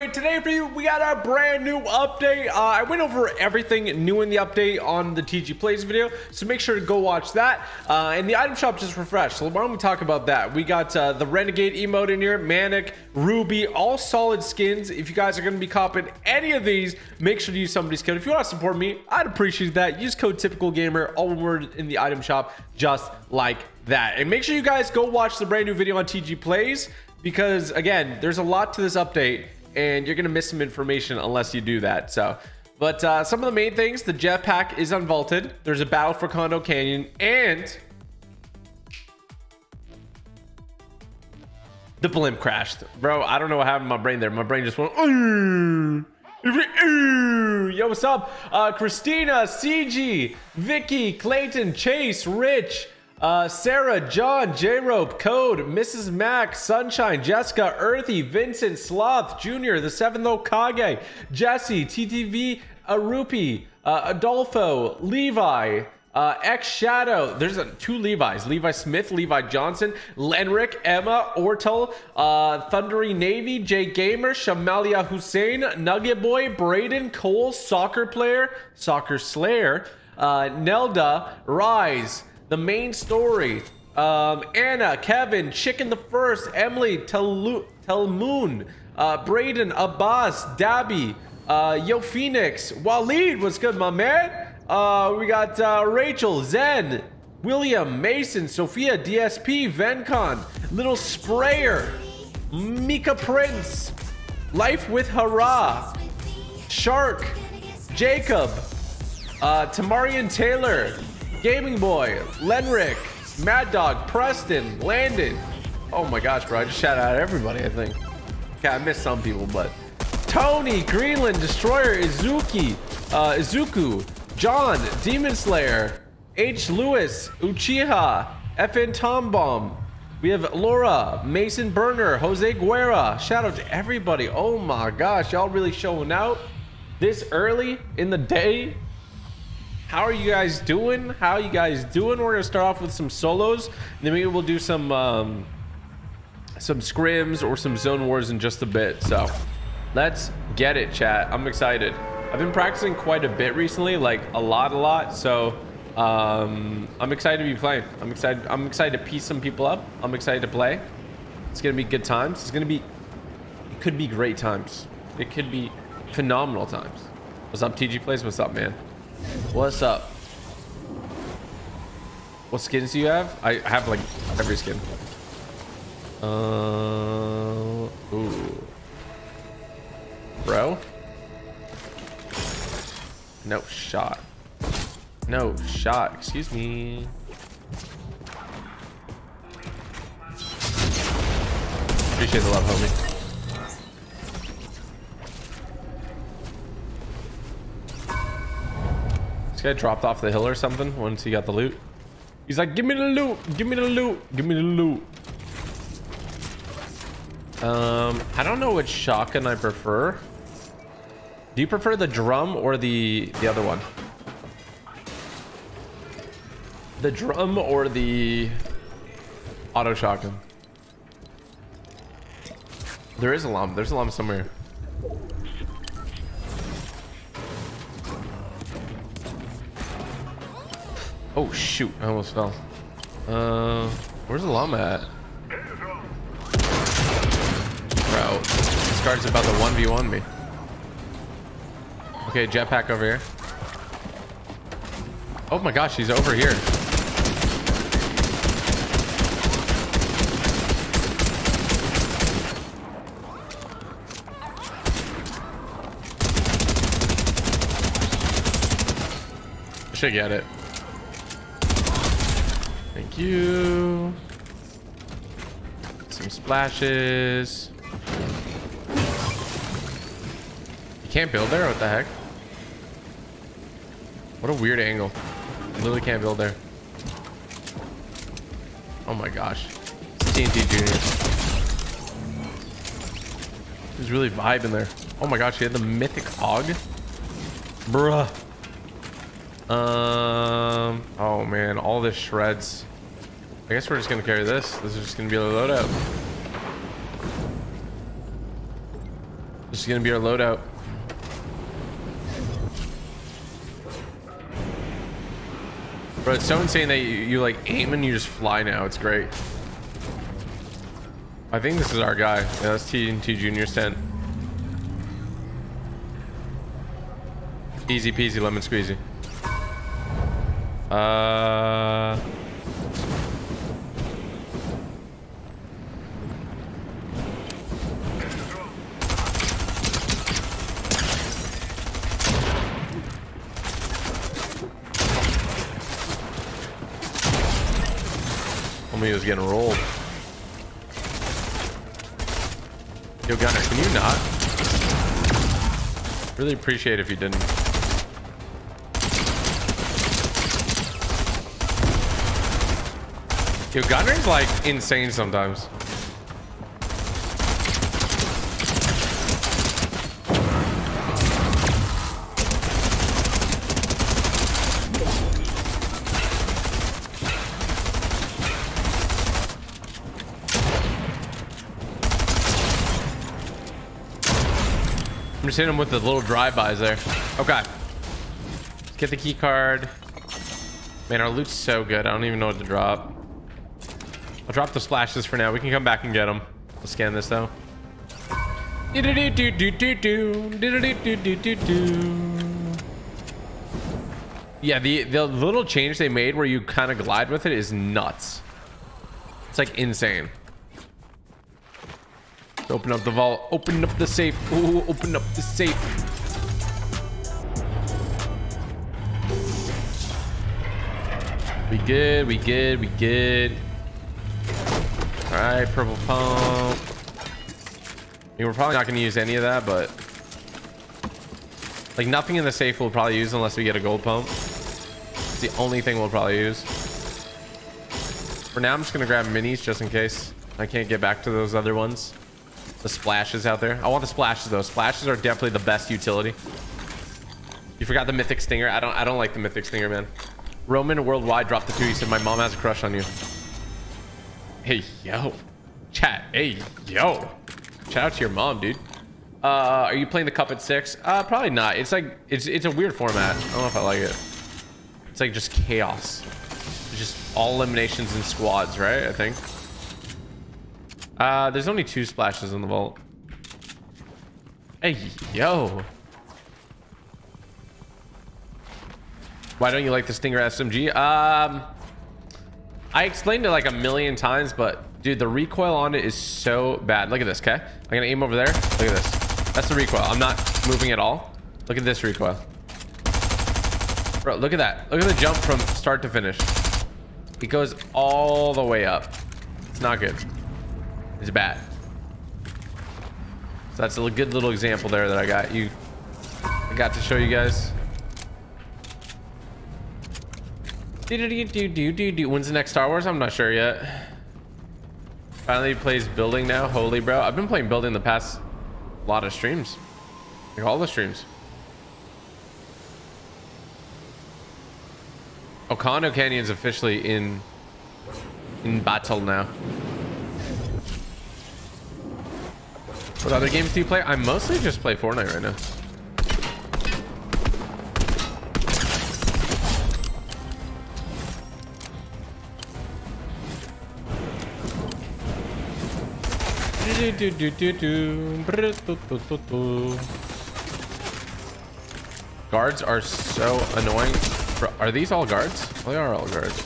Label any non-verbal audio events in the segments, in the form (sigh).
Today for you, we got a brand new update. Uh, I went over everything new in the update on the TG Plays video, so make sure to go watch that. Uh, and the item shop just refreshed, so why don't we talk about that? We got uh, the Renegade emote in here, Manic, Ruby, all solid skins. If you guys are going to be copping any of these, make sure to use somebody's code. If you want to support me, I'd appreciate that. Use code Typical Gamer, all one word in the item shop, just like that. And make sure you guys go watch the brand new video on TG Plays, because again, there's a lot to this update and you're gonna miss some information unless you do that. So, but uh, some of the main things: the jetpack is unvaulted. There's a battle for Condo Canyon, and the blimp crashed, bro. I don't know what happened in my brain there. My brain just went. Yo, what's up? Uh, Christina, CG, Vicky, Clayton, Chase, Rich. Uh, Sarah, John, J-Rope, Code, Mrs. Mac, Sunshine, Jessica, Earthy, Vincent, Sloth, Junior, The Seventh Okage, Jesse, TTV, Arupi, uh, Adolfo, Levi, uh, X Shadow. There's two Levi's: Levi Smith, Levi Johnson, Lenric, Emma Ortel, uh, Thundery Navy, Jay Gamer, Shamalia Hussein, Nugget Boy, Braden Cole, Soccer Player, Soccer Slayer, uh, Nelda, Rise the main story. Um, Anna, Kevin, Chicken the First, Emily, Tel Telmoon, uh, Braden, Abbas, Dabby, uh, Yo Phoenix, Waleed, what's good, my man? Uh, we got uh, Rachel, Zen, William, Mason, Sophia, DSP, Vencon, Little Sprayer, Mika Prince, Life with Hurrah, Shark, Jacob, uh, Tamarian Taylor, Gaming Boy, Lenric, Mad Dog, Preston, Landon. Oh my gosh, bro. I just shout out everybody, I think. Okay, I missed some people, but Tony, Greenland, Destroyer, Izuki, uh, Izuku, John, Demon Slayer, H. Lewis, Uchiha, FN Tom Bomb. We have Laura, Mason Burner, Jose Guerra. Shout out to everybody. Oh my gosh, y'all really showing out this early in the day how are you guys doing? How are you guys doing? We're gonna start off with some solos, then maybe we'll do some um, some scrims or some zone wars in just a bit. So let's get it, chat. I'm excited. I've been practicing quite a bit recently, like a lot, a lot. So um, I'm excited to be playing. I'm excited. I'm excited to piece some people up. I'm excited to play. It's gonna be good times. It's gonna be. It could be great times. It could be phenomenal times. What's up, TG Plays? What's up, man? What's up? What skins do you have? I have like every skin. Uh, ooh. Bro? No shot. No shot. Excuse me. Appreciate the love, homie. This guy dropped off the hill or something once he got the loot. He's like, give me the loot, give me the loot, give me the loot. Um, I don't know which shotgun I prefer. Do you prefer the drum or the the other one? The drum or the auto shotgun? There is a llama. There's a llama somewhere. Oh shoot, I almost fell. Uh, where's the llama at? Bro, this guard's about to 1v1 me. Okay, jetpack over here. Oh my gosh, he's over here. should get it you. Some splashes. You can't build there? What the heck? What a weird angle. Literally can't build there. Oh my gosh. TNT Junior. He's really vibing there. Oh my gosh, he had the mythic hog. Bruh. Um. Oh man, all this shreds. I guess we're just gonna carry this. This is just gonna be a loadout. This is gonna be our loadout. Bro, it's so insane that you, you like aim and you just fly now. It's great. I think this is our guy. Yeah, that's TNT Junior's tent. Easy peasy lemon squeezy. Uh... Homie was getting rolled. Yo, Gunner, can you not? Really appreciate if you didn't. Yo, Gunner's like insane sometimes. I'm just hitting him with the little drive-bys there. Okay. Get the key card. Man, our loot's so good. I don't even know what to drop. I'll drop the splashes for now. We can come back and get them. Let's scan this though. Yeah, the the little change they made where you kind of glide with it is nuts. It's like insane. Open up the vault. Open up the safe. Ooh, open up the safe. We good. We good. We good. All right, purple pump. I mean, we're probably not going to use any of that, but like nothing in the safe we'll probably use unless we get a gold pump. It's the only thing we'll probably use. For now, I'm just going to grab minis just in case I can't get back to those other ones. The splashes out there. I want the splashes though. Splashes are definitely the best utility. You forgot the mythic stinger. I don't. I don't like the mythic stinger, man. Roman worldwide dropped the two. He said, "My mom has a crush on you." Hey yo, chat. Hey yo, shout out to your mom, dude. Uh, are you playing the cup at six? Uh, probably not. It's like it's it's a weird format. I don't know if I like it. It's like just chaos. It's just all eliminations and squads, right? I think. Uh, there's only two splashes in the vault. Hey, yo. Why don't you like the Stinger SMG? Um, I explained it like a million times, but dude, the recoil on it is so bad. Look at this, okay? I'm gonna aim over there. Look at this. That's the recoil. I'm not moving at all. Look at this recoil. Bro, look at that. Look at the jump from start to finish. It goes all the way up. It's not good It's bad. So that's a good little example there that I got you. I got to show you guys. When's the next Star Wars? I'm not sure yet. Finally plays building now. Holy bro. I've been playing building the past lot of streams. Like all the streams. Okano Canyon's officially in in battle now. What other games do you play? I mostly just play Fortnite right now. Guards are so annoying. Bro, are these all guards? They are all guards.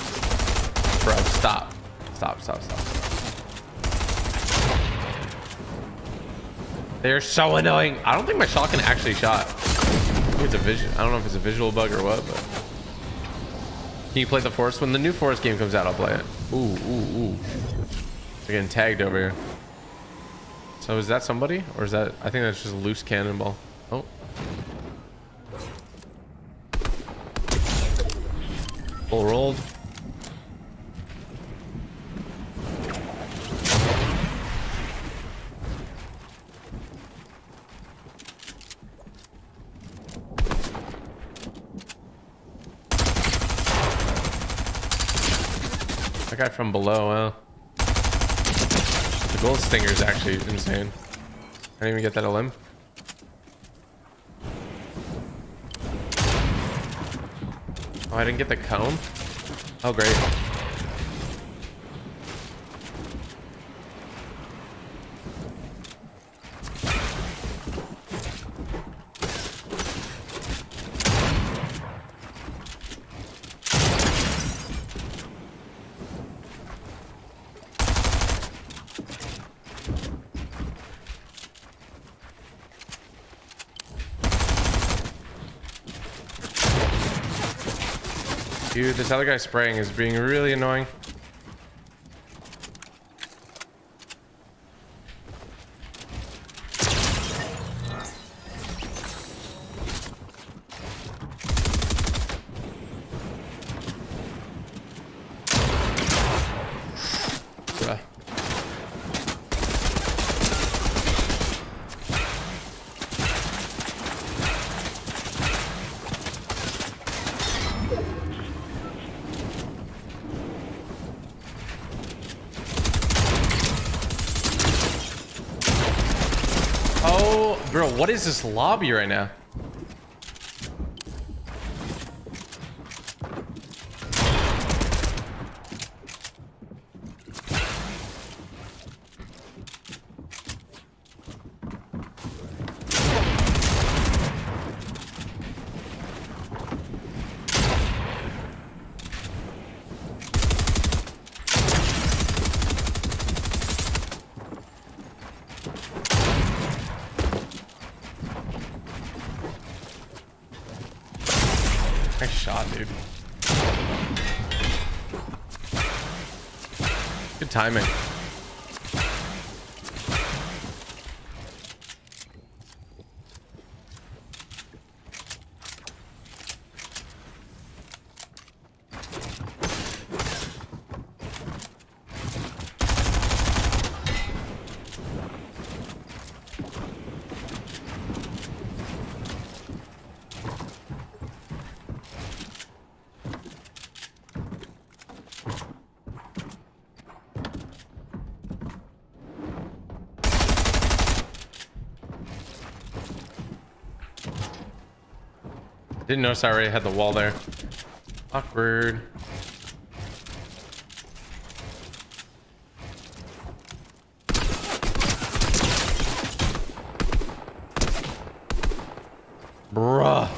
Bro, stop. Stop, stop, stop. They're so annoying. I don't think my shotgun actually shot. it's a vision. I don't know if it's a visual bug or what, but. Can you play the Forest? When the new Forest game comes out, I'll play it. Ooh, ooh, ooh. They're getting tagged over here. So is that somebody? Or is that... I think that's just a loose cannonball. Oh. Full rolled. guy from below, huh? gold stinger is actually insane. I didn't even get that a limb. Oh, I didn't get the cone? Oh, great. This other guy spraying is being really annoying. Bruh. Oh, bro, what is this lobby right now? Nice shot, dude. Good timing. Didn't notice I already had the wall there. Awkward. Bruh.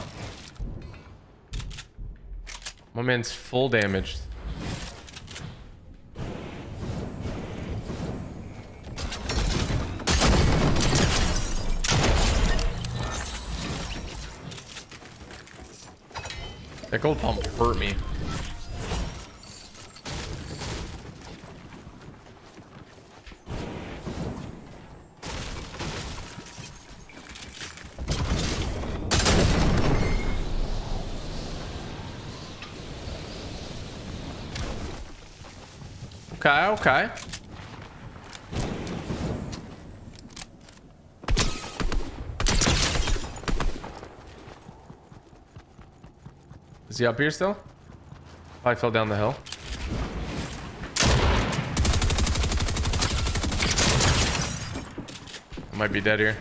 My man's full damaged. Gold pump hurt me. Okay, okay. Is he up here still? I fell down the hill. I might be dead here.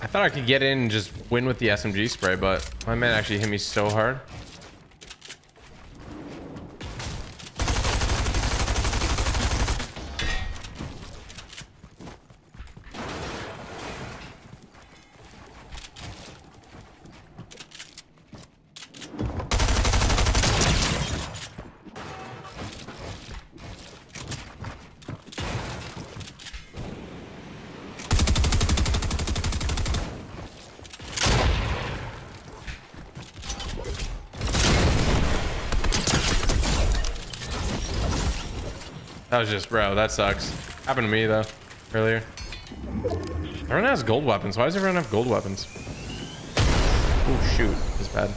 I thought I could get in and just win with the SMG spray, but my man actually hit me so hard. Was just, bro, that sucks. Happened to me, though, earlier. Everyone has gold weapons. Why does everyone have gold weapons? Oh, shoot. This bad.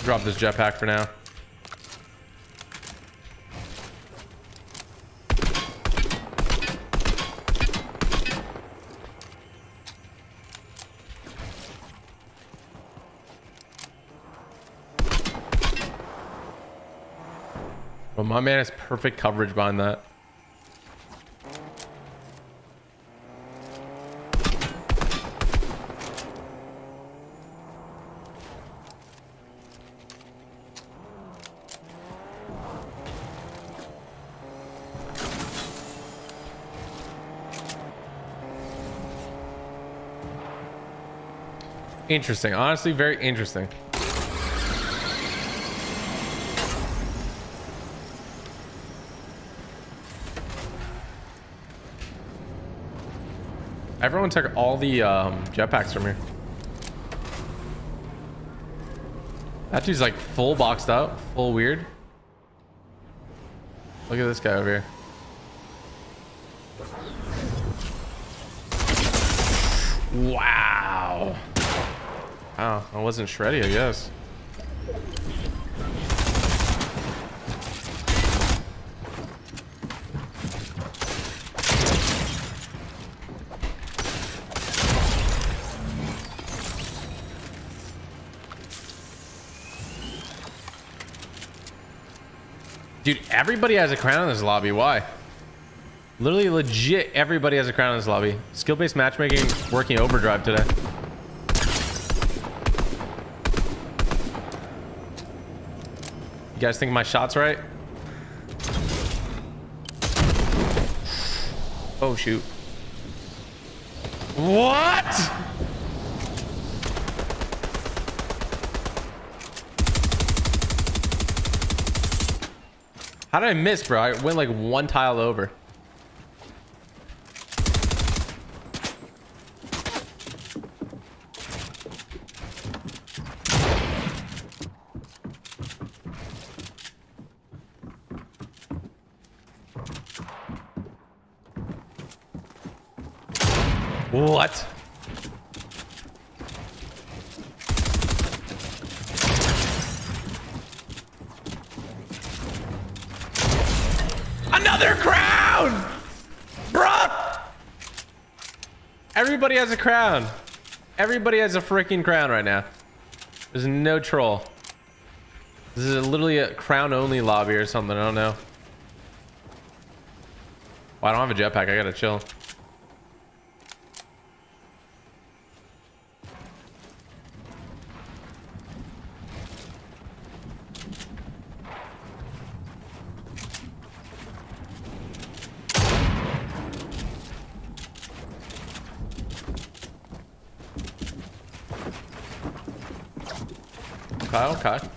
Drop this jetpack for now. My man has perfect coverage behind that. Interesting. Honestly, very interesting. Everyone took all the um, jetpacks from here. That dude's like full boxed up, full weird. Look at this guy over here. Wow. Wow, I wasn't shreddy, I guess. Dude, everybody has a crown in this lobby. Why? Literally legit everybody has a crown in this lobby. Skill-based matchmaking working overdrive today. You guys think my shot's right? Oh, shoot. What? How did I miss, bro? I went like one tile over. What? Another crown! Bruh! Everybody has a crown. Everybody has a freaking crown right now. There's no troll. This is literally a crown only lobby or something. I don't know. Well, I don't have a jetpack. I gotta chill. Okay, okay.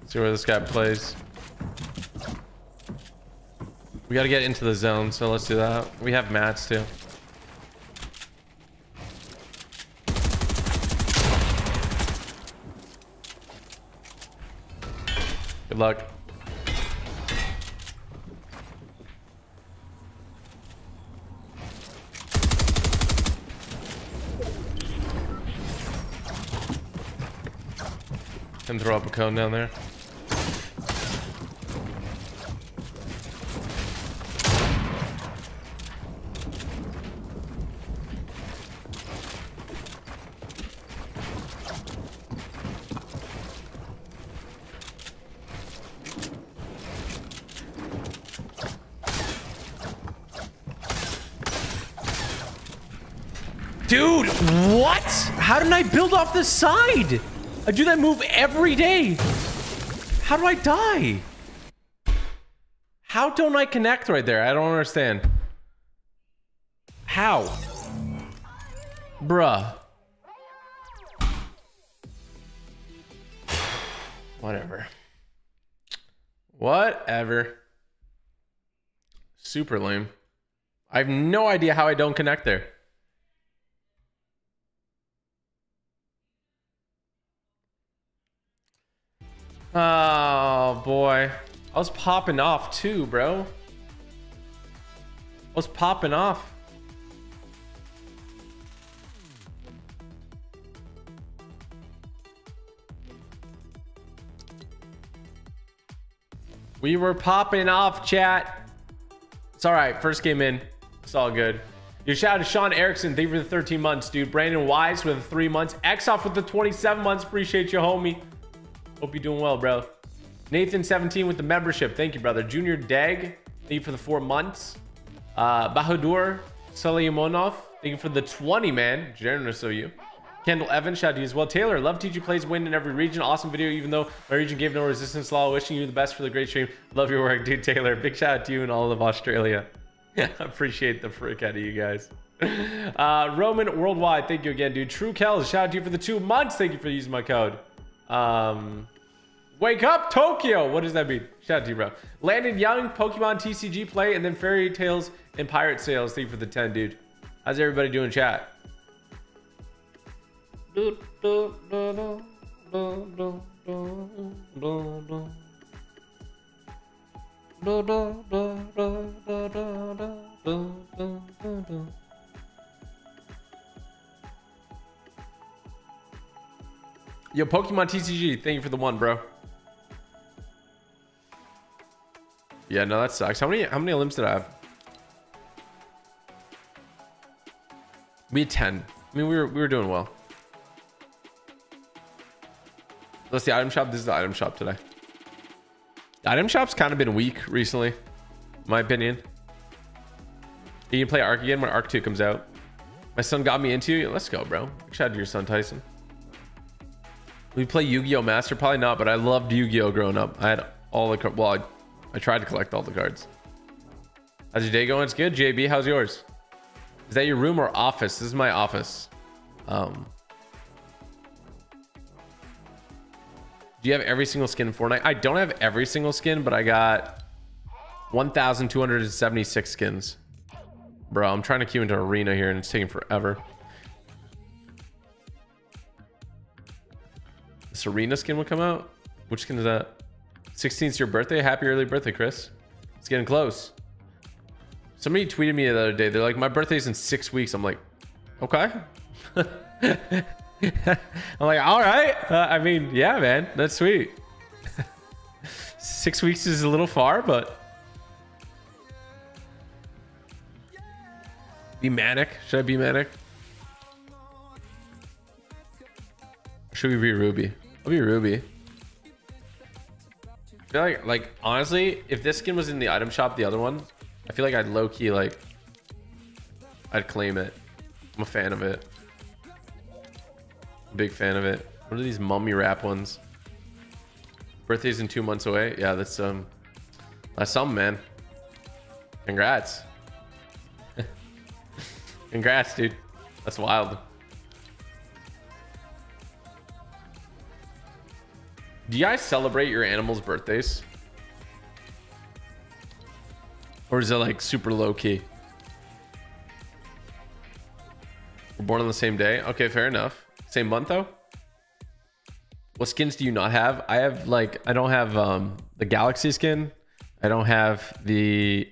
Let's see where this guy plays. We got to get into the zone, so let's do that. We have mats too. Good luck. And throw up a cone down there. Dude, what? How did I build off the side? I do that move every day. How do I die? How don't I connect right there? I don't understand. How? Bruh. Whatever. Whatever. Super lame. I have no idea how I don't connect there. I was popping off too, bro. I was popping off. We were popping off, chat. It's all right. First game in. It's all good. Your shout out to Sean Erickson. Thank you for the 13 months, dude. Brandon Wise with the three months. X off with the 27 months. Appreciate you, homie. Hope you're doing well, bro. Nathan17 with the membership. Thank you, brother. Junior Dag. Thank you for the four months. Uh, Bahadur Salyamonov. Thank you for the 20, man. Generous of you. Kendall Evans, shout out to you as well. Taylor, love TG plays win in every region. Awesome video, even though my region gave no resistance law. Wishing you the best for the great stream. Love your work, dude. Taylor, big shout out to you and all of Australia. (laughs) I appreciate the frick out of you guys. (laughs) Uh, Roman Worldwide, thank you again, dude. True Kells, shout out to you for the two months. Thank you for using my code. Um, Wake up, Tokyo. What does that mean? Shout out to you, bro. Landon Young, Pokemon TCG play, and then Fairy Tales and Pirate Sales. Thank you for the 10, dude. How's everybody doing, chat? Yo, Pokemon TCG, thank you for the one, bro. Yeah, no, that sucks. How many how many limbs did I have? We had 10. I mean, we were we were doing well. Let's see, item shop. This is the item shop today. The item shop's kind of been weak recently, my opinion. You can play Ark again when Ark 2 comes out. My son got me into you. Let's go, bro. Shout out to your son, Tyson. We play Yu-Gi-Oh! Master? Probably not, but I loved Yu-Gi-Oh! growing up. I had all the... Well, I, I tried to collect all the cards. How's your day going? It's good. JB, how's yours? Is that your room or office? This is my office. Um, do you have every single skin in Fortnite? I don't have every single skin, but I got 1,276 skins. Bro, I'm trying to queue into arena here and it's taking forever. This arena skin will come out? Which skin is that? 16th your birthday? Happy early birthday, Chris. It's getting close. Somebody tweeted me the other day. They're like, my birthday's in six weeks. I'm like, okay. (laughs) I'm like, all right. Uh, I mean, yeah, man, that's sweet. (laughs) six weeks is a little far, but be manic. Should I be manic? should we be Ruby? I'll be Ruby. Feel like, like honestly, if this skin was in the item shop, the other one, I feel like I'd low key like, I'd claim it. I'm a fan of it. Big fan of it. What are these mummy wrap ones? Birthday's in two months away. Yeah, that's um, that's something, man. Congrats. (laughs) Congrats, dude. That's wild. Do you guys celebrate your animals' birthdays? Or is it like super low key? We're born on the same day. Okay, fair enough. Same month though? What skins do you not have? I have like I don't have um the galaxy skin. I don't have the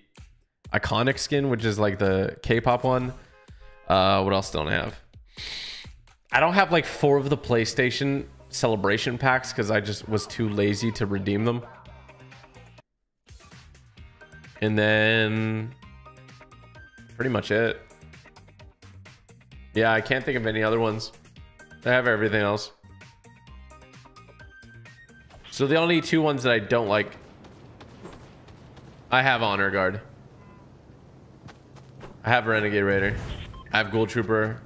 Iconik skin, which is like the K-pop one. Uh what else don't I have? I don't have like four of the PlayStation celebration packs because I just was too lazy to redeem them. And then pretty much it. Yeah, I can't think of any other ones. I have everything else. So the only two ones that I don't like, I have Honor Guard. I have Renegade Raider. I have Ghoul Trooper.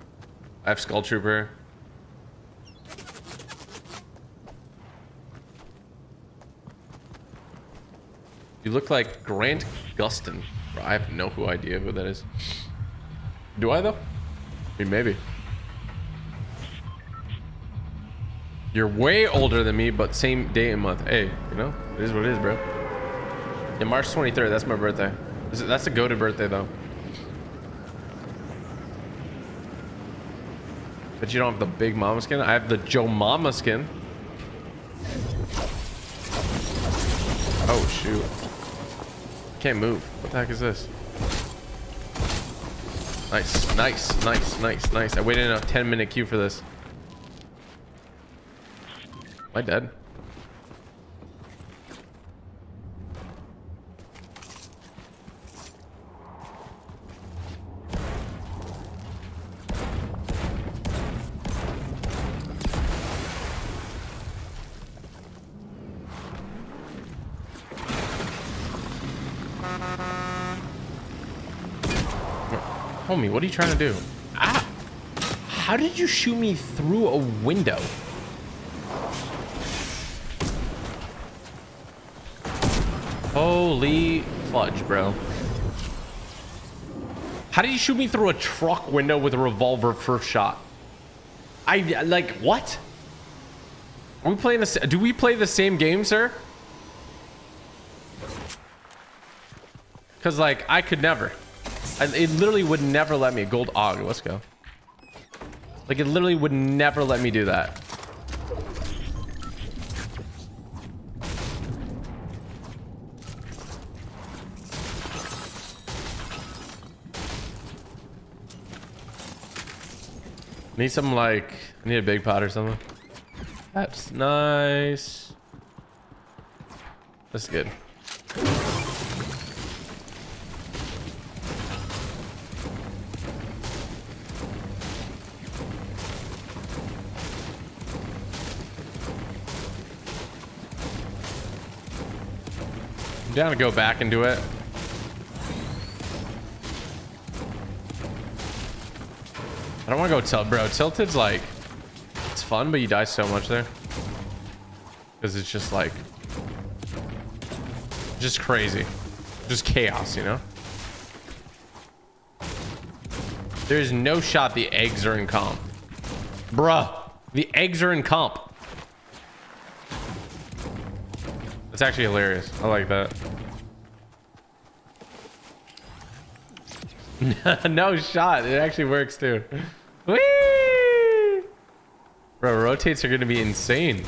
I have Skull Trooper. You look like Grant Gustin. I have no idea who that is. Do I though? I mean, maybe. You're way older than me, but same day and month. Hey, you know, it is what it is, bro. Yeah, March 23rd, that's my birthday. That's a goaded birthday, though. But you don't have the big mama skin? I have the Joe Mama skin. Oh, shoot. Can't move. What the heck is this? Nice, nice, nice, nice, nice. I waited in a 10 minute queue for this. Am I dead? What are you trying to do? Ah! How did you shoot me through a window? Holy fudge, bro. How did you shoot me through a truck window with a revolver first shot? I like what? Are we playing this? Do we play the same game, sir? Because like I could never. I, it literally would never let me. Gold og. Let's go. Like it literally would never let me do that. Need some like, I need a big pot or something. That's nice. That's good. Down to go back and do it. I don't want to go tilt, bro. Tilted's like, it's fun, but you die so much there. Because it's just like, just crazy. Just chaos, you know? There's no shot the eggs are in comp. Bruh, the eggs are in comp. That's actually hilarious. I like that. (laughs) no shot. It actually works too. Whee! Bro, rotates are going to be insane.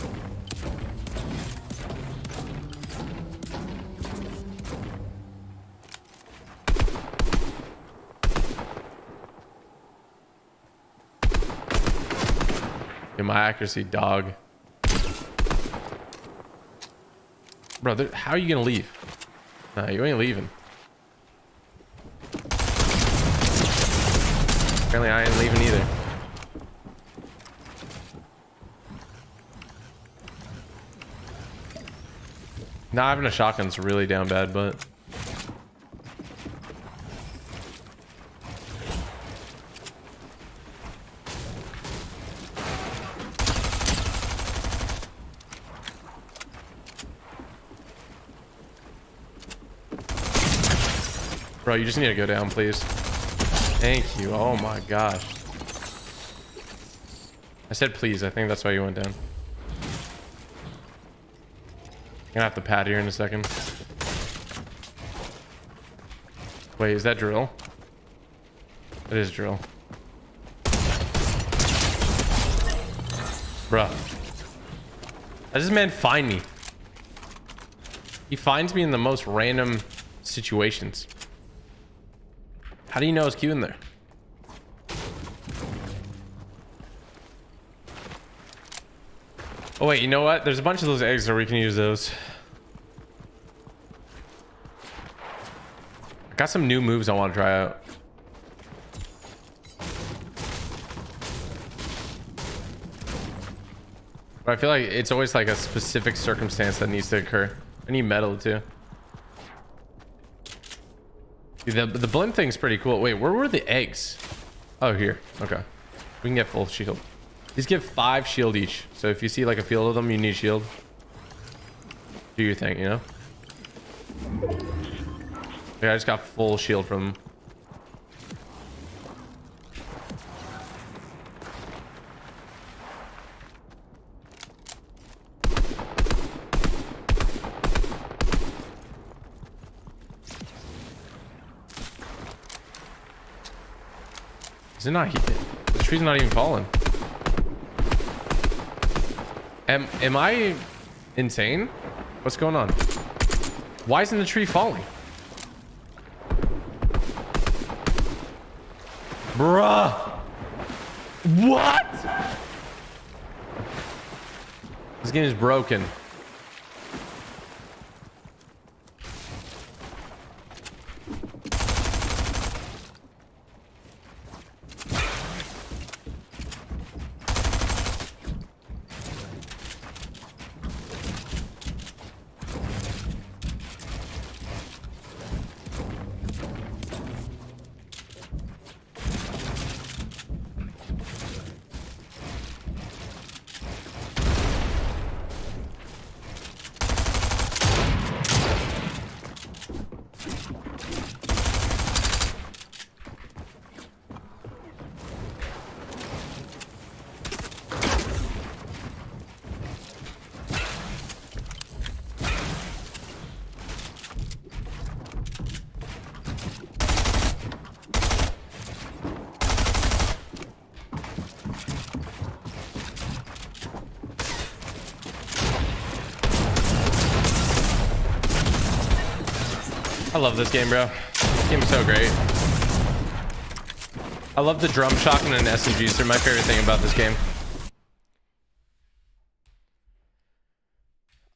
In my accuracy, dog. Bro, how are you to leave? Nah, you ain't leaving. Apparently I ain't leaving either. Not having a shotgun's really down bad, but... Bro, you just need to go down, please. Thank you. Oh my gosh. I said please. I think that's why you went down. Gonna have to pad here in a second. Wait, is that drill? It is drill. Bruh. How does this man find me? He finds me in the most random situations. How do you know it's Q in there? Oh wait, you know what? There's a bunch of those eggs where we can use those. Got some new moves I want to try out. But I feel like it's always like a specific circumstance that needs to occur. I need metal too. The, the blend thing's pretty cool. Wait, where were the eggs? Oh, here. Okay. We can get full shield. These give five shield each. So if you see like a field of them, you need shield. Do your thing, you know? Yeah, I just got full shield from them. Is it not? The tree's not even falling. Am am I insane? What's going on? Why isn't the tree falling? Bruh. What? This game is broken. Love this game, bro. This game's so great. I love the drum shotgun and SMGs. They're my favorite thing about this game.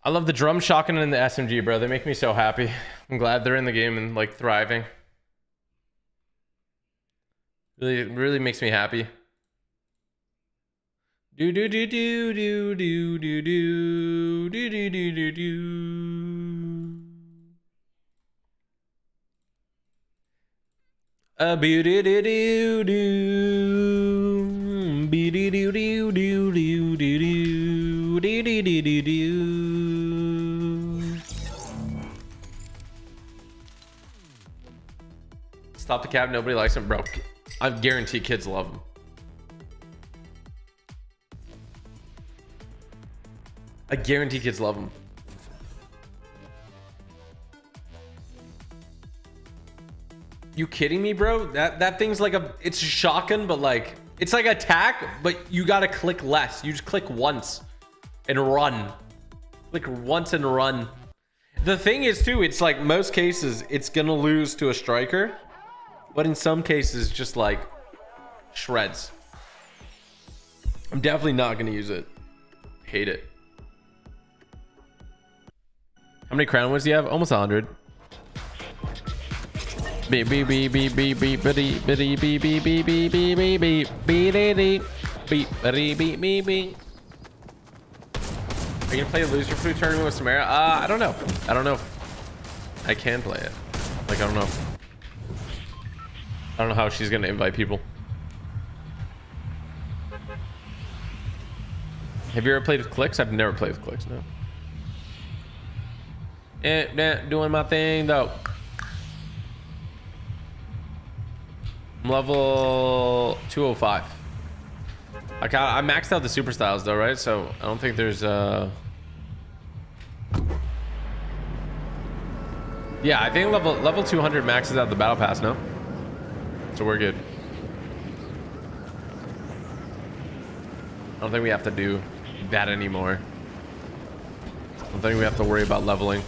I love the drum shotgun and the SMG, bro. They make me so happy. I'm glad they're in the game and like thriving. Really, really makes me happy. Do do do do do do do do do do do do do. Uh, Stop the cab. Nobody likes him, bro. I guarantee kids love him. I guarantee kids love him. You kidding me, bro? That that thing's like a it's shotgun, but like it's like attack, but you gotta click less. You just click once and run. Click once and run. The thing is too, it's like most cases it's gonna lose to a striker, but in some cases just like shreds. I'm definitely not gonna use it. Hate it. How many crown wins do you have? Almost 100. Beep beep beep beep beep beep bitty bitty beep beep beep beep beep beep beep beep beep beep beep beep beep. Are you gonna play a loser food tournament with Samara? Uh, I don't know. I don't know. If I can play it. Like I don't know. I don't know how she's gonna invite people. Have you ever played with Clix? I've never played with Clix. No. Eh, nah, doing my thing though. I'm level 205. I got I maxed out the super styles though, right? So I don't think there's uh Yeah, I think level level 200 maxes out the battle pass, no? So we're good. I don't think we have to do that anymore. I don't think we have to worry about leveling.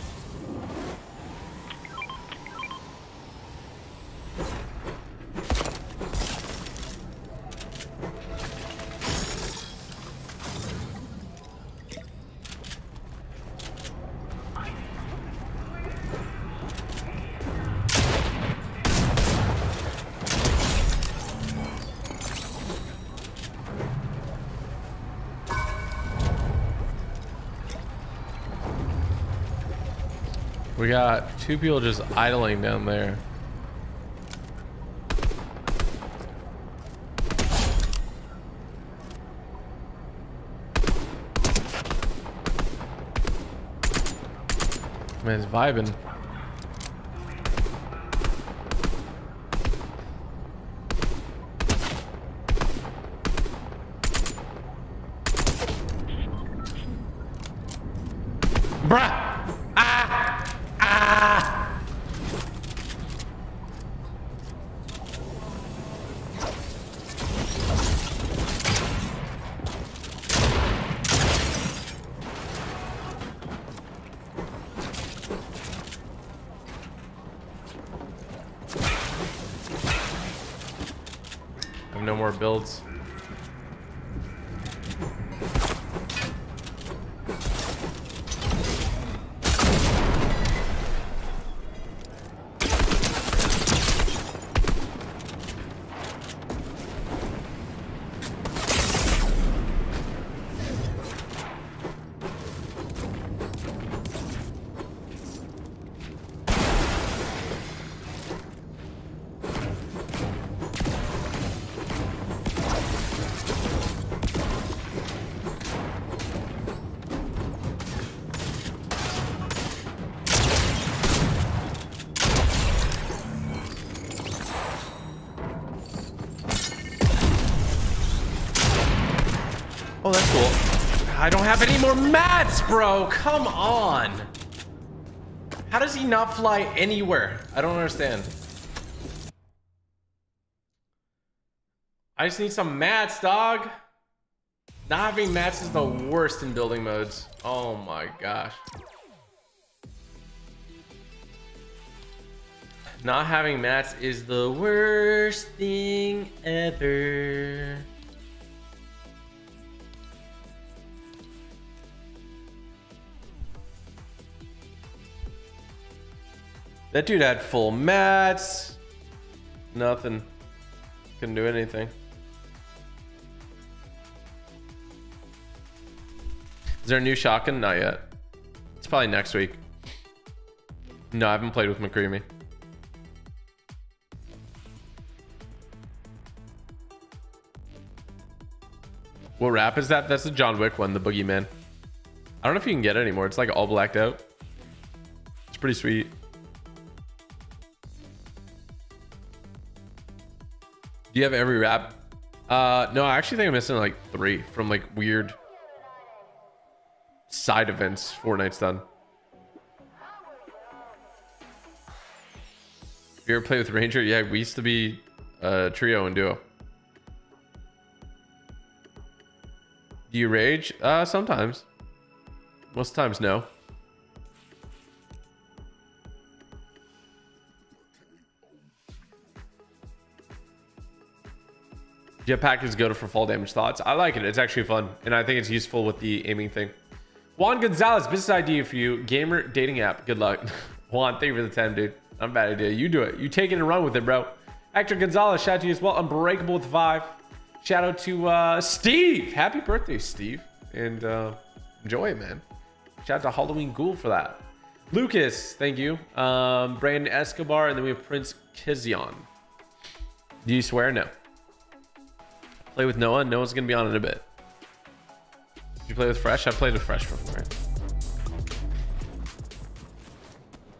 Two people just idling down there. Man, it's vibing. More mats, bro. Come on. How does he not fly anywhere? I don't understand. I just need some mats, dog. Not having mats is the worst in building modes. Oh my gosh. Not having mats is the worst thing ever. That dude had full mats. Nothing. Couldn't do anything. Is there a new shotgun? Not yet. It's probably next week. No, I haven't played with McCreamy. What wrap is that? That's the John Wick one, the Boogeyman. I don't know if you can get it anymore. It's like all blacked out. It's pretty sweet. Do you have every wrap? Uh, no, I actually think I'm missing like three from like weird side events Fortnite's done. You ever play with Ranger? Yeah, we used to be a trio and duo. Do you rage? Uh, sometimes. Most times, no. Jetpack is good for fall damage thoughts. I like it. It's actually fun. And I think it's useful with the aiming thing. Juan Gonzalez, business idea for you. Gamer dating app. Good luck. (laughs) Juan, thank you for the 10, dude. Not a bad idea. You do it. You take it and run with it, bro. Hector Gonzalez, shout out to you as well. Unbreakable with five. Shout out to uh, Steve. Happy birthday, Steve. And uh, enjoy it, man. Shout out to Halloween Ghoul for that. Lucas, thank you. Um, Brandon Escobar, and then we have Prince Kizion. Do you swear? No. Play with Noah. Noah's to be on in a bit. Did you play with Fresh? I played with Fresh before.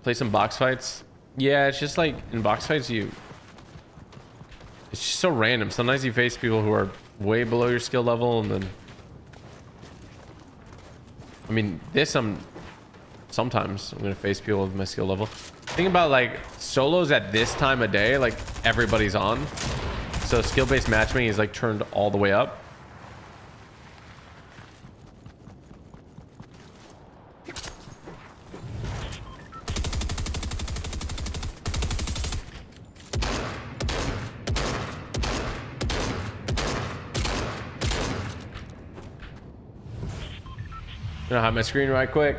Play some box fights. Yeah, it's just like in box fights, you. It's just so random. Sometimes you face people who are way below your skill level, and then. I mean, this I'm. Sometimes I'm gonna face people with my skill level. Think about like solos at this time of day, like everybody's on. So skill-based matchmaking is like turned all the way up. Gonna hide my screen right quick.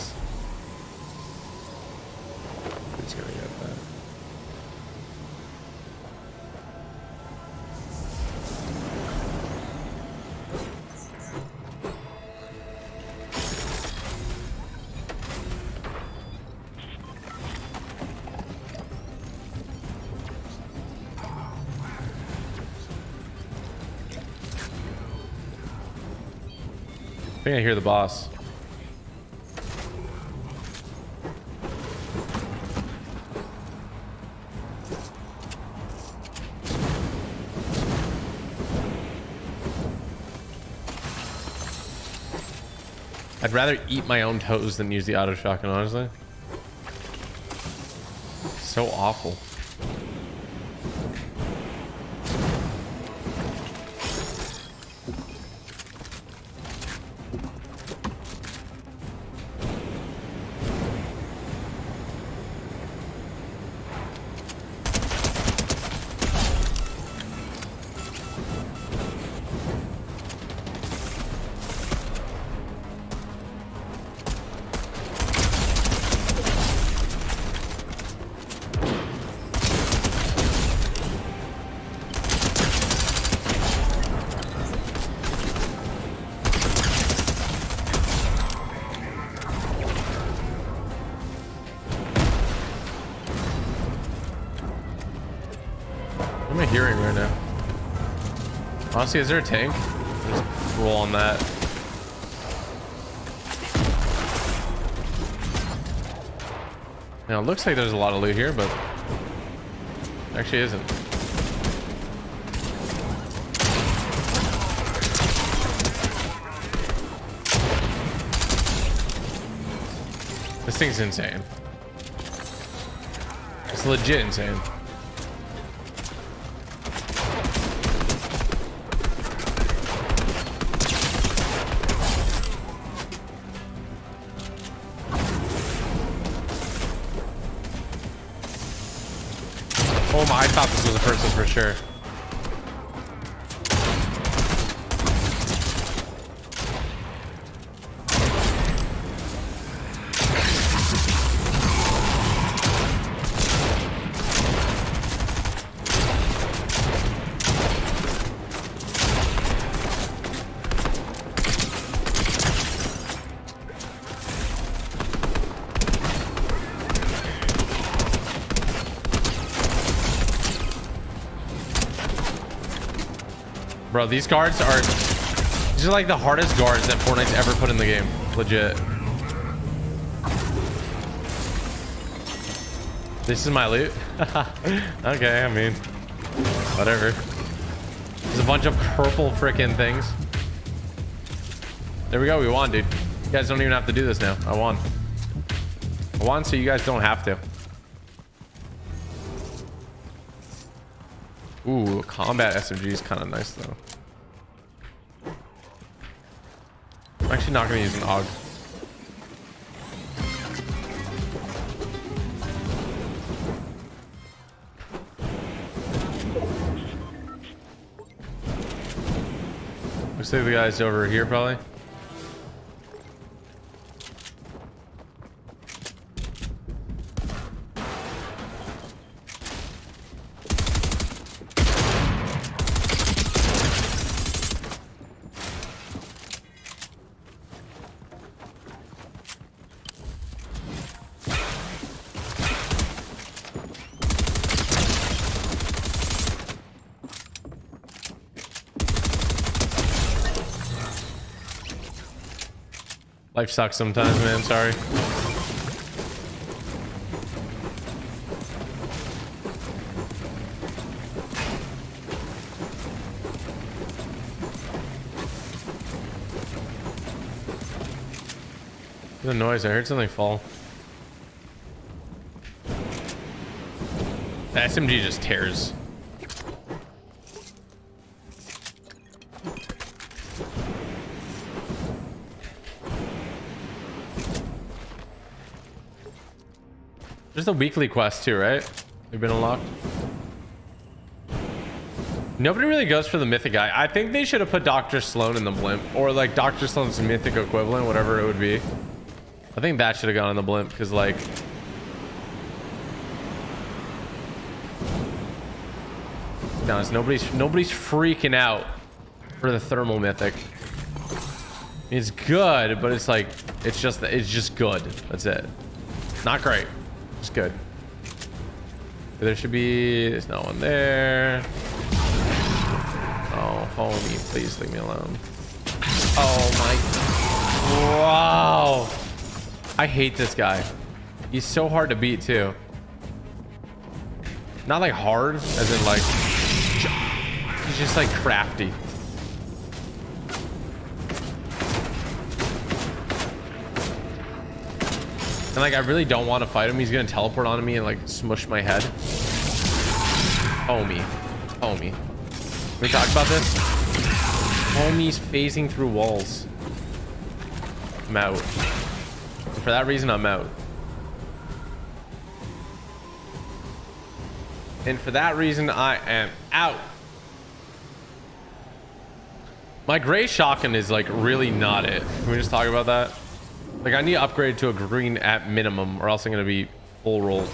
think I hear the boss. I'd rather eat my own toes than use the auto shotgun, honestly. So awful. Honestly, is there a tank? Just roll on that. Now, it looks like there's a lot of loot here, but actually isn't. This thing's insane. It's legit insane. Sure. Bro, these guards are these are like the hardest guards that Fortnite's ever put in the game. Legit. This is my loot. (laughs) okay, I mean, whatever. There's a bunch of purple freaking things. There we go. We won, dude. You guys don't even have to do this now. I won. I won, so you guys don't have to. Ooh, combat SMG is kind of nice though. Actually not gonna use an AUG. Looks like the guy's over here probably. Life sucks sometimes, man. Sorry. The noise. I heard something fall. The SMG just tears. There's a weekly quest too, right? They've been unlocked. Nobody really goes for the mythic guy. I think they should have put Dr. Slone in the blimp or like Dr. Slone's mythic equivalent, whatever it would be. I think that should have gone in the blimp because like it's nobody's nobody's freaking out for the thermal mythic. It's good, but it's like it's just it's just good. That's it. Not great. It's good. There should be there's no one there. Oh, homie, please leave me alone. Oh my wow. I hate this guy. He's so hard to beat too. Not like hard, as in like he's just like crafty. And like I really don't want to fight him. He's gonna teleport onto me and like smush my head. Homie. Homie. We talked about this? Homie's phasing through walls. I'm out. And for that reason, I'm out. And for that reason, I am out. My gray shotgun is like really not it. Can we just talk about that? Like I need to upgrade to a green at minimum or else I'm going to be full rolled.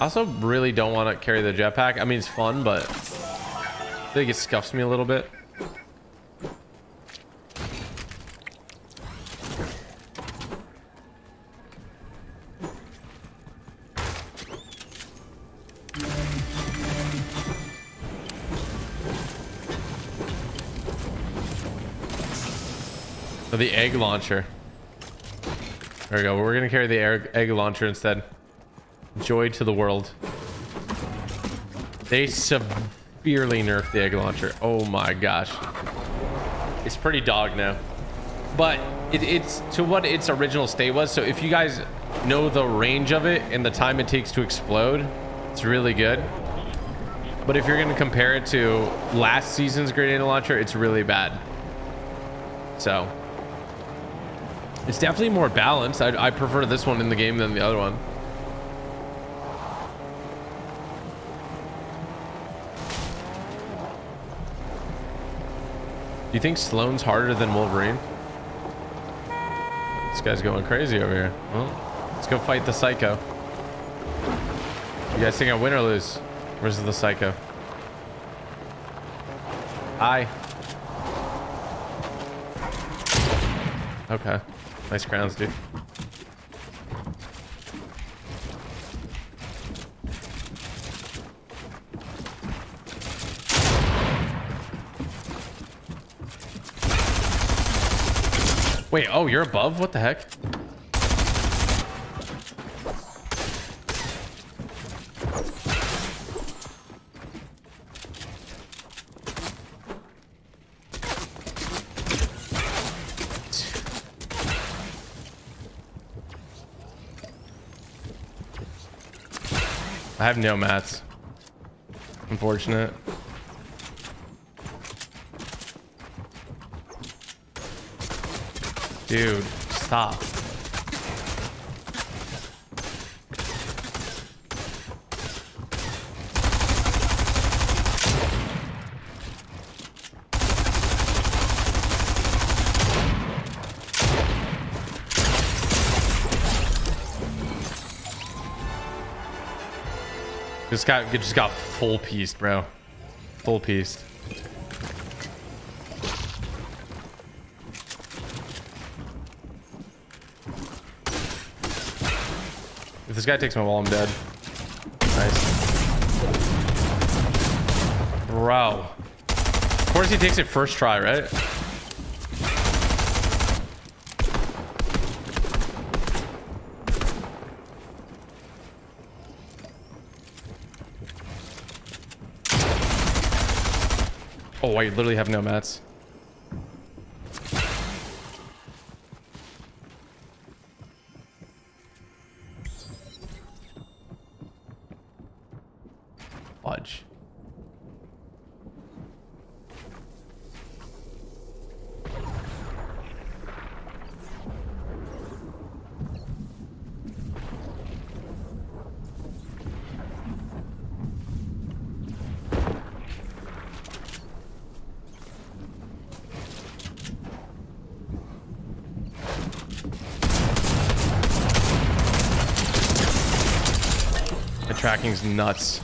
I also really don't want to carry the jetpack. I mean, it's fun, but I think it scuffs me a little bit. The egg launcher. There we go. We're going to carry the egg launcher instead. Joy to the world. They severely nerfed the egg launcher. Oh my gosh. It's pretty dog now. But it, it's to what its original state was. So if you guys know the range of it and the time it takes to explode, it's really good. But if you're going to compare it to last season's grenade launcher, it's really bad. So it's definitely more balanced. I, I prefer this one in the game than the other one. Do you think Slone's harder than Wolverine? This guy's going crazy over here. Well, let's go fight the Psycho. You guys think I win or lose? Where's the Psycho? Hi. Okay. Nice crowns, dude. Wait, oh, you're above? What the heck? I have no mats. Unfortunate. Dude, stop. Just got just got full pieced, bro. Full pieced. If this guy takes my wall, I'm dead. Nice. Bro. Of course he takes it first try, right? Oh, I literally have no mats. Fudge. The tracking's nuts.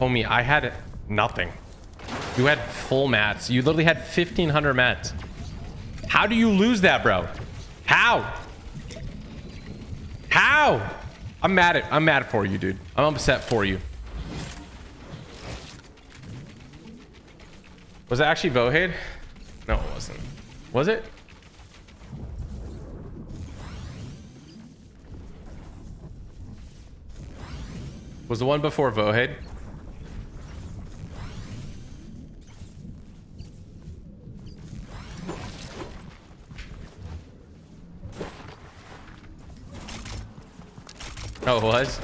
Homie, I had nothing. You had full mats. You literally had 1,500 mats. How do you lose that, bro? How? How? I'm mad at I'm mad for you, dude. I'm upset for you. Was it actually Vohade? No, it wasn't. Was it? Was the one before Vohade? Oh, it was?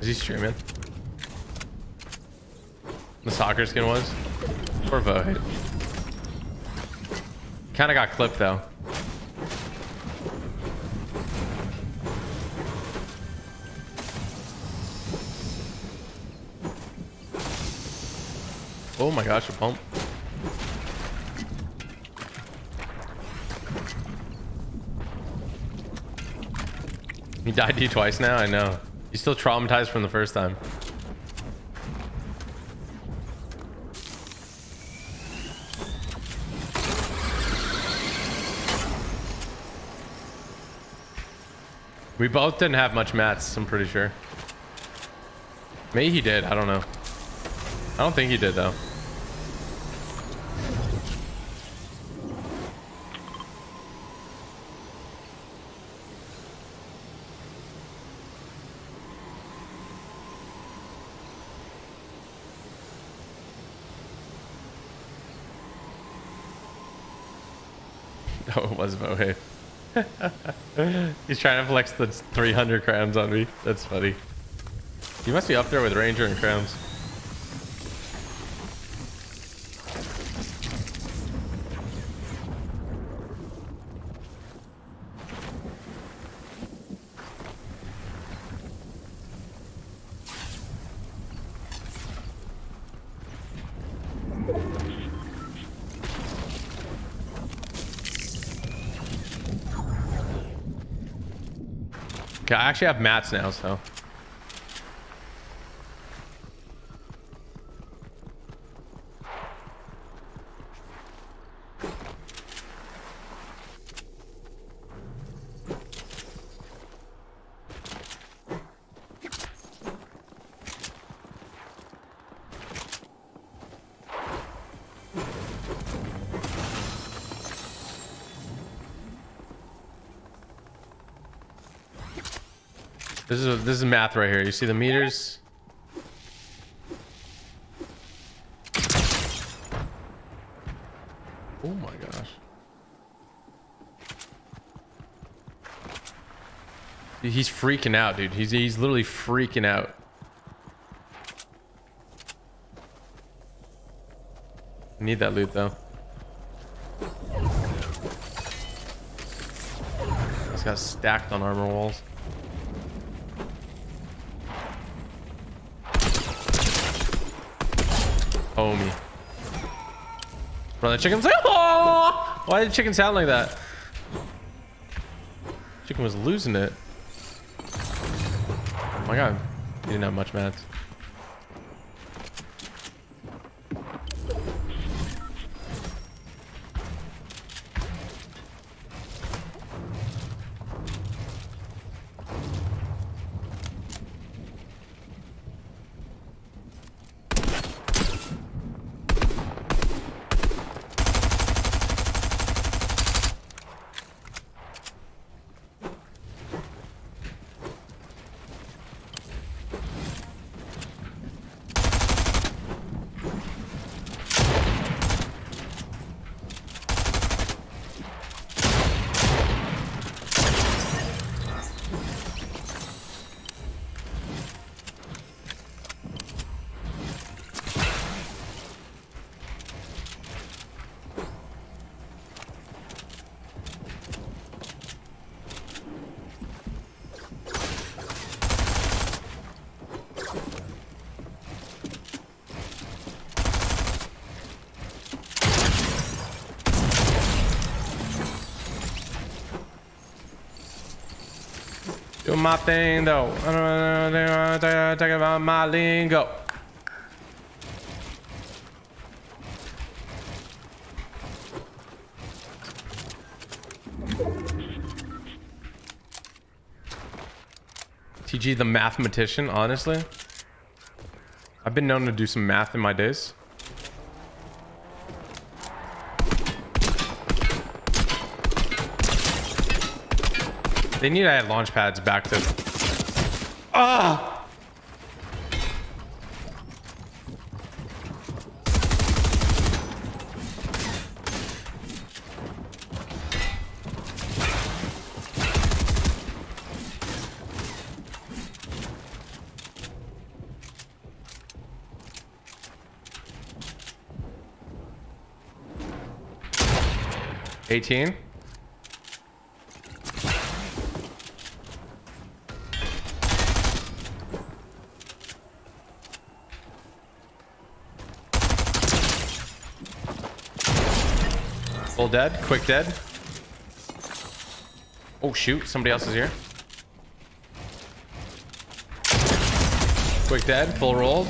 Is he streaming? The soccer skin was? Or Vohade? Kind of got clipped though. Oh my gosh, a pump. He died to you twice now? I know. He's still traumatized from the first time. We both didn't have much mats, I'm pretty sure. Maybe he did. I don't know. I don't think he did, though. (laughs) Oh, it was Mohe. He's trying to flex the 300 crowns on me. That's funny. You must be up there with Ranger and crowns. Okay, I actually have mats now, so. This is math right here. You see the meters? Oh my gosh. He's freaking out, dude. He's he's literally freaking out. Need that loot though. He's got stacked on armor walls. Homie. Bro, the chicken's like, (laughs) oh! Why did chicken sound like that? Chicken was losing it. Oh my god. He didn't have much mats. My thing though. Talking about my lingo. TG the mathematician, honestly. I've been known to do some math in my days. They need to add launch pads back to... Ah! Eighteen. Full dead. Quick dead. Oh, shoot. Somebody else is here. Quick dead. Full rolled.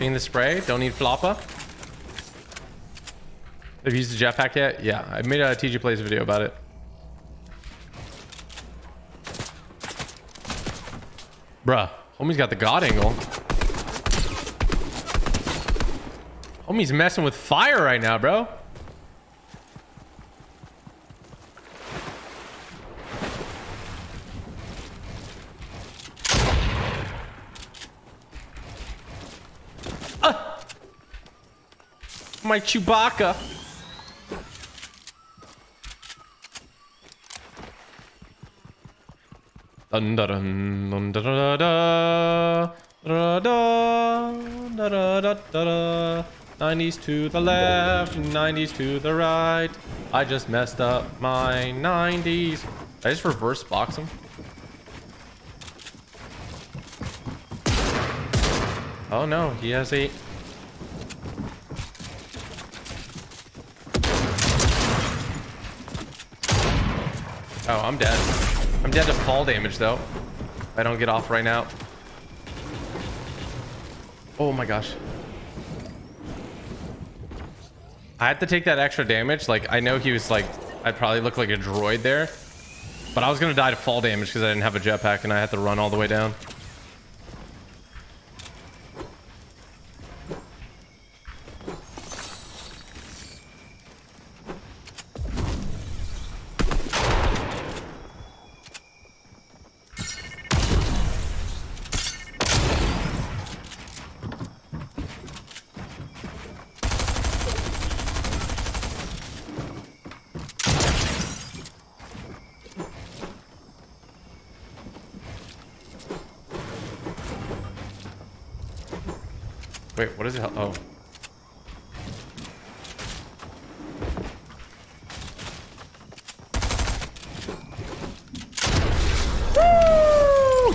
Being the spray. Don't need floppa. Have you used the jetpack yet? Yeah. I made a TG Plays video about it. Bruh. Homie's got the god angle. Homie's messing with fire right now, bro. Ah. My Chewbacca. Dun dun dun dun da da da da da da da da da da 90s to the left, 90s to the right. I just messed up my 90s. I just reverse box him. Oh no, he has a Oh, I'm dead. I'm dead to fall damage though. I don't get off right now. Oh my gosh. I had to take that extra damage. Like, I know he was like, I'd probably look like a droid there. But I was going to die to fall damage because I didn't have a jetpack and I had to run all the way down. Wait, what is it? Oh.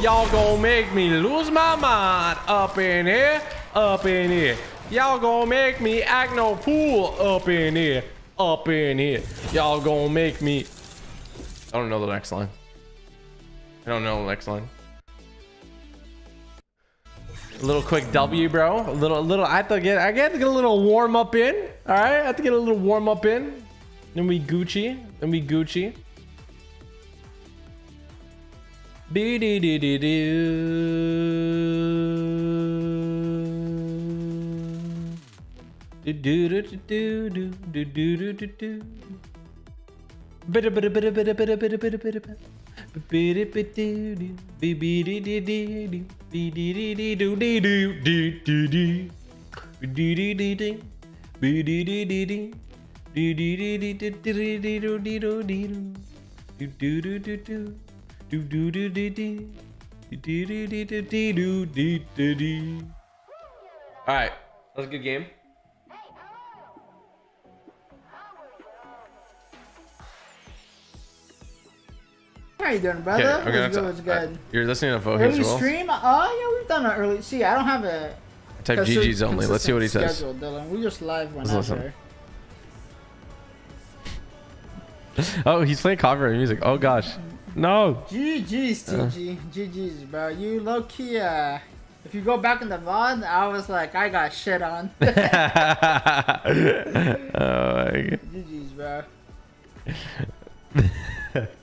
Y'all gonna make me lose my mind up in here, up in here. Y'all gonna make me act no fool up in here, up in here. Y'all gonna make me. I don't know the next line. I don't know the next line. A little quick W, bro. A little, a little. I have to get. I have to get a little warm up in. All right, I have to get a little warm up in. Then we Gucci. Then we Gucci. Be bidi di di do, bidi di How are you doing, brother? Okay, I'm gonna have good? to- What's good? You're listening to Vohe Early as well. stream? Oh, yeah, we've done an early. See, I don't have a. Type consist- GG's only. Let's see what he says. schedule, Dylan. We just live Let's listen. (laughs) Oh, he's playing copyright music. Oh gosh. No. GG's, Uh. TG. GG's, bro. You low key, uh. If you go back in the VOD, I was like, I got shit on. (laughs) oh my god. GG's, bro. (laughs)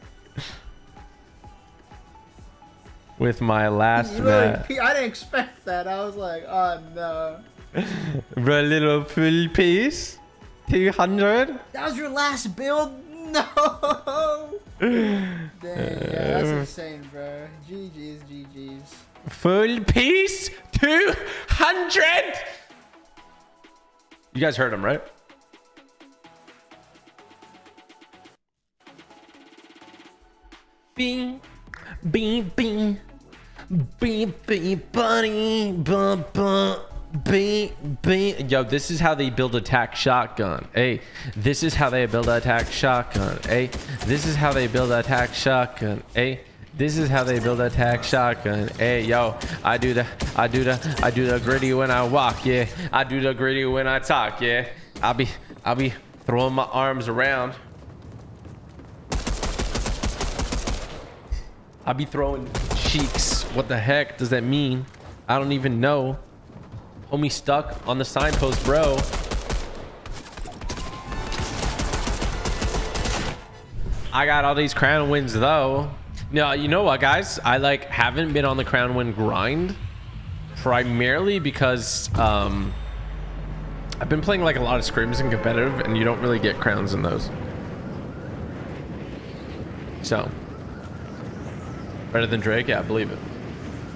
With my last You really, match. I didn't expect that. I was like, oh no. (laughs) Bro, little full piece. 200. That was your last build? (laughs) No! (laughs) Dang, yeah, that's insane, bro. GG's, GG's. Full piece. 200. You guys heard him, right? Bing. Bing, bing. Bing, beep, buddy. Bum, bum. Beep, bing. Yo, this is how they build attack shotgun. Hey, this is how they build attack shotgun. Hey, this is how they build attack shotgun. Hey, this is how they build a tac shotgun. Eh? Hey, eh? yo, I do the, I do the, I do the gritty when I walk. Yeah, I do the gritty when I talk. Yeah, I'll be, I'll be throwing my arms around. I'll be throwing cheeks. What the heck does that mean? I don't even know. Homie stuck on the signpost, bro. I got all these crown wins though. No, you know what, guys? I like haven't been on the crown win grind primarily because um I've been playing like a lot of scrims and competitive, and you don't really get crowns in those. So better than Drake, yeah, I believe it.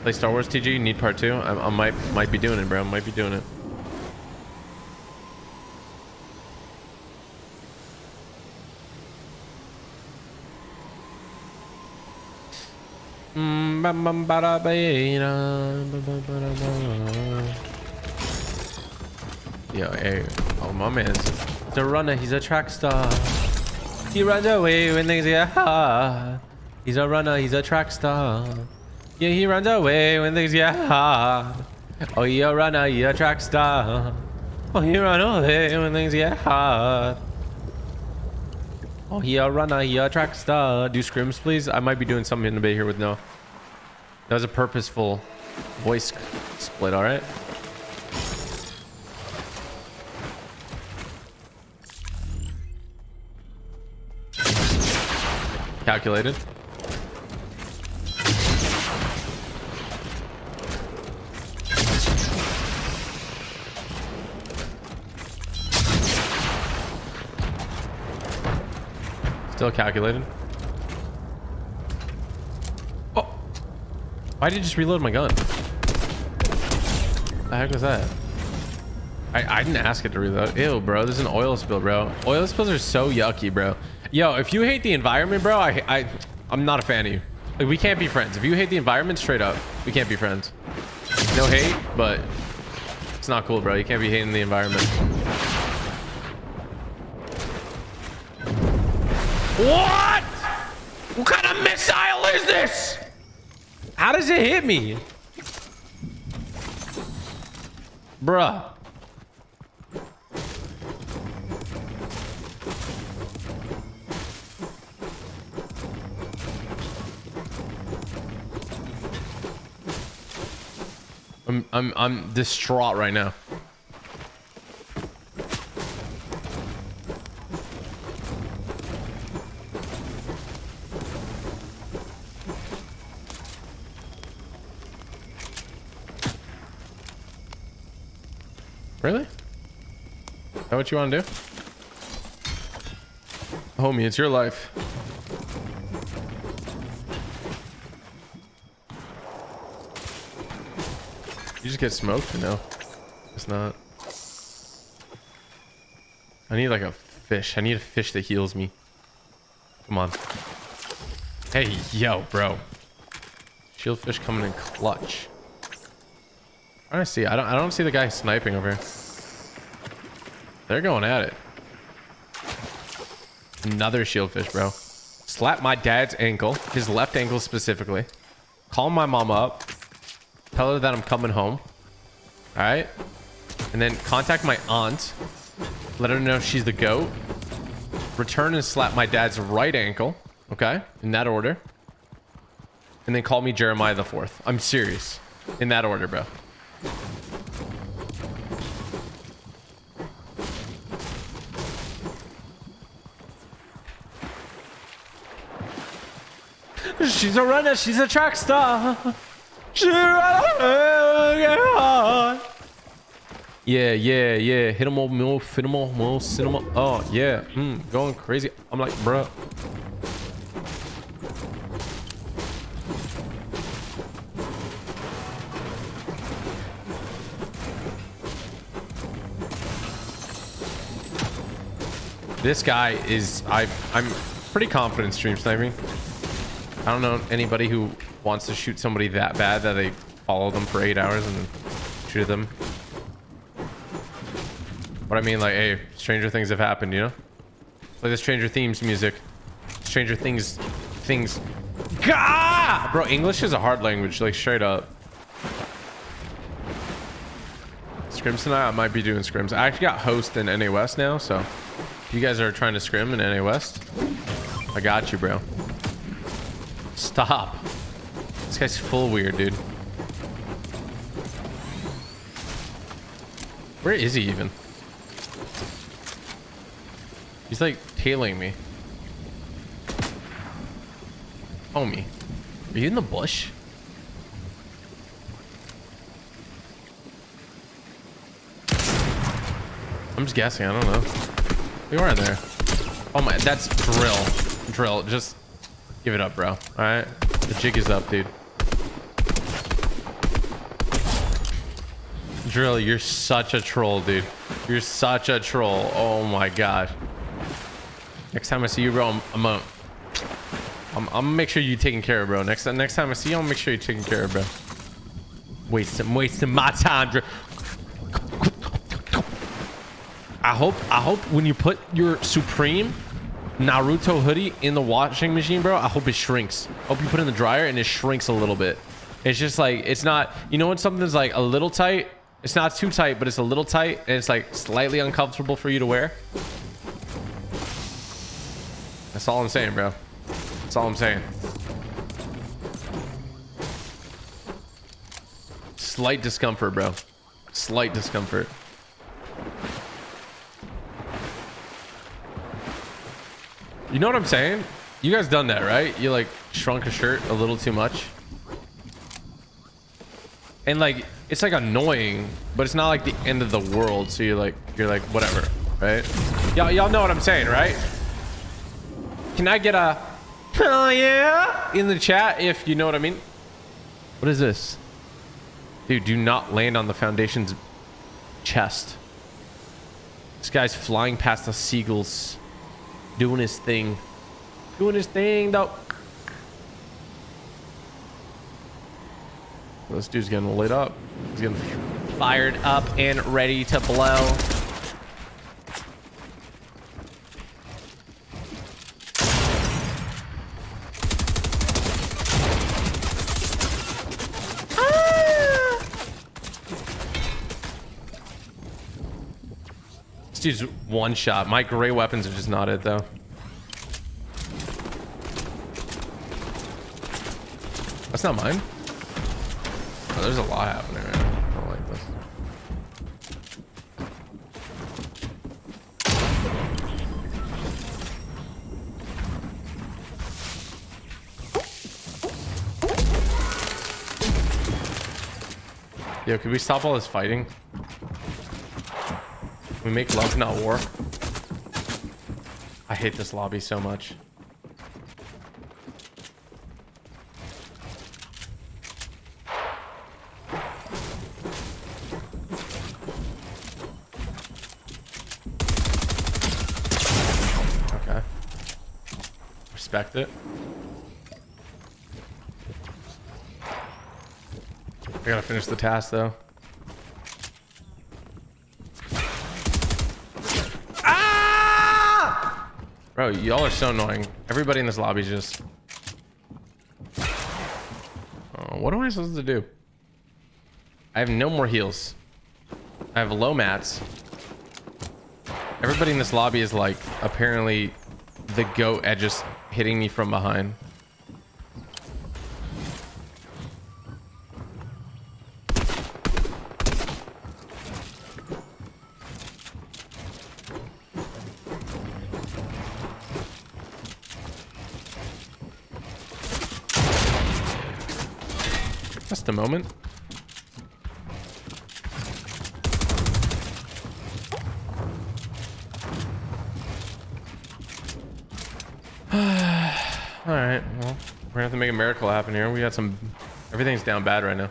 Play Star Wars TG? Need part two? I, I might might be doing it, bro. Might be doing it. Yo, hey. Oh, my man. The runner. He's a track star. He runs away when things get hard. He's a runner. He's a track star. Yeah, he runs away when things get hard. Oh, you're a runner. You're a track star. Oh, you run away when things get hard. Oh, you're a runner. You're a track star. Do scrims, please. I might be doing something in a bit here with no. That was a purposeful voice split. All right. Calculated. Still calculated. Oh! Why did you just reload my gun? The heck was that? I, I didn't ask it to reload. Ew, bro. There's an oil spill, bro. Oil spills are so yucky, bro. Yo, if you hate the environment, bro, I, I, I'm not a fan of you. Like, we can't be friends. If you hate the environment, straight up, we can't be friends. No hate, but it's not cool, bro. You can't be hating the environment. What? What kind of missile is this? How does it hit me? Bruh. I'm I'm I'm distraught right now. Really? Is that what you want to do? Homie, it's your life. You just get smoked? No. It's not. I need like a fish. I need a fish that heals me. Come on. Hey, yo, bro. Shieldfish coming in clutch. I see. I don't. I don't see the guy sniping over here. They're going at it. Another shieldfish, bro. Slap my dad's ankle, his left ankle specifically. Call my mom up. Tell her that I'm coming home. All right. And then contact my aunt. Let her know she's the goat. Return and slap my dad's right ankle. Okay. In that order. And then call me Jeremiah the fourth. I'm serious. In that order, bro. She's a runner. She's a track star. She Yeah, yeah, yeah. Hit him over, move, fit him move, sit him up. Oh, yeah. Mm, going crazy. I'm like, bro. This guy is I I'm pretty confident stream sniping. I don't know anybody who wants to shoot somebody that bad that they follow them for eight hours and shoot them. But I mean, like, hey, stranger things have happened, you know? Like the Stranger Themes music. Stranger Things, things. Gah! Bro, English is a hard language, like straight up. Scrims tonight, I might be doing scrims. I actually got host in NA West now, so you guys are trying to scrim in NA West, I got you, bro. Stop. This guy's full weird, dude. Where is he even? He's like tailing me. Homie. Are you in the bush? I'm just guessing. I don't know. We were there. Oh my, that's drill. Drill. Just Give it up, bro. All right. The jig is up, dude. Drill, you're such a troll, dude. You're such a troll. Oh my gosh. Next time I see you, bro, I'm, I'm a... I'm, I'm gonna make sure you're taken care of, bro. Next next time I see you, gonna make sure you're taken care of, bro. Wasting wasting my time. Dra- I hope I hope when you put your Supreme Naruto hoodie in the washing machine, bro, I hope it shrinks. Hope you put it in the dryer and it shrinks a little bit. It's just like it's not. You know when something's like a little tight, it's not too tight, but it's a little tight and it's like slightly uncomfortable for you to wear. That's all I'm saying, bro. That's all I'm saying. Slight discomfort, bro. Slight discomfort. You know what I'm saying? You guys done that, right? You like shrunk a shirt a little too much. And like it's like annoying, but it's not like the end of the world. So you're like you're like whatever, right? Y'all y'all know what I'm saying, right? Can I get a oh yeah in the chat if you know what I mean? What is this? Dude, do not land on the foundation's chest. This guy's flying past the seagulls, doing his thing. Doing his thing, though. This dude's getting lit up. He's getting fired up and ready to blow. Dude's one shot. My gray weapons are just not it though. That's not mine. Oh, there's a lot happening right now. I don't like this. Yo, can we stop all this fighting? We make love, not war. I hate this lobby so much. Okay. Respect it. I gotta finish the task though. Bro, y'all are so annoying. Everybody in this lobby is just. Oh, what am I supposed to do? I have no more heals. I have low mats. Everybody in this lobby is like apparently the goat at just hitting me from behind. Just a moment. (sighs) All right, well, we're gonna have to make a miracle happen here. We got some, everything's down bad right now.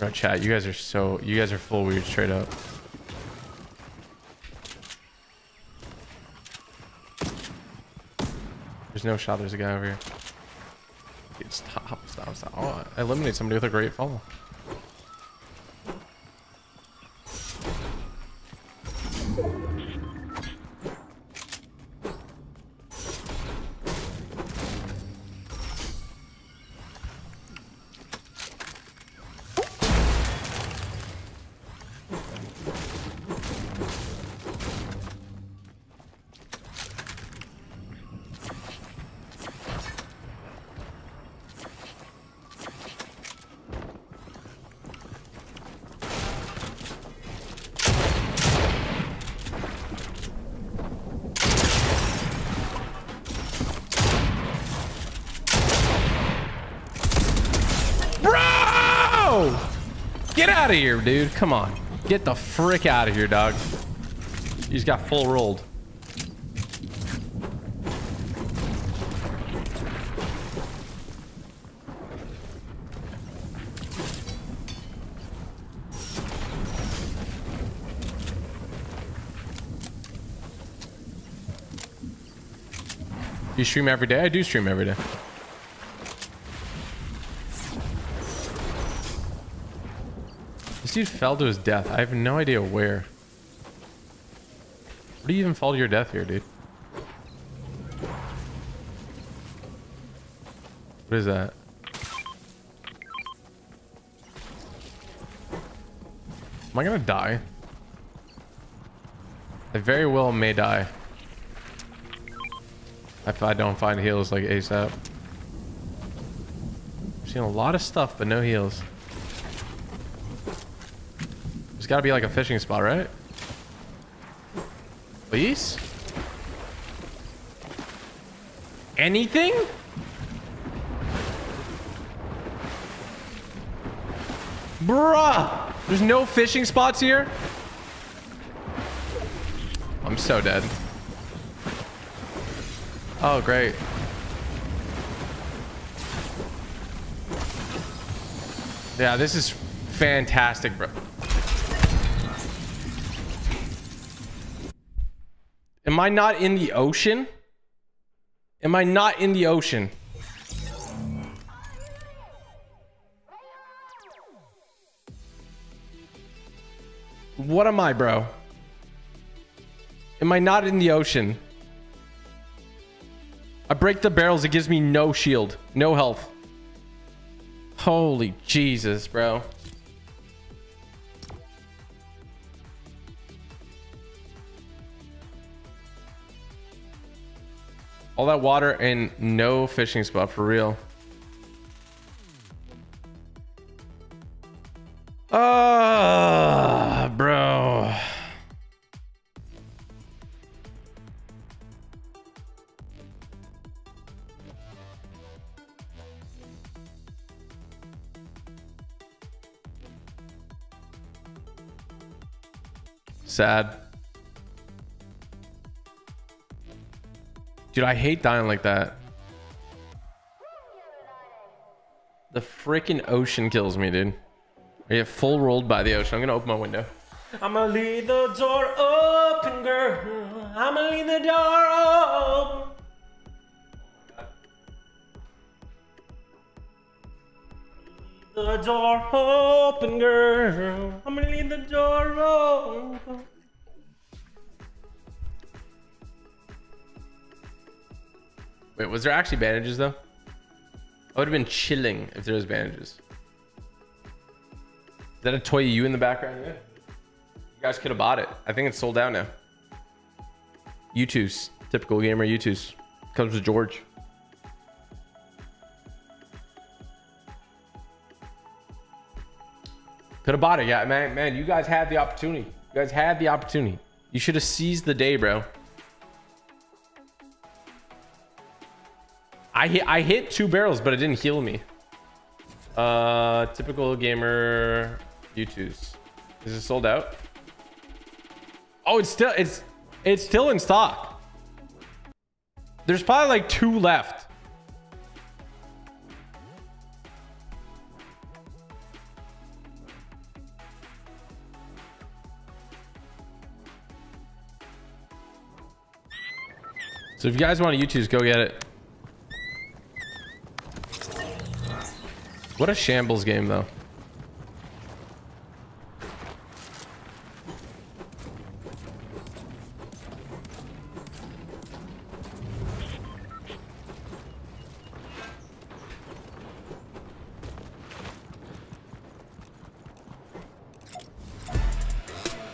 Bro, chat, you guys are so, you guys are full weird straight up. There's no shot. There's a guy over here. Stop, stop, stop. Oh, eliminate somebody with a great fall. Of here, dude. Come on. Get the frick out of here, dog. He's got full rolled. You stream every day? I do stream every day. Dude fell to his death. I have no idea where. Where do you even fall to your death here, dude? What is that? Am I gonna die? I very well may die. If I don't find heals like ASAP. I've seen a lot of stuff, but no heals. There's gotta be like a fishing spot, right? Please? Anything? Bruh! There's no fishing spots here? I'm so dead. Oh, great. Yeah, this is fantastic, bro. Am I not in the ocean? Am I not in the ocean? What am I, bro? Am I not in the ocean? I break the barrels. It gives me no shield, no health. Holy Jesus, bro. All that water and no fishing spot for real. Ah, bro. Sad. Dude, I hate dying like that. The freaking ocean kills me, dude. I get full rolled by the ocean. I'm gonna open my window. I'ma leave the door open, girl. I'ma leave the door open. The door open, girl. I'ma leave the door open. Wait, was there actually bandages though? I would have been chilling if there was bandages. Is that a toy you in the background? Yeah. You guys could have bought it. I think it's sold out now. Youtooz typical gamer Youtooz comes with George. Could have bought it, yeah, man. Man, you guys had the opportunity. You guys had the opportunity. You should have seized the day, bro. I hit I hit two barrels, but it didn't heal me. Uh, typical gamer Youtooz. Is it sold out? Oh, it's still it's it's still in stock. There's probably like two left. So if you guys want to Youtooz, go get it. What a shambles game, though.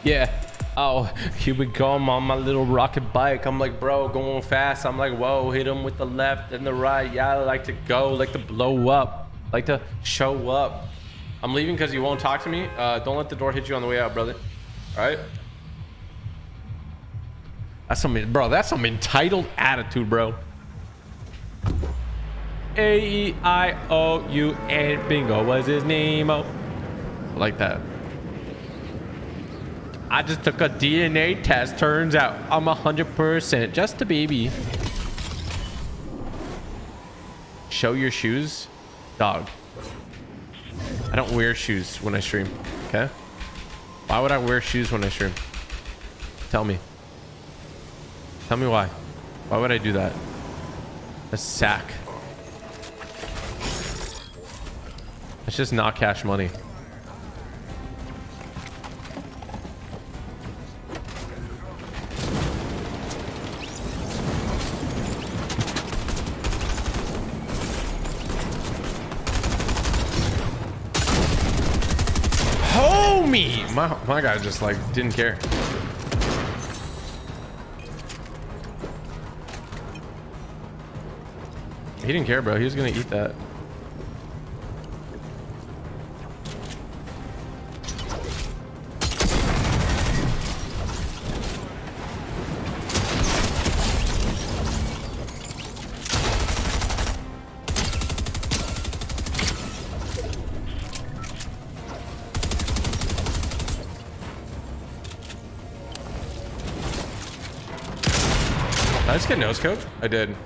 Yeah. Oh, (laughs) here we go. I'm on my little rocket bike. I'm like, bro, going fast. I'm like, whoa, hit him with the left and the right. Yeah, I like to go, like to blow up, like to show up. I'm leaving because you won't talk to me. Uh, don't let the door hit you on the way out, brother. All right? That's some, bro, that's some entitled attitude, bro. A-E-I-O-U and bingo was his name. -o. Like that. I just took a DNA test. Turns out I'm 100% just a baby. Show your shoes? Dog. I don't wear shoes when I stream. Okay? Why would I wear shoes when I stream? Tell me. Tell me why. Why would I do that? A sack. It's just not cash money. My, guy just like didn't care. He didn't care, bro. He was gonna eat that. Nose? I did.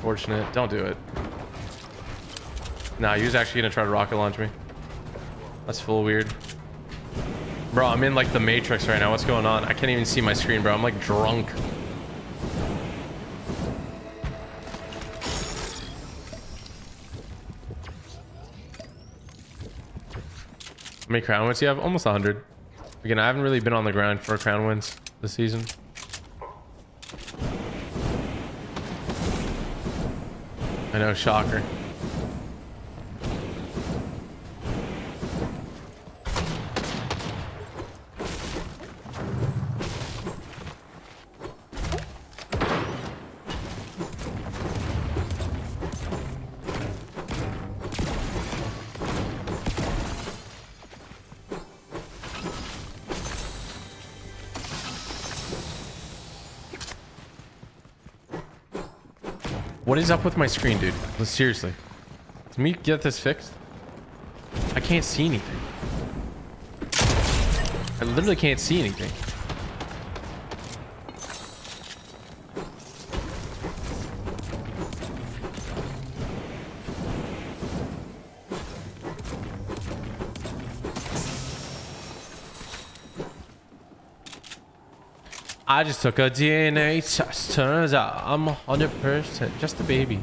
Fortunate. Don't do it. Nah, he was actually gonna try to rocket launch me. That's full weird. Bro, I'm in like the matrix right now. What's going on? I can't even see my screen, bro. I'm like drunk. How many crown wins do you have? Almost 100. Again, I haven't really been on the ground for crown wins this season. I know, shocker. What is up with my screen, dude? Seriously. Let me get this fixed. I can't see anything. I literally can't see anything. I just took a DNA test. Turns out I'm 100% just a baby.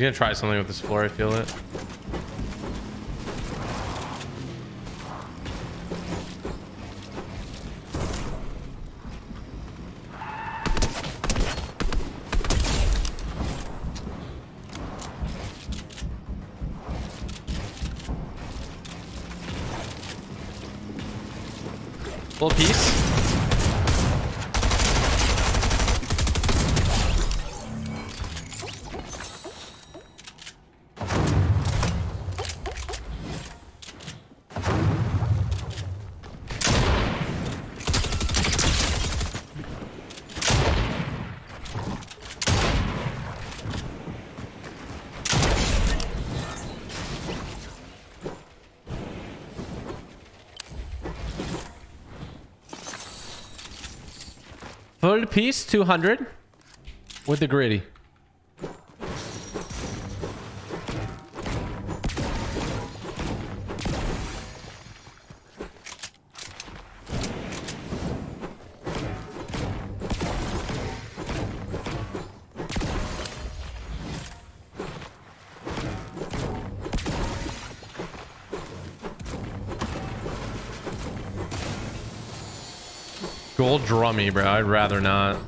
He's gonna try something with this floor, I feel it. Piece, 200 with the gritty. Drummy, bro. I'd rather not.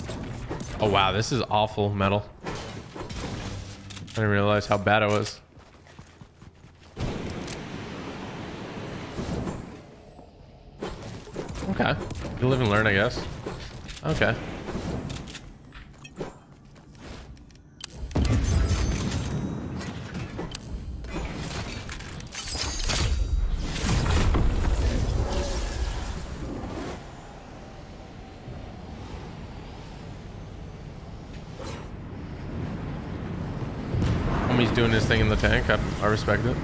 Oh, wow. This is awful metal. I didn't realize how bad it was. Okay. You live and learn, I guess. Okay. Thing in the tank. I, I respect it.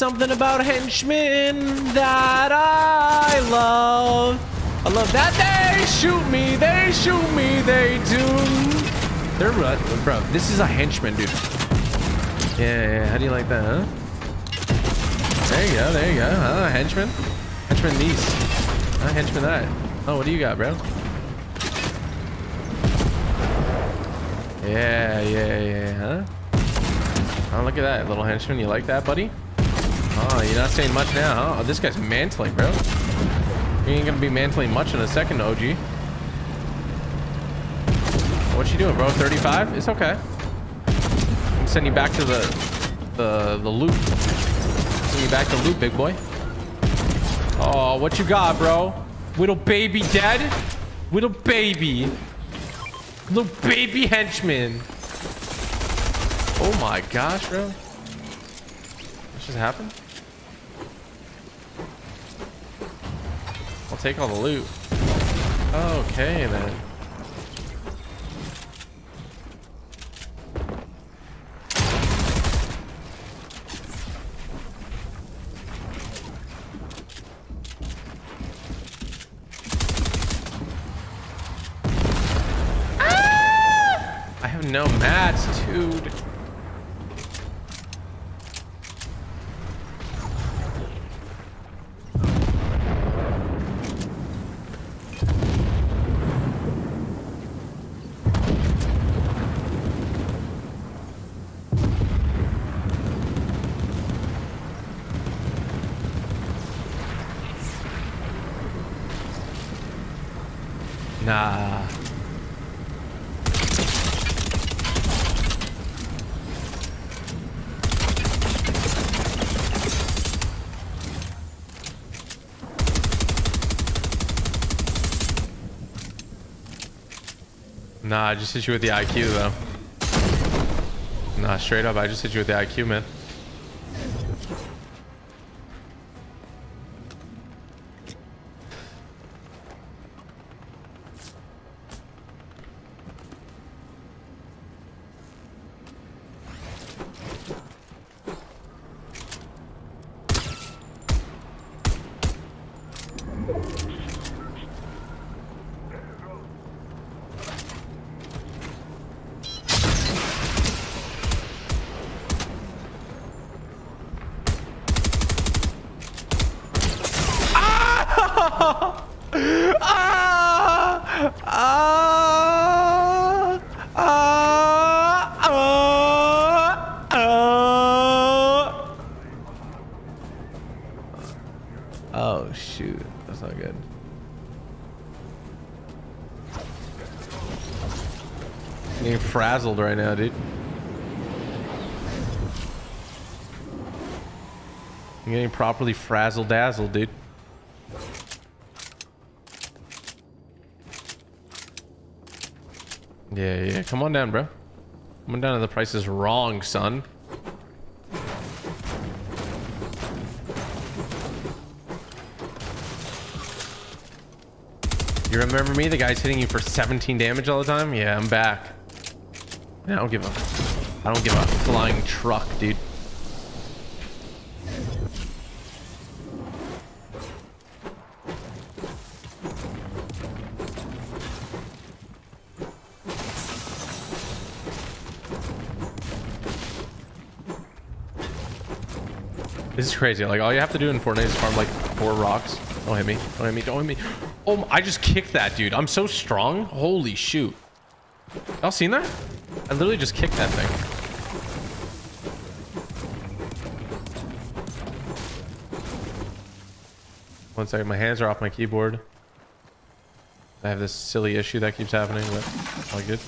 Something about henchmen that I love. I love that they shoot me, they shoot me, they do. They're right, bro. This is a henchman, dude. Yeah, yeah. How do you like that, huh? There you go, there you go. Huh, henchman. Henchman these. Huh, henchman that. Oh, what do you got, bro? Yeah, yeah, yeah, huh? Oh, look at that, little henchman. You like that, buddy? You're not saying much now, huh? Oh, this guy's mantling, bro. You ain't gonna be mantling much in a second, OG. What you doing, bro? 35? It's okay. I'm sending you back to the the the loop. Send you back to loop, big boy. Oh, what you got, bro? Little baby dead? Little baby. Little baby henchman. Oh my gosh, bro. What just happened? Take all the loot. Okay, then. I have no mats, dude. Nah. I just hit you with the IQ though. Nah, straight up, I just hit you with the IQ, man. Frazzled right now, dude. I'm getting properly frazzle dazzled, dude. Yeah, yeah. Come on down, bro. Come on down to the price is wrong, son. You remember me? The guy's hitting you for 17 damage all the time? Yeah, I'm back. Yeah, I don't give a... I don't give a flying truck, dude. This is crazy. Like, all you have to do in Fortnite is farm, like, four rocks. Don't hit me. Don't hit me. Don't hit me. Oh, I just kicked that, dude. I'm so strong. Holy shoot. Y'all seen that? I literally just kicked that thing. One second. My hands are off my keyboard. I have this silly issue that keeps happening, but all good.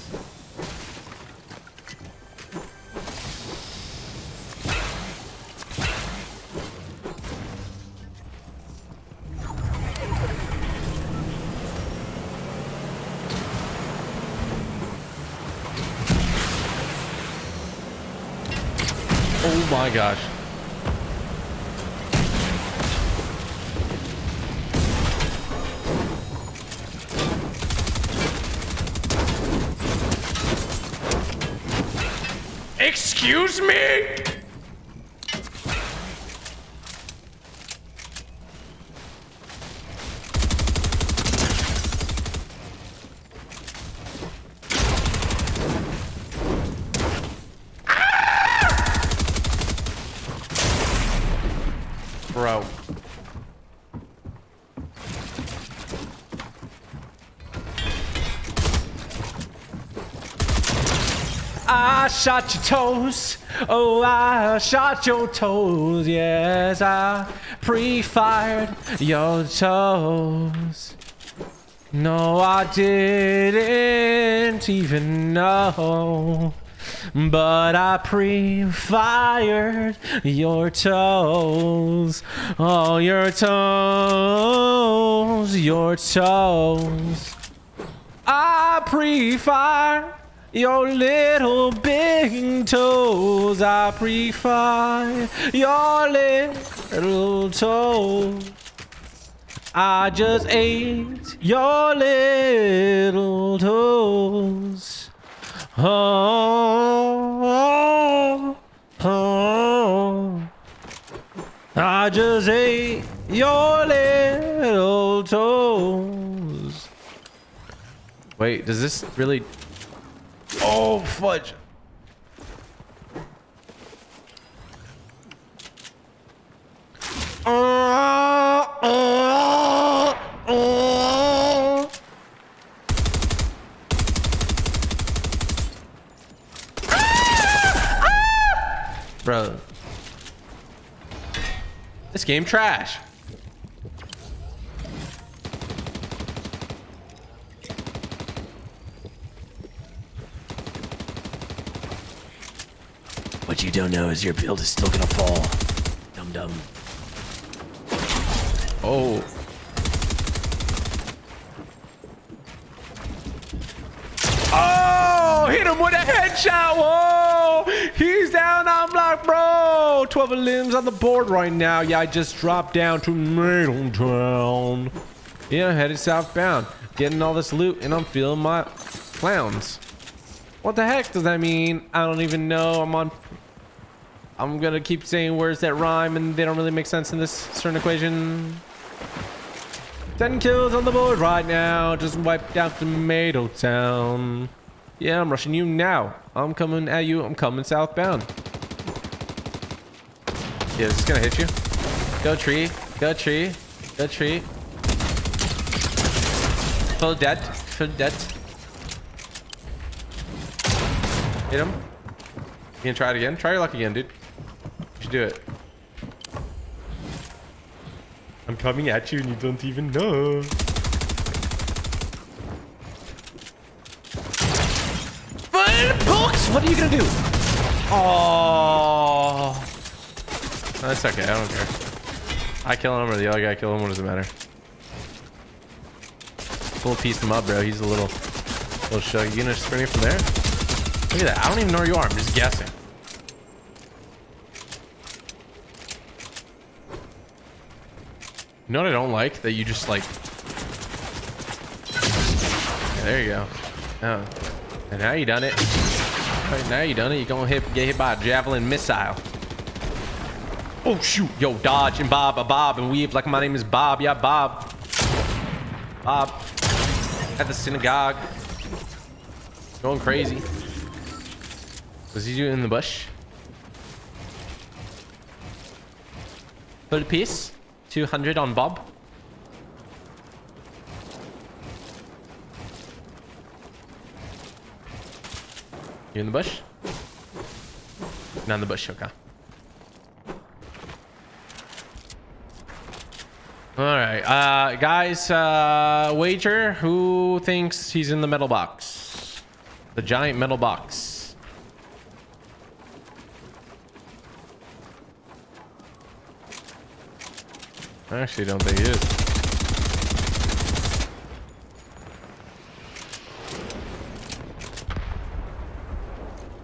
Gosh. Excuse me? Bro. I shot your toes. Oh, I shot your toes. Yes, I pre-fired your toes. No, I didn't even know. But I pre-fired your toes. Oh, your toes. Your toes. I pre-fire your little big toes. I pre-fire your little toes. I just ate your little toes. Oh, oh, oh. I just ate your little toes. Wait, does this really? Oh, fudge. Uh, uh, uh. Bro. This game trash. Don't know is your build is still gonna fall. Dum dum. Oh. Oh, hit him with a headshot. Whoa. He's down. I'm like, bro. 12 limbs on the board right now. Yeah, I just dropped down to Middletown. Yeah, headed southbound. Getting all this loot, and I'm feeling my clowns. What the heck does that mean? I don't even know. I'm on. I'm gonna keep saying words that rhyme, and they don't really make sense in this certain equation. 10 kills on the board right now. Just wiped out Tomato Town. Yeah, I'm rushing you now. I'm coming at you. I'm coming southbound. Yeah, this is gonna hit you. Go tree. Go tree. Go tree. Full dead. Full dead. Hit him. You gonna try it again? Try your luck again, dude. Do it. I'm coming at you and you don't even know. Books! What are you gonna do? Oh, that's okay. I don't care. I kill him or the other guy kill him. What does it matter? We'll piece him up, bro. He's a little, little show. You gonna sprint me from there? Look at that. I don't even know where you are. I'm just guessing. You know what I don't like? That you just like... Yeah, there you go. Oh. And now you done it. Right, now you done it. You're gonna hit, get hit by a javelin missile. Oh shoot. Yo, dodge and bob, a bob and weave like my name is Bob. Yeah, Bob. Bob. At the synagogue. Going crazy. Was he doing in the bush? Full piece. 200 on Bob. You in the bush? Not in the bush, okay. All right, uh, guys, uh, wager, who thinks he's in the metal box? The giant metal box. I actually don't think he is.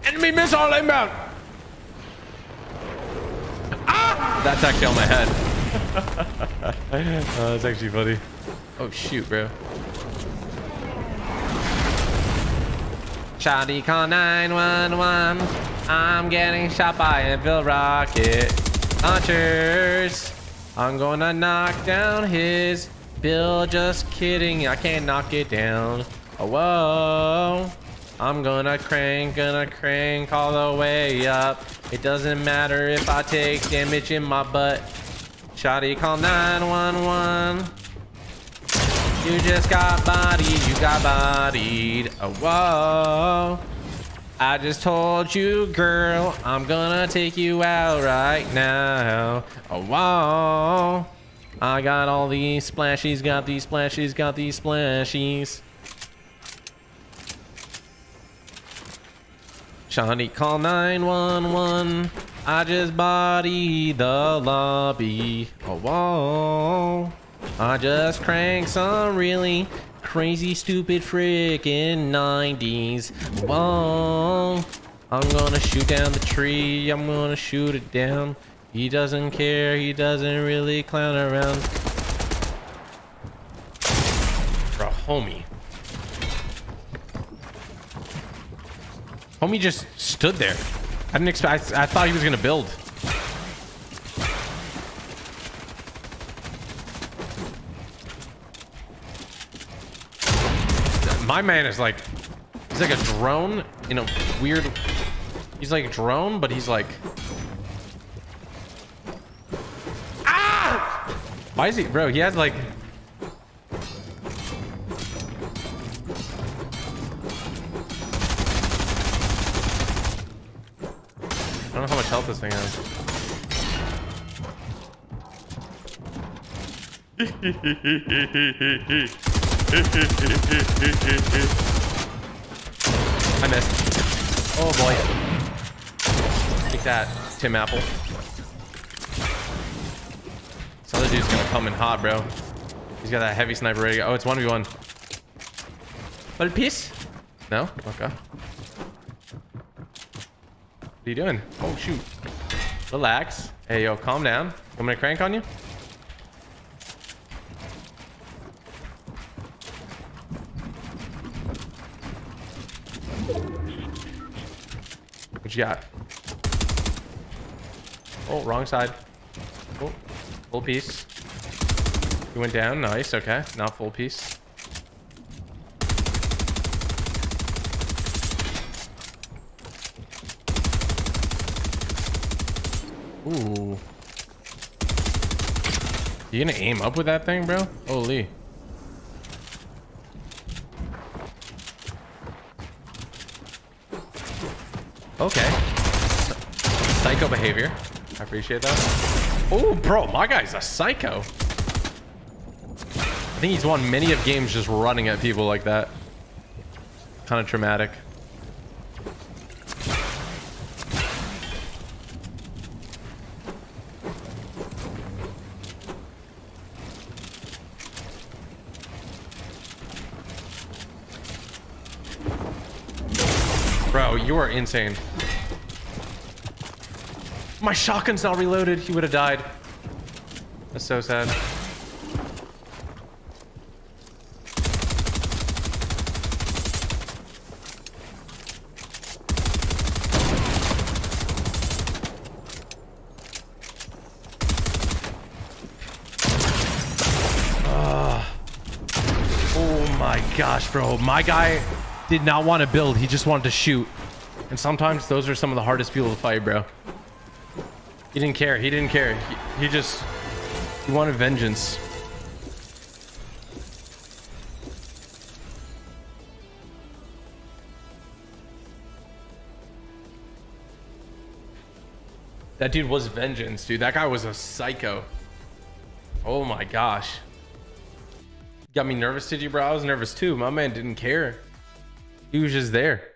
Enemy missile inbound! Ah! That's actually on my head. (laughs) oh, that's actually funny. Oh, shoot, bro. Shotty call 911. I'm getting shot by a Bill Rocket launchers. I'm gonna knock down his bill. Just kidding. I can't knock it down. Oh, whoa. I'm gonna crank, gonna crank all the way up. It doesn't matter if I take damage in my butt. Shotty call 911. You just got bodied, you got bodied. Oh, whoa. I just told you, girl, I'm gonna take you out right now. Oh, whoa. I got all these splashies, got these splashies, got these splashies. Shawnee, call 911. I just body the lobby. Oh, whoa. I just cranked some really crazy, stupid freaking 90s. Whoa. I'm gonna shoot down the tree. I'm gonna shoot it down. He doesn't care. He doesn't really clown around. Bro, homie. Homie just stood there. I didn't expect. I, I thought he was gonna build. My man is like, he's like a drone in a weird. He's like a drone, but he's like. Ah! Why is he, bro? He has like. I don't know how much health this thing has. (laughs) I missed. Oh boy. Take that, Tim Apple. This other dude's gonna come in hot, bro. He's got that heavy sniper ready. Oh, it's 1v1. Little piece? No? Okay. What are you doing? Oh, shoot. Relax. Hey, yo, calm down. I'm gonna crank on you. What you got? Oh, wrong side. Oh, full piece. You went down. Nice. Okay. Now full piece. Ooh. You gonna aim up with that thing, bro? Holy. Okay. Psycho behavior. I appreciate that. Oh, bro, my guy's a psycho. I think he's won many of games just running at people like that. Kind of traumatic. Bro, you are insane. My shotgun's not reloaded. He would have died. That's so sad. Ah. Oh my gosh, bro. My guy did not want to build. He just wanted to shoot. And sometimes those are some of the hardest people to fight, bro. He didn't care. He didn't care. He, he just You wanted vengeance. That dude was vengeance, dude. That guy was a psycho. Oh my gosh. Got me nervous, did you, bro? I was nervous too. My man didn't care. He was just there.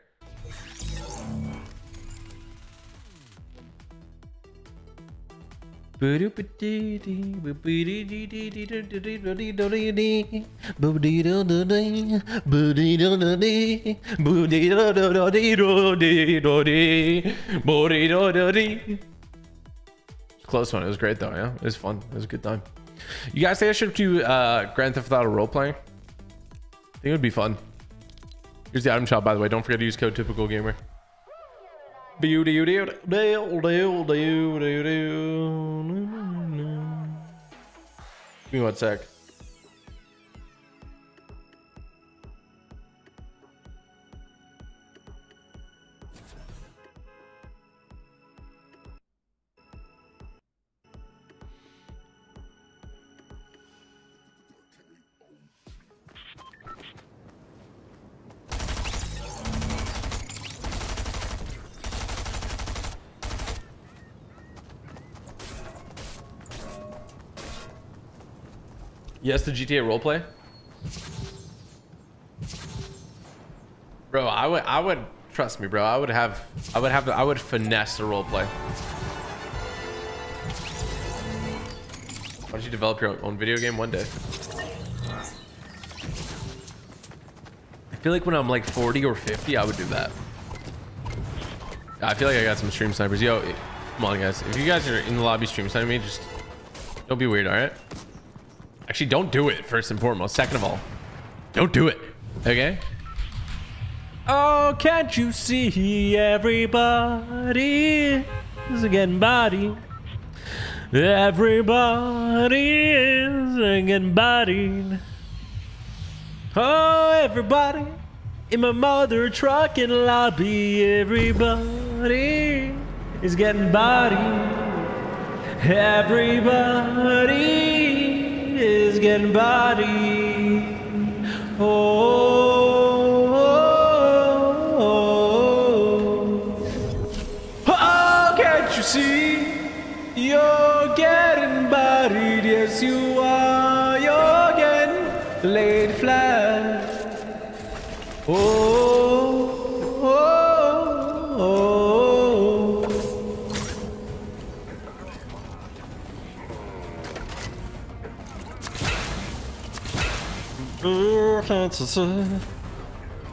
Close one. It was great though. Yeah, it was fun. It was a good time. You guys think I should do uh, Grand Theft Auto role playing? I think it would be fun. Here's the item shop, by the way. Don't forget to use code typical gamer. Give me one sec. Yes, the GTA roleplay. Bro, I would, I would trust me, bro. I would have, I would have, I would finesse the roleplay. Why don't you develop your own video game one day? I feel like when I'm like 40 or 50, I would do that. I feel like I got some stream snipers. Yo, come on, guys. If you guys are in the lobby stream sniping me, just don't be weird, all right? Actually, don't do it first and foremost. Second of all, don't do it. Okay? Oh, can't you see everybody is getting body? Everybody is getting bodied. Oh, everybody in my mother trucking lobby. Everybody is getting bodied. Everybody is getting body. Oh, oh, oh, oh, can't you see? You're getting yes you are. You're getting laid flat. Oh, oh,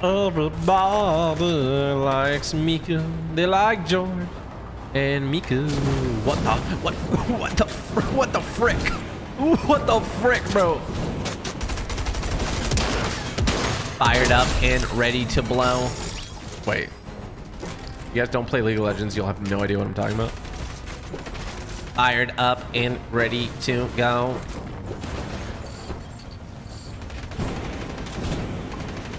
Everybody likes Mika. They like George and Mika. What the? What? What the? fr- What the frick? What the frick, bro? Fired up and ready to blow. Wait. You guys don't play League of Legends, you'll have no idea what I'm talking about. Fired up and ready to go. I'll be hunting it, oh, and I'm it, oh, I'll be humming it, oh, and I'm it, oh, I'll be humming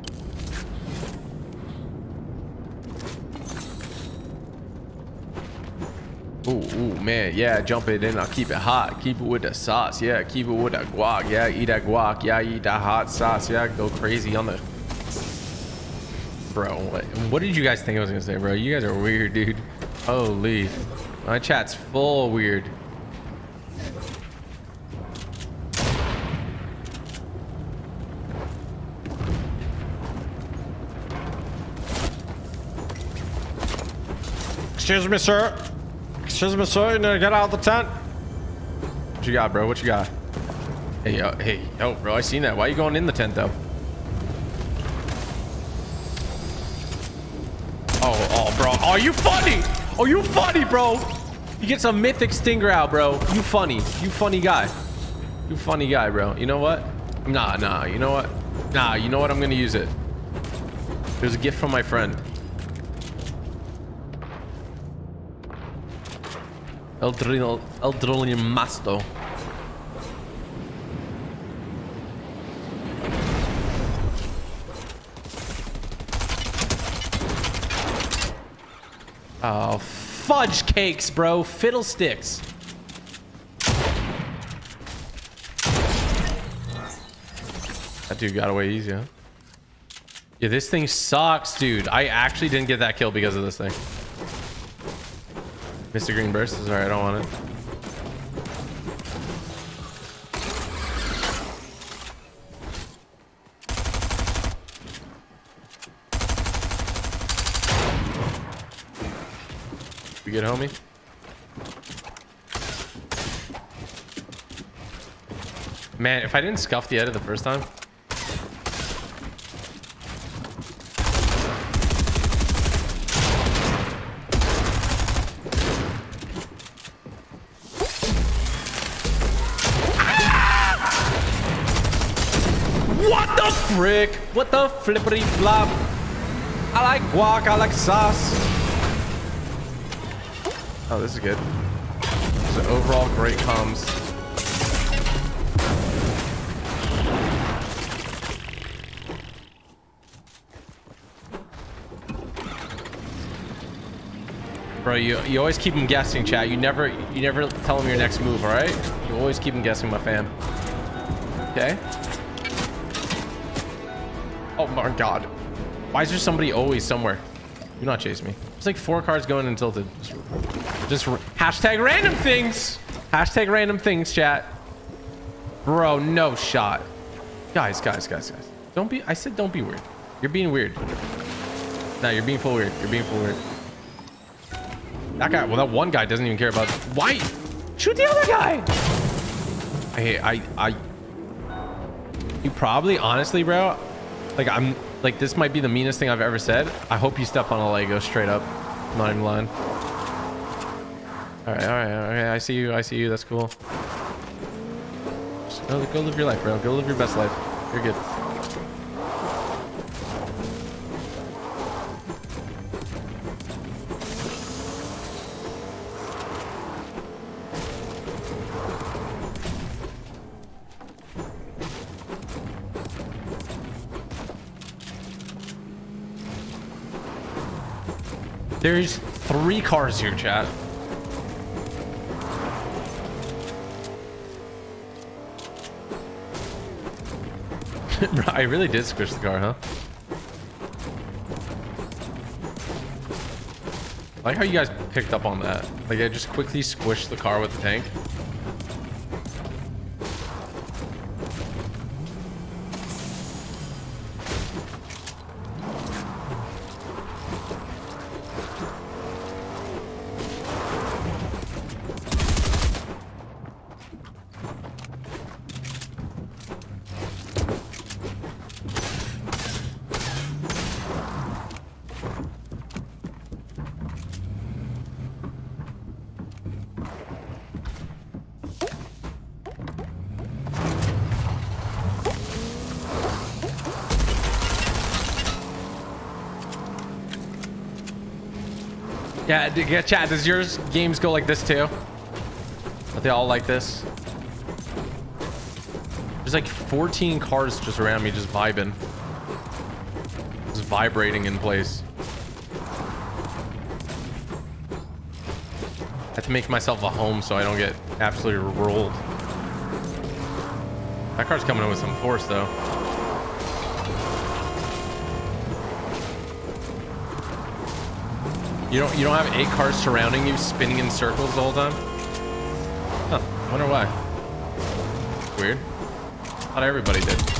Ooh, ooh, man, yeah, jump it in. I'll keep it hot. Keep it with the sauce. Yeah, keep it with that guac. Yeah, eat that guac. Yeah, eat that hot sauce. Yeah, go crazy on the. Bro, what, what did you guys think I was gonna say, bro? You guys are weird, dude. Holy, my chat's full weird. Excuse me, sir. Need to get out of the tent. What you got, bro? What you got? Hey, yo, hey, yo, bro. I seen that. Why are you going in the tent, though? Oh, oh, bro. Oh, you funny. Oh, you funny, bro. You get some mythic stinger out, bro. You funny. You funny guy. You funny guy, bro. You know what? Nah, nah. You know what? Nah, you know what? I'm gonna use it. There's a gift from my friend. El Drino, El Dronium Masto. Oh, fudge cakes, bro. Fiddlesticks. That dude got away easy, huh? Yeah, this thing sucks, dude. I actually didn't get that kill because of this thing. Mr. Green Burst is alright, I don't want it. We good, homie? Man, if I didn't scuff the edit the first time. Frick? What the flippity flop? I like guac, I like sauce. Oh, this is good. So overall, great comms. Bro, you you always keep them guessing, chat. You never you never tell them your next move, all right? You always keep them guessing, my fam. Okay. Oh my god. Why is there somebody always somewhere? Do not chase me. It's like four cars going in tilted. Just, just hashtag random things. Hashtag random things, chat. Bro, no shot. Guys, guys, guys, guys. Don't be. I said don't be weird. You're being weird. Nah, you're being full weird. You're being full weird. That guy. Well, that one guy doesn't even care about. Why? Shoot the other guy. Hey, I. I. You probably, honestly, bro. Like I'm. Like this might be the meanest thing I've ever said. I hope you step on a Lego straight up. I'm not even lying. All right, all right, okay. I see you. I see you. That's cool. Just go, go live your life, bro. Go live your best life. You're good. Three cars here, chat. (laughs) I really did squish the car, huh? I like how you guys picked up on that. Like I just quickly squished the car with the tank. Yeah, d- yeah, chat. Does yours games go like this too? Are they all like this? There's like 14 cars just around me, just vibing, just vibrating in place. I have to make myself a home so I don't get absolutely rolled. That car's coming in with some force though. You don't you don't have eight cars surrounding you spinning in circles the whole time? Huh. Wonder why. Weird. Not everybody did.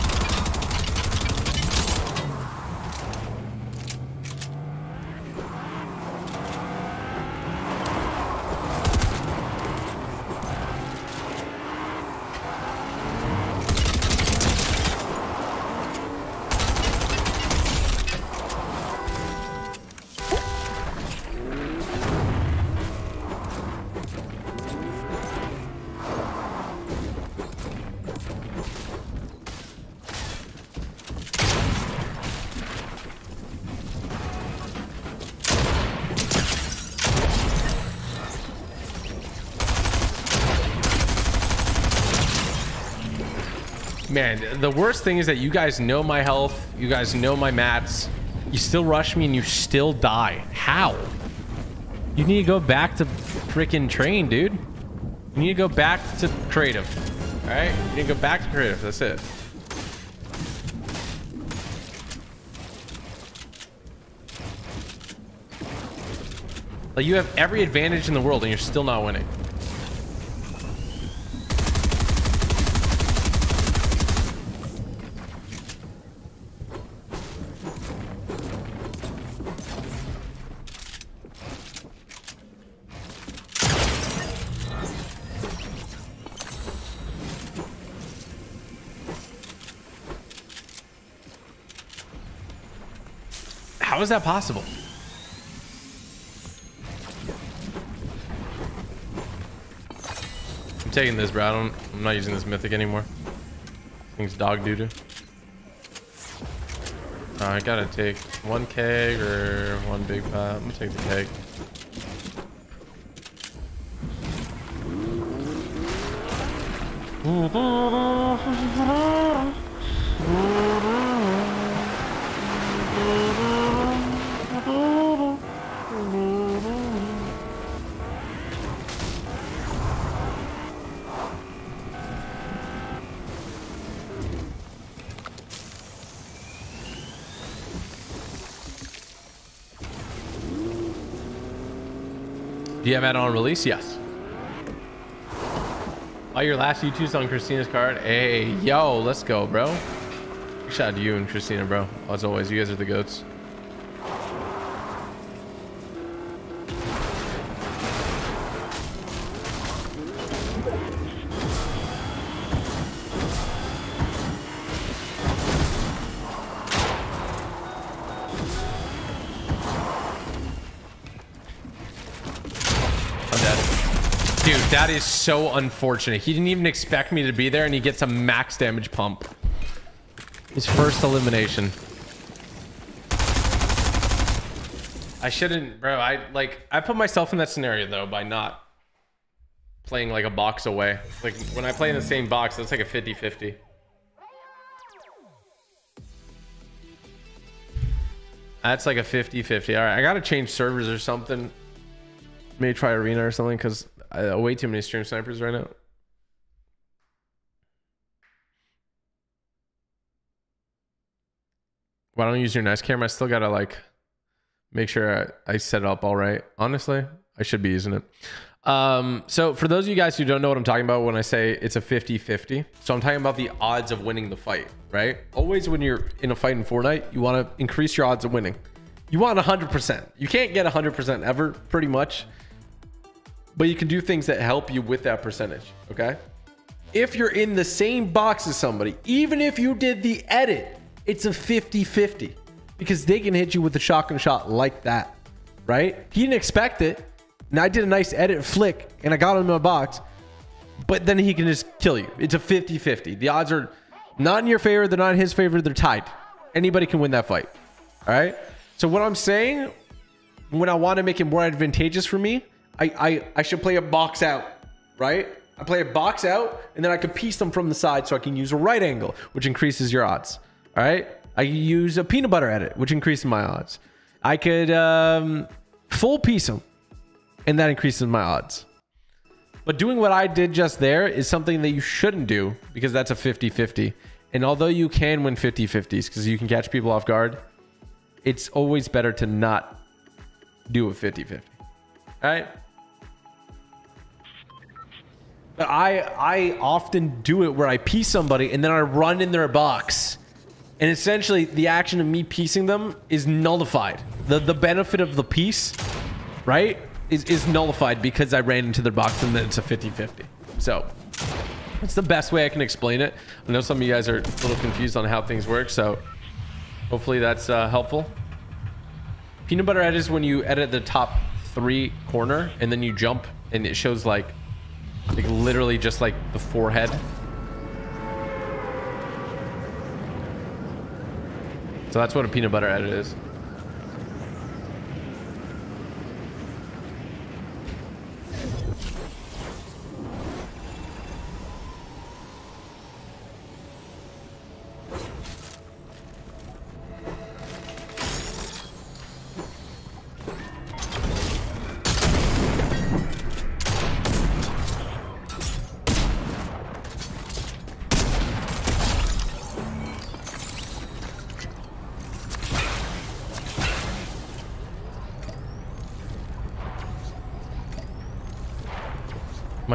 The worst thing is that you guys know my health. You guys know my mats. You still rush me and you still die. How? You need to go back to freaking train, dude. You need to go back to creative. All right? You need to go back to creative. That's it. Like you have every advantage in the world and you're still not winning. That possible? I'm taking this, bro. I don't, I'm not using this mythic anymore. Thing's dog doo doo. Uh, I gotta take one keg or one big pot. I'm gonna take the keg. (laughs) you have that on release? Yes. Oh, your last YouTube's on Christina's card. Hey, yo, let's go, bro. Shout out to you and Christina, bro. As always, you guys are the goats. That is so unfortunate. He didn't even expect me to be there and he gets a max damage pump. His first elimination. I shouldn't, bro. I like I put myself in that scenario though by not playing like a box away. Like when I play in the same box, that's like a 50-50. That's like a 50-50. All right, I got to change servers or something. Maybe try arena or something because I way too many stream snipers right now. Why don't you use your nice camera? I still gotta like make sure I, I set it up all right. Honestly, I should be using it. Um, so for those of you guys who don't know what I'm talking about when I say it's a 50-50, so I'm talking about the odds of winning the fight, right? Always when you're in a fight in Fortnite, you want to increase your odds of winning. You want 100%. You can't get 100% ever, pretty much but you can do things that help you with that percentage. Okay. If you're in the same box as somebody, even if you did the edit, it's a 50 50 because they can hit you with a shotgun shot like that. Right. He didn't expect it. And I did a nice edit flick and I got him in my box, but then he can just kill you. It's a 50 50. The odds are not in your favor. They're not in his favor. They're tied. Anybody can win that fight. All right. So, what I'm saying when I want to make it more advantageous for me, I, I, I should play a box out, right? I play a box out and then I can piece them from the side so I can use a right angle, which increases your odds. All right. I use a peanut butter edit, which increases my odds. I could um, full piece them and that increases my odds. But doing what I did just there is something that you shouldn't do because that's a 50 50. And although you can win 50 50s because you can catch people off guard, it's always better to not do a 50 50. All right. But I I often do it where I piece somebody and then I run in their box. And essentially the action of me piecing them is nullified. The the benefit of the piece, right? Is is nullified because I ran into their box and then it's a 50-50. So it's the best way I can explain it. I know some of you guys are a little confused on how things work, so hopefully that's uh, helpful. Peanut butter edit is when you edit the top three corner and then you jump and it shows like like literally just like the forehead. So that's what a peanut butter edit is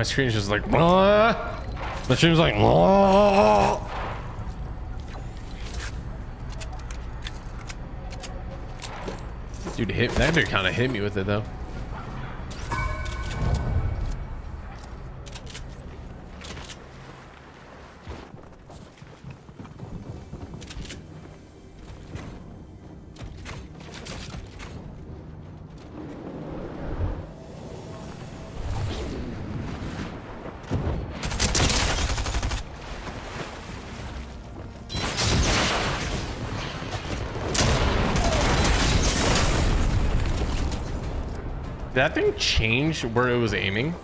Screen's just like. "Ah." My stream's like. "Ah." Dude, hit that dude kind of hit me with it though. Thing change where it was aiming?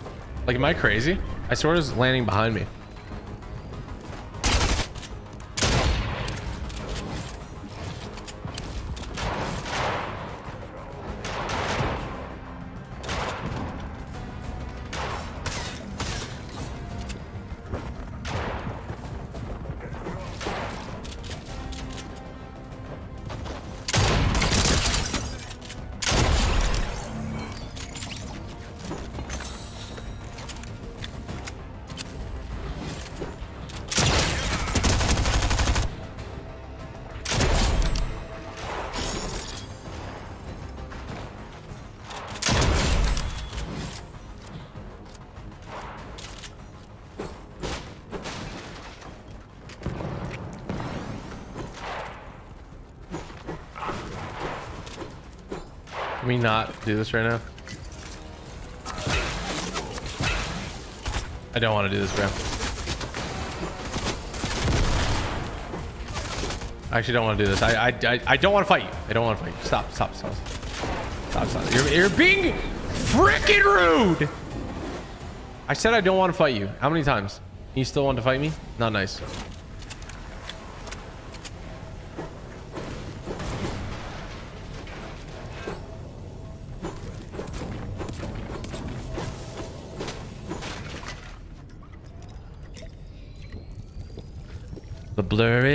Like, am I crazy? I swear it was landing behind me. Do this right now? I don't want to do this, bro. I actually don't want to do this. I, I, I, I don't want to fight you. I don't want to fight you. Stop, stop, stop. Stop, stop. You're, you're being freaking rude. I said I don't want to fight you. How many times? You still want to fight me? Not nice.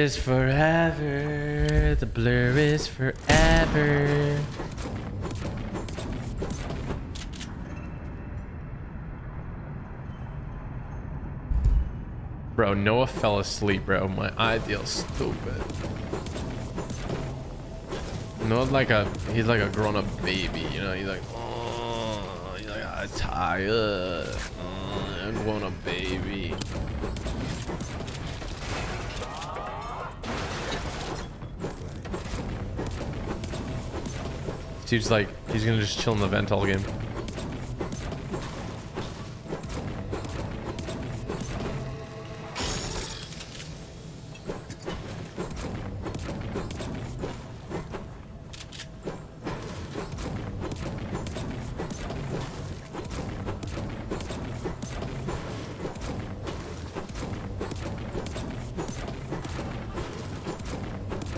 Is forever. The blur is forever. Bro, Noah fell asleep, bro. My eye feels stupid. Noah's like a he's like a grown-up baby, you know. He's like, oh, he's like I'm tired. Oh, I'm grown-up baby. Dude's like, he's gonna just chill in the vent all game.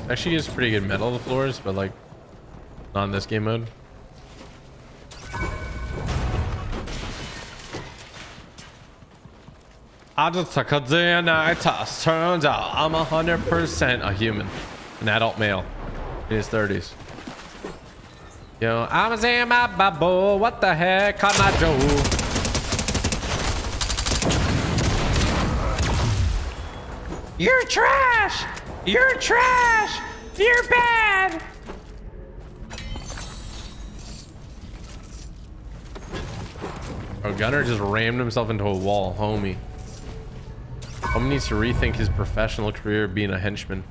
Actually, is pretty good metal the floors, but like not in this game mode. I just took a DNA test. Turns out I'm 100% a human. An adult male in his 30s. Yo, I'm saying my babo. What the heck? Caught my Joe. You're trash! You're trash! You're bad! Gunner just rammed himself into a wall, homie. Homie needs to rethink his professional career being a henchman.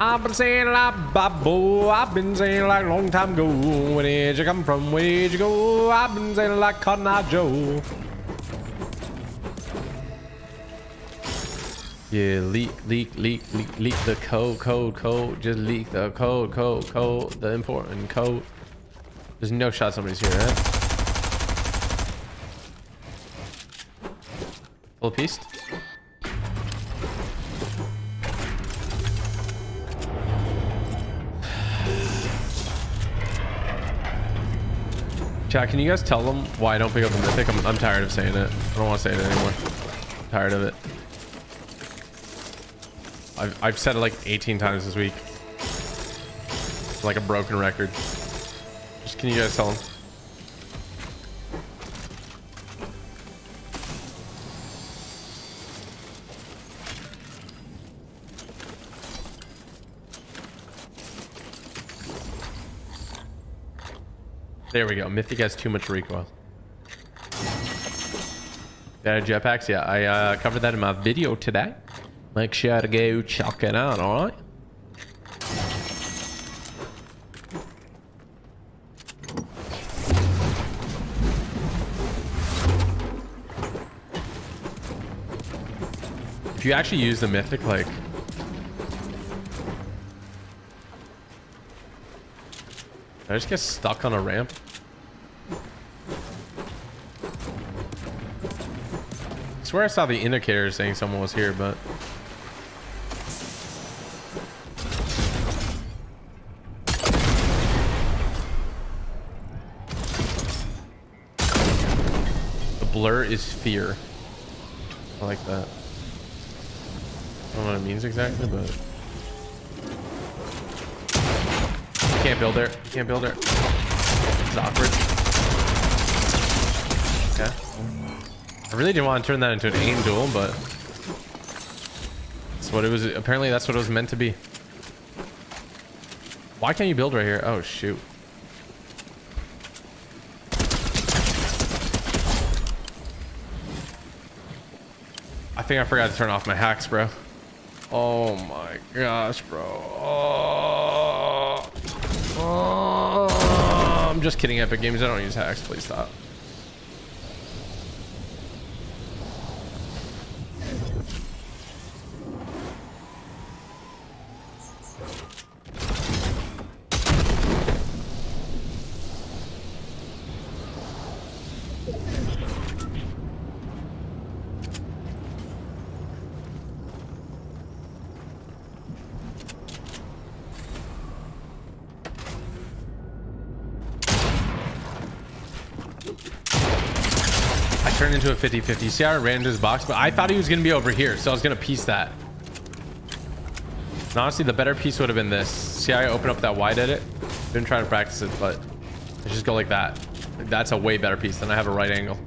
I've been saying like Babo, I've been saying like long time ago. Where did you come from? Where did you go? I've been saying like Cotton Eye Joe. Yeah, leak, leak, leak, leak, leak the code, code, code. Just leak the code, code, code. The important code. There's no shot somebody's here, right? Full piece. (sighs) Chat, can you guys tell them why I don't pick up the mythic? I'm, I'm tired of saying it. I don't want to say it anymore. I'm tired of it. I've, I've said it like 18 times this week. like a broken record. Just can you guys tell him? There we go. Mythic has too much recoil. A jetpacks? Yeah, I uh, covered that in my video today. Make sure to go check it out, alright? If you actually use the mythic, like... I just get stuck on a ramp. I swear I saw the indicator saying someone was here, but... fear. I like that. I don't know what it means exactly, but... You can't build there. You can't build there. It's awkward. Okay. I really didn't want to turn that into an aim duel, but... That's what it was. Apparently that's what it was meant to be. Why can't you build right here? Oh, shoot. Think I forgot to turn off my hacks, bro. Oh my gosh, bro. Oh. Oh. I'm just kidding, Epic Games. I don't use hacks. Please stop. 50-50. See how I ran into his box? But I thought he was going to be over here, so I was going to piece that. And honestly, the better piece would have been this. See how I open up that wide edit? Been trying to practice it, but I just go like that. That's a way better piece than I have a right angle.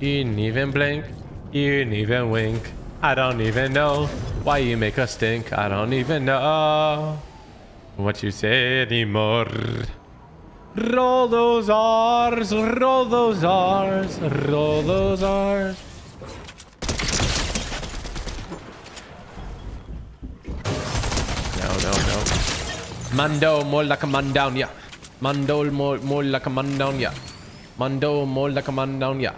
You didn't even blink. You didn't even wink. I don't even know why you make us stink. I don't even know what you say anymore. Roll those R's, roll those R's, roll those R's. No, no, no. Mando more like a man down, yeah. Mando more, more like a man down, yeah. Mando more like a man down, yeah.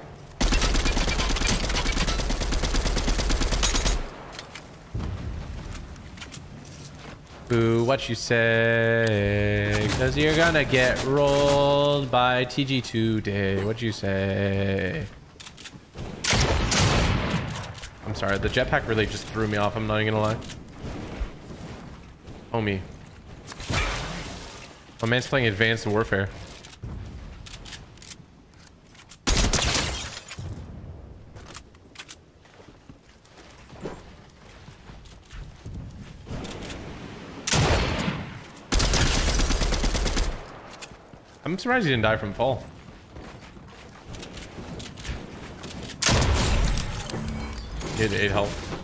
Boo, what you say? Cause you're gonna get rolled by TG today. What you say? I'm sorry, the jetpack really just threw me off. I'm not even gonna lie. Homie. My man's playing Advanced Warfare. I'm surprised he didn't die from fall. He had 8 health.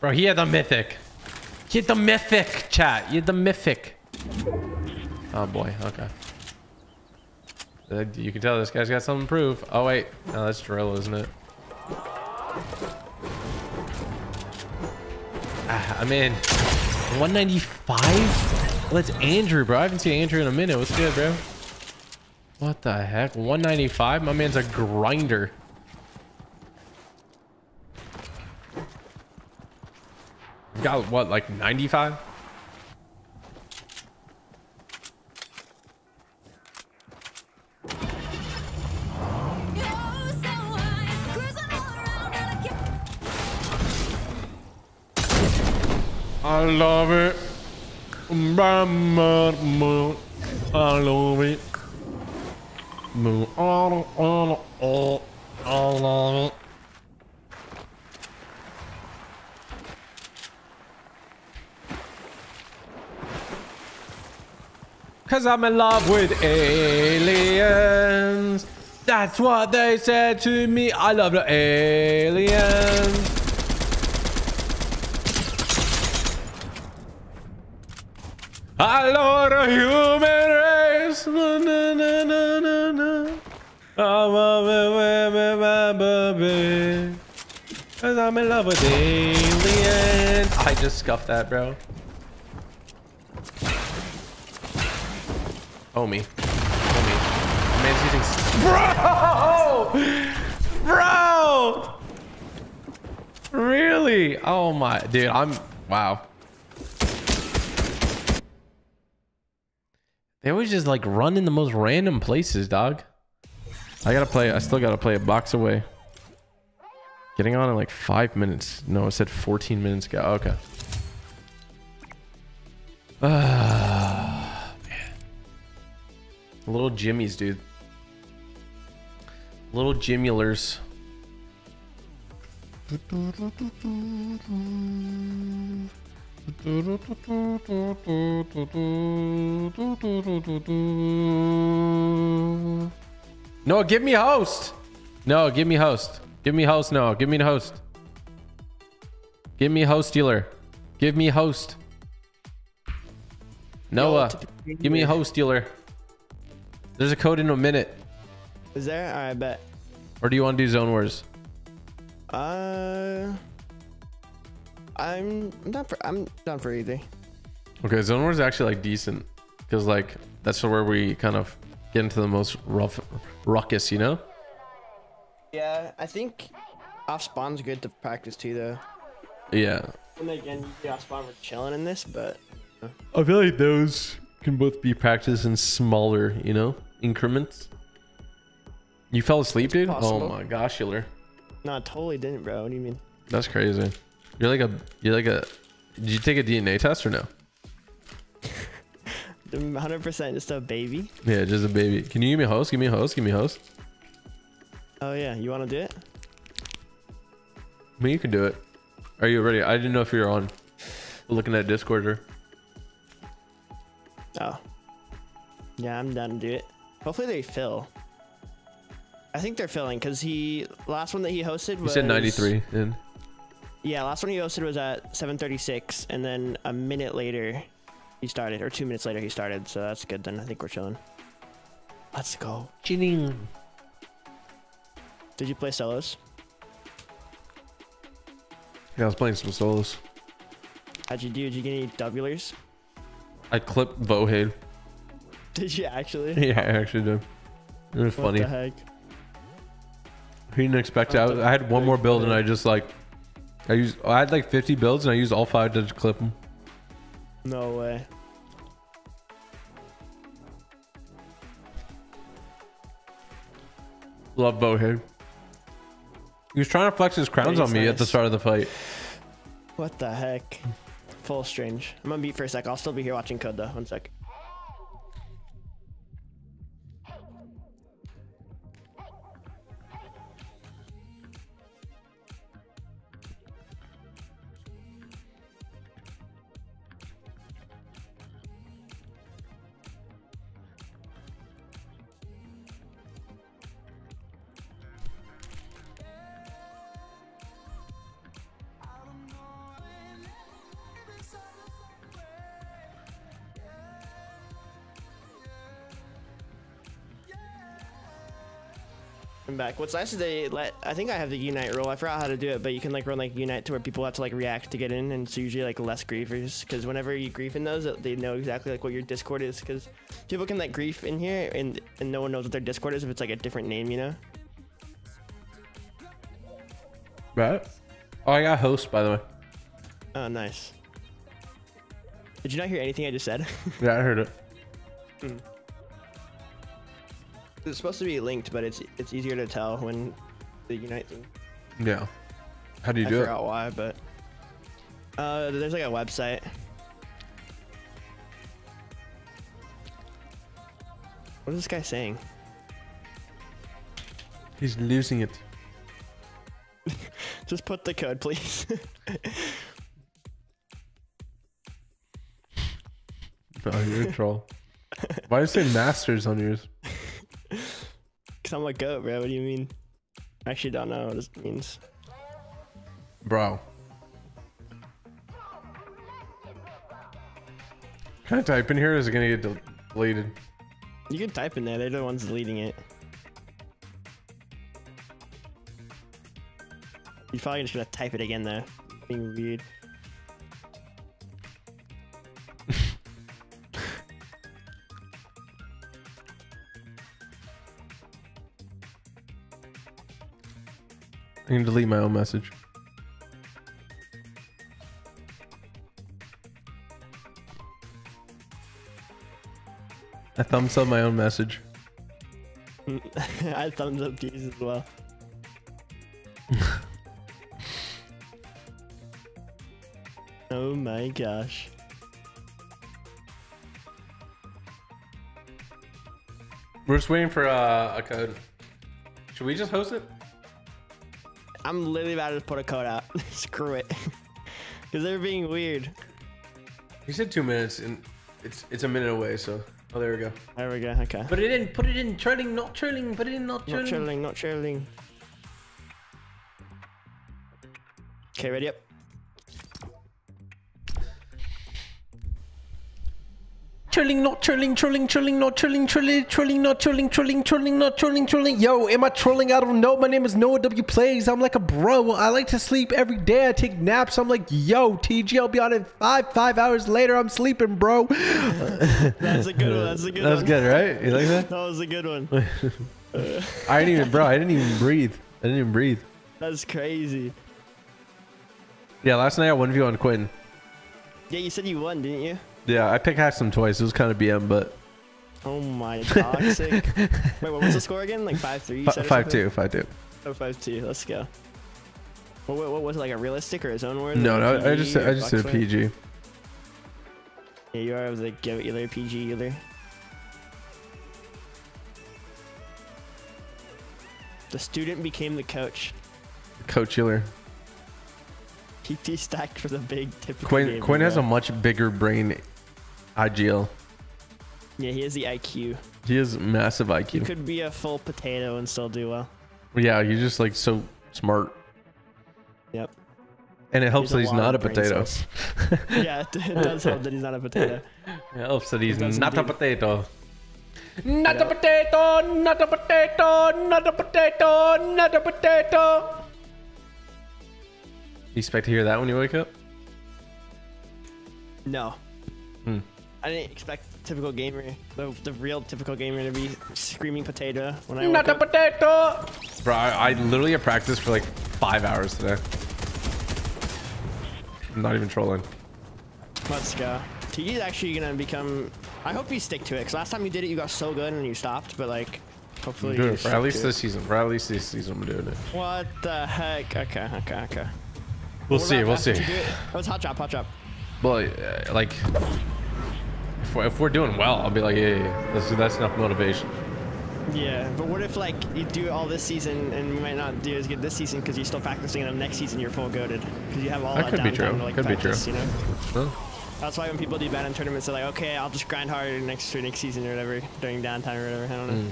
Bro, he had the mythic. He had the mythic, chat. He had the mythic. Oh boy, okay. Uh, You can tell this guy's got something to prove. Oh wait, no, that's drill, isn't it? Ah, I'm in. 195? Well, that's Andrew, bro. I haven't seen Andrew in a minute. What's good, bro? What the heck? 195? My man's a grinder. Got what, like 95? I love it. I love it. Move all, all, all, all it. Cause I'm in love with aliens. That's what they said to me. I love the aliens. I love the human race. Na, na, na, na, na, na. I'm a baby. Cause I'm in love with aliens. I just scuffed that, bro. Oh me. Oh me. Man's using. Bro! Bro! Really? Oh my. Dude, I'm. Wow. They always just like run in the most random places, dog. I gotta play. I still gotta play a box away. Getting on in like five minutes. No, it said 14 minutes ago. Okay. Ah, (sighs) man. Little Jimmys, dude. Little Jimmulars. (laughs) No, give me host. No, give me host. Give me host. No, give me host. Give me host dealer. Give me host. Noah, give me a host dealer. There's a code in a minute. Is there? All right, bet. Or do you want to do zone wars? Uh, I'm I'm down for I'm down for either. Okay, zone wars is actually like decent because like that's where we kind of get into the most rough ruckus, you know? Yeah, I think off spawn's good to practice too, though. Yeah. And again, usually off spawn we're chilling in this, but I feel like those can both be practiced in smaller, you know, increments. You fell asleep, dude? Oh my gosh, Schiller. no, I totally didn't, bro. What do you mean? That's crazy. You're like a you're like a did you take a DNA test or no? (laughs) 100% just a baby. Yeah, just a baby. Can you give me a host? Give me a host. Give me a host. Oh yeah, you want to do it? I mean, you can do it. Are you ready? I didn't know if you were on. Looking at Discord or Oh. Yeah, I'm done. to do it. Hopefully they fill. I think they're filling because he last one that he hosted you was said 93 in. Yeah, last one he hosted was at 7:36, and then a minute later he started, or two minutes later he started. So that's good. Then I think we're chilling. Let's go. Chilling. Did you play solos? Yeah, I was playing some solos. How'd you do? Did you get any doublers? I clipped Vohade. (laughs) Did you actually? (laughs) Yeah, I actually did. It was What funny. the heck? He didn't expect it. I, I had one more build and? I just like, I used, I had like 50 builds and I used all five to clip them. No way. Love Bohead. He was trying to flex his crowns on me at the start of the fight. What the heck? Full strange. I'm gonna beat for a sec. I'll still be here watching code though. One sec. Back. What's nice is they let. I think I have the unite rule. I forgot how to do it, but you can like run like unite to where people have to like react to get in, and it's usually like less griefers. Because whenever you grief in those, they know exactly like what your Discord is. Because people can like grief in here, and and no one knows what their Discord is if it's like a different name, you know. Right? Oh, I got host, by the way. Oh, nice. Did you not hear anything I just said? (laughs) Yeah, I heard it. Mm. It's supposed to be linked, but it's it's easier to tell when the unite thing. Yeah. How do you I do it? I forgot why, but uh, there's like a website. What is this guy saying? He's losing it. (laughs) Just put the code, please. (laughs) Oh, you're a troll. Why does you say masters on yours? I'm a goat, bro. What do you mean? I actually don't know what this means. Bro. Can I type in here or is it gonna get del- deleted? You can type in there. They're the ones deleting it. You're probably just gonna type it again though. Being weird. Can delete my own message. I thumbs up my own message. (laughs) I thumbs up these as well. (laughs) oh my gosh. We're just waiting for uh, a code. Should we just host it? I'm literally about to put a code out. (laughs) Screw it. (laughs) Because they're being weird. You said two minutes, and it's it's a minute away. So, oh, there we go. There we go. Okay. Put it in. Put it in. Trailing, not trailing. Put it in, not Not trailing. trailing, not trailing. Okay, ready up. Trolling, not trolling, trolling, trolling, not trolling, trolling, trolling, not trolling, trolling, trolling, not trolling, trolling. Yo, am I trolling? I don't know. My name is Noah W Plays. I'm like a bro. I like to sleep every day. I take naps. I'm like, yo, TG, I'll be on in five. Five hours later, I'm sleeping, bro. That's a good one. That's a good That's one. good, right? You like that? That was a good one. (laughs) I didn't even, bro. I didn't even breathe. I didn't even breathe. That's crazy. Yeah, last night I one v on Quentin. Yeah, you said you won, didn't you? Yeah, I pickaxed him twice. It was kind of BM, but Oh my toxic. (laughs) Wait, what was the score again? Like five three. fi- five two, five two. Oh, five two. Let's go. What, what, what was it like a realistic or his own word? No, no, I just I just did a PG. Yeah, you are. I was like, give it either PG either. The student became the coach. Coach Hiller. PT stacked for the big typical Quinn Quinn has a much bigger brain. IGL. Yeah, he has the IQ. He has massive He IQ. could be a full potato and still do well. Yeah, he's just like so smart, Yep. and it helps He that he's not a potato. (laughs) yeah, it, it does help that he's not a potato. (laughs) It helps that he's It does not a potato. Not a potato, not a potato, not a potato, not a potato. You expect to hear that when you wake up? No. Hmm. I didn't expect typical gamer, the, the real typical gamer, to be screaming potato when I woke Not a potato. Bro, I, I literally have practiced for like five hours today. I'm not even trolling. Let's go. TG is actually gonna become. I hope you stick to it. Cause last time you did it, you got so good and you stopped. But like, hopefully, I'm doing you it for at least to it. this season. For at least this season, I'm doing it. What the heck? Okay, okay, okay. We'll What see. We'll see. you do it? Oh, hot drop, hot drop. Well, uh, like, if we're, if we're doing well, I'll be like, yeah, yeah, yeah. That's, that's enough motivation. Yeah, but what if like you do it all this season and we might not do as good this season because you're still practicing and then next season you're full goaded because you have all That that, could be downtime true. to like Could be practice, true. you know. Well, That's why when people do bad in tournaments, they're like, okay, I'll just grind harder next for next season or whatever during downtime or whatever. I don't know.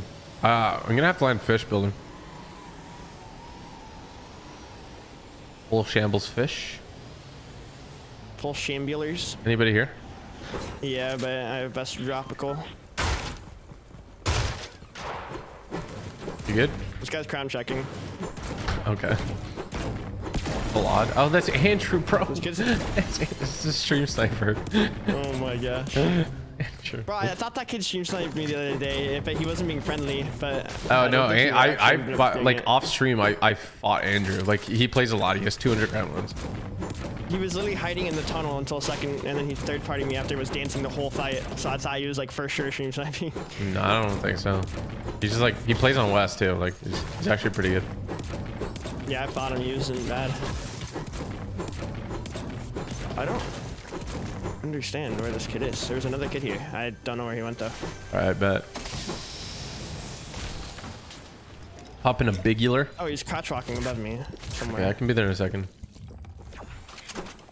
uh, I'm gonna have to land fish building. Full shambles fish. Full shambulers. Anybody here? Yeah, but I have best tropical. You good? This guy's crown checking. Okay. Full odd. Oh, that's Andrew, bro. This kid's- It's, it's a stream sniper. Oh my gosh. (laughs) (laughs) Andrew. Bro, I thought that kid stream sniped me the other day, but he wasn't being friendly. But Oh I no! don't think he An- would I I ended fought, like it. off stream. I I fought Andrew. Like he plays a lot. He has 200 round ones. He was literally hiding in the tunnel until second, and then he third party me after was dancing the whole fight. So I thought he was like for sure stream sniping. (laughs) No, I don't think so. He's just like he plays on West too. Like he's, he's actually pretty good. yeah, I fought him. He was bad. I don't understand where this kid is. There's another kid here. I don't know where he went though. All right, bet. Hop in a bigular. Oh, he's crouch walking above me somewhere. Yeah, I can be there in a second.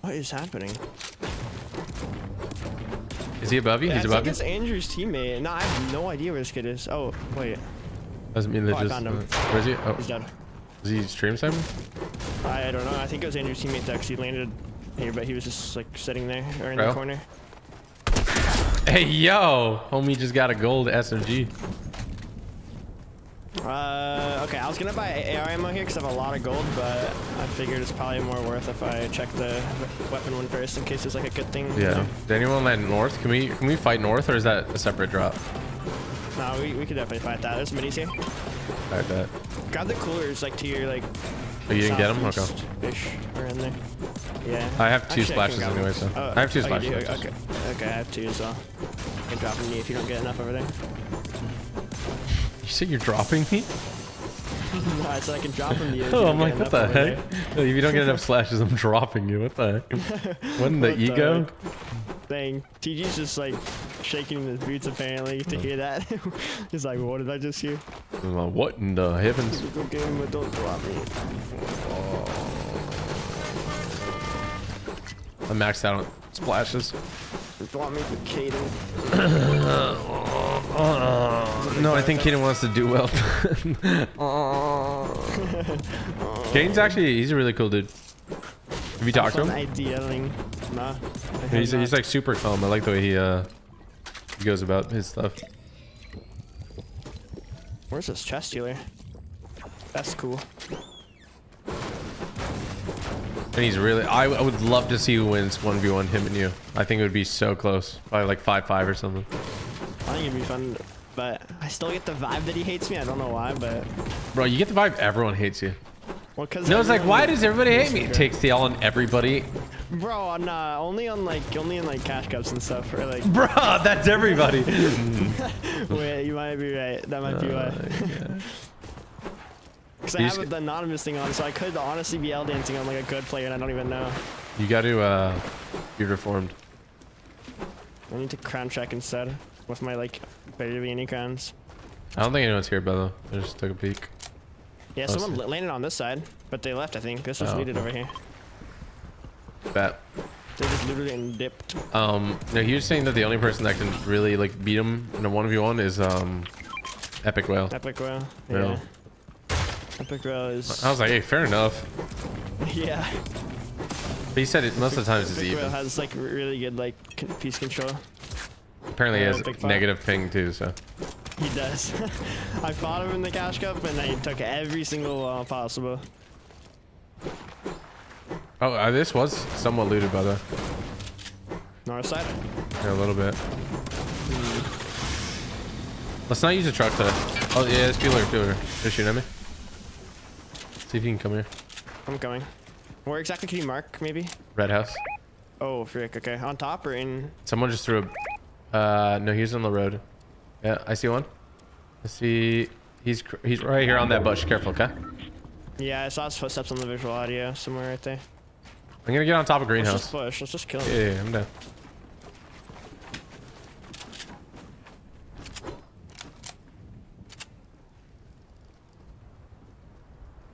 What is happening? Is he above you? Yeah, He's I above think you. it's Andrew's teammate. No, I have no idea where this kid is. Oh, wait. Doesn't mean they Oh, I just. found him. uh, where is he? Oh, He's dead. is he stream sniping? I, I don't know. I think it was Andrew's teammate that actually landed here, but he was just like sitting there or in Bro. the corner. Hey yo, homie just got a gold SMG. Uh, okay, I was gonna buy AR ammo here because I have a lot of gold, but I figured it's probably more worth if I check the weapon one first in case it's like a good thing. Yeah. Did anyone land north? Can we can we fight north or is that a separate drop? No, we, we could definitely fight that. There's minis here. I bet. Grab the coolers like to your like. Oh, you didn't get them? Okay. Southeast-ish, around there. Yeah. I have two Actually, splashes 'em. anyway, so- Oh, I have two oh, splashes. Okay. Okay, I have two as well. I can drop you if you don't get enough over there. You said you're dropping me? (laughs) Alright, so I can drop them to you. (laughs) Oh, I'm like, what the heck? there. If you don't get enough (laughs) slashes, I'm dropping you. What the heck? The What the ego? Thing. TG's just like shaking his boots apparently to hear that. (laughs) He's like, what did I just hear? I'm like, what in the heavens? Go game, but don't drop me. I'm maxed out on splashes. Drop me for Caden. (coughs) No, I think Kaden wants to do well. (laughs) Kaden's actually, he's a really cool dude. Have you talked to him? idealing. Nah. I have He's, he's like super calm. I like the way he uh he goes about his stuff. Where's this chest healer? That's cool. And he's really I, I would love to see who wins 1v1 him and you. I think it would be so close. Probably like 5-5 or something. I think it'd be fun, but I still get the vibe that he hates me. I don't know why, but Bro, you get the vibe everyone hates you. well, No, it's like, why does everybody hate me? It takes the all on everybody. Bro, on uh, only on like only in like cash cups and stuff, or like. Bro, that's everybody. (laughs) Wait, you might be right. That might be why. Because (laughs) I have the anonymous thing on, so I could honestly be L dancing on like a good player, and I don't even know. You got to uh be reformed. I need to crown check instead with my like better to be any crowns. I don't think anyone's here, Bella. I just took a peek. Yeah, Oh, someone landed on this side, but they left. I think this was Oh, okay. over here. Bet. They just and dipped. Um, no, he was saying that the only person that can really like beat him in a 1v1 is um Epic Whale. Epic. Rail. Yeah. Epic Rail is. I was like, hey, fair enough. (laughs) yeah. But he said it most of the times it's Epic Rail even. has like really good like piece control. Apparently he has negative ping too, so. He does. (laughs) I fought him in the cash cup, and I took every single uh, possible. Oh, uh, this was somewhat looted by the North side. yeah, a little bit. Let's not use a truck today. Oh yeah, it's Bueller, Bueller. They're shooting at me. See if you can come here. I'm coming. Where exactly can you mark? Maybe. Red house. Oh, frick. Okay, on top or in? Someone just threw a. Uh, no, he's on the road. Yeah, I see one. I see. He's he's right here on that bush. Careful, okay? Yeah, I saw his footsteps on the visual audio somewhere right there. I'm gonna get on top of Let's greenhouse. just push. Let's just kill him. yeah, yeah, I'm down.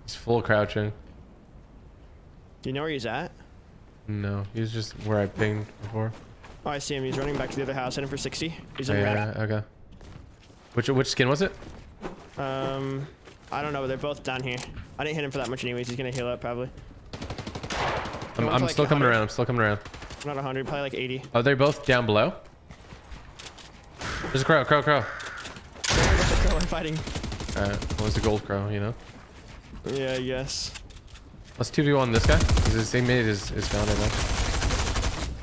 He's full crouching. Do you know where he's at? No, he's just where I pinged before. Oh, I see him. He's running back to the other house, heading for 60. He's Oh, in yeah, yeah, okay. Which which skin was it? Um, I don't know, but they're both down here. I didn't hit him for that much anyways. He's gonna heal up probably. I'm, I'm like still coming 100. around. I'm still coming around. Not 100, probably like 80. Oh, they're both down below. There's a crow, crow, crow. There's a crow I'm fighting. Uh, Alright, well, it's a gold crow, you know. Yeah, I guess. Let's 2v1 this guy. Because his teammate is, is down right now.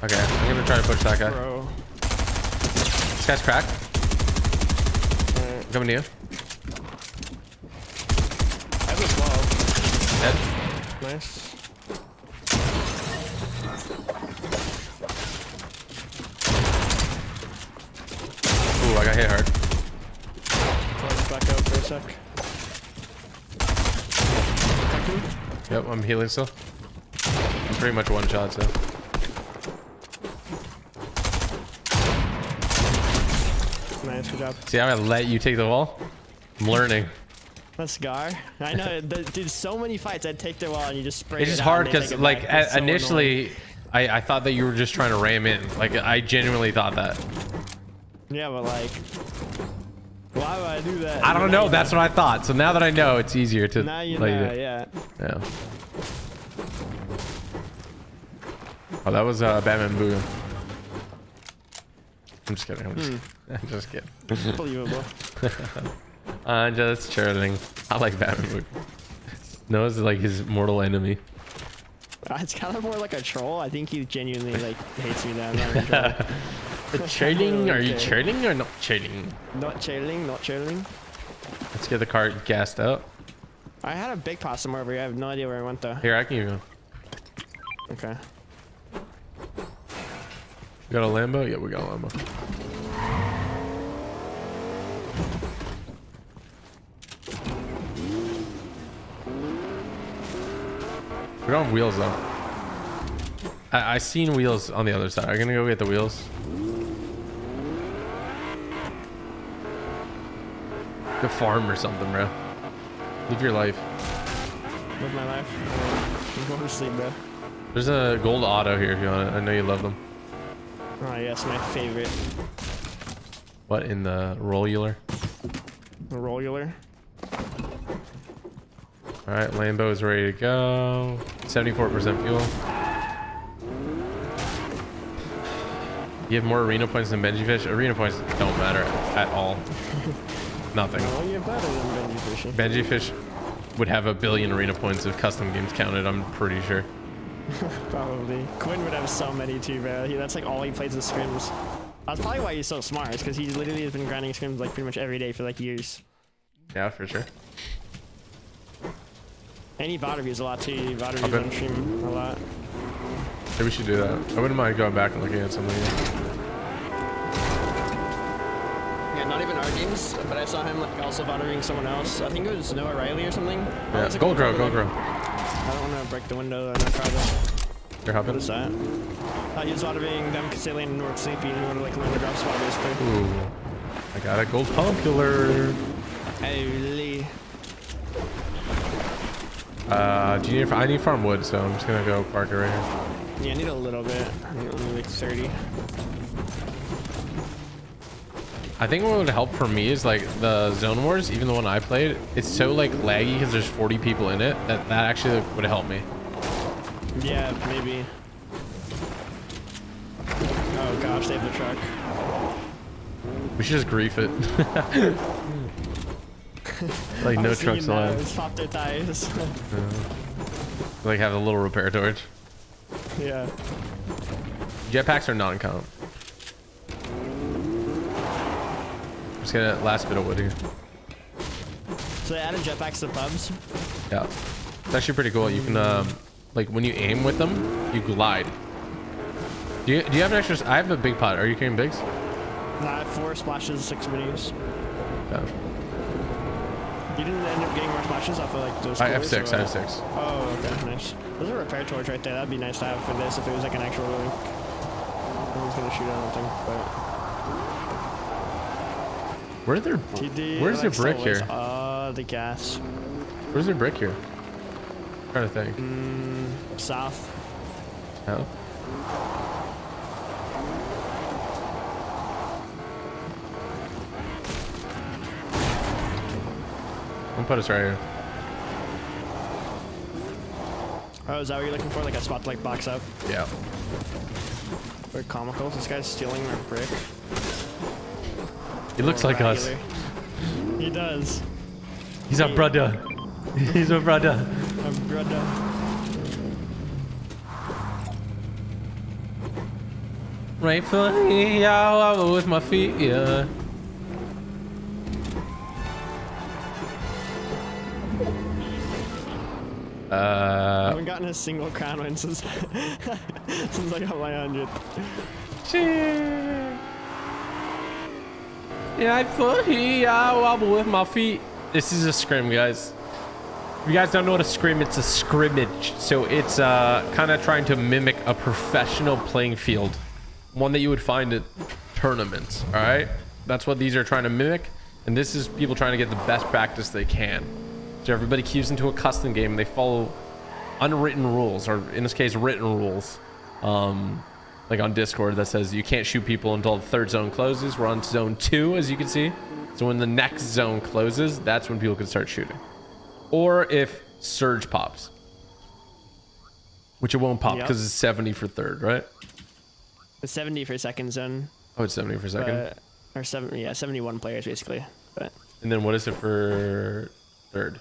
Okay, I'm gonna try to push that guy. Bro. This guy's cracked. Alright. Coming to you. I have a 12. Dead. Nice. Ooh, I got hit hard. Back out for a sec. Yep, I'm healing still. I'm pretty much one shot, so. Nice, good job. See how I let you take the wall? I'm learning. That's Gar. I know, (laughs) th- dude, so many fights I'd take the wall and you just spray It's just out hard because, like, back. It's a- so annoying. initially, I, I thought that you were just trying to ram in. Like, I genuinely thought that. Yeah, but like, why would I do that? I don't know. That's what I thought. So now that I know, it's easier to Now you know, it. yeah. Yeah. Oh, that was uh, Batman Booyah. I'm just kidding. I'm just, I'm just kidding. Unbelievable. (laughs) I'm just chirping. I like Batman Booyah. Noah's like his mortal enemy. (laughs) It's kind of more like a troll. I think he genuinely like (laughs) hates me now. I'm not gonna troll. Trading? Are you Okay. or not trading? Not chilling, not chilling. Let's get the cart gassed up. I had a big pot somewhere over here. I have no idea where I went though. Here, I can give you. Okay. Got a Lambo? Yeah, we got a Lambo. We don't have wheels though. I, I seen wheels on the other side. Are you gonna go get the wheels? The farm or something, bro. Live your life. Live my life. I'm going to sleep, bro. There's a gold auto here if you want it. I know you love them. Oh yes, my favorite. What in the rollular? The rollular. All right, Lambo is ready to go. 74% fuel. You have more arena points than Benji Fish. Arena points don't matter at all. (laughs) Nothing. Oh, you're better than Benjyfishy. Benji Fish would have a billion arena points if custom games counted. I'm pretty sure. (laughs) Probably. Quinn would have so many too, bro. He, that's like all he plays is scrims. That's probably why he's so smart, is because he literally has been grinding scrims like pretty much every day for like years. Yeah, for sure. And he VOD reviews a lot too. He VOD I'll reviews bet. on stream a lot. Maybe we should do that. I wouldn't mind going back and looking at something. Yeah, not even our games, but I saw him like also VOD someone else. I think it was Noah Riley or something. Yeah, it's a Gold Grow, Gold Grow. I don't want to break the window in my car though. You're What hopping? is that? Uh, he was VOD reviewing them Castellian and North Sleepy and he wanted to like learn the drop spot basically. Ooh. I got a gold popular. Holy. Uh, do you need? I need farm wood, so I'm just gonna go park it right here. Yeah, I need a little bit. I need only like 30. I think what would help for me is like the Zone Wars, even the one I played, it's so like laggy because there's 40 people in it that that actually would help me. Yeah, maybe. Oh gosh, they have the truck. We should just grief it. (laughs) (laughs) like no trucks allowed. Pop their tires. (laughs) Like have a little repair torch. yeah. Jetpacks are non-comp. Just get a last bit of wood here. So they added jetpacks to pubs. Yeah, it's actually pretty cool. You can um, like when you aim with them, you glide. Do you do you have an extra? I have a big pot. Are you carrying bigs? Nah, have four splashes, six minis. Yeah. You didn't end up getting more splashes off of like those. I have six. I have six. Oh, okay, nice. There's a repair torch right there. That'd be nice to have for this if it was like an actual link. No one's gonna shoot, I don't think. Where there? TD. Where's like, brick here? Uh, the gas. Where's the brick here? trying to think. Mm, south. Oh. I'm put us right here. Oh, is that what you're looking for? Like a spot to like box up? Yeah. Very comical. This guy's stealing my brick. He looks Or like us. He does. He's our brother. (laughs) He's our brother. My brother. Right foot, yeah, I was with my feet, yeah. Gotten a single crown win since (laughs) since I got my hundred. shit. Yeah, I foot, yeah, I wobble with my feet. This is a scrim, guys. If you guys don't know what a scrim, it's a scrimmage. So it's uh, kind of trying to mimic a professional playing field, one that you would find at tournaments. All right, that's what these are trying to mimic, and this is people trying to get the best practice they can. So everybody queues into a custom game. They follow unwritten rules, or in this case, written rules. Um, like on Discord that says you can't shoot people until the third zone closes. We're on zone two, as you can see. So when the next zone closes, that's when people can start shooting. Or if surge pops, which it won't pop Yep. because it's 70 for third, right? It's 70 for second zone. Oh, it's 70 for second. Uh, or seven, yeah, 71 players basically. But and then what is it for third?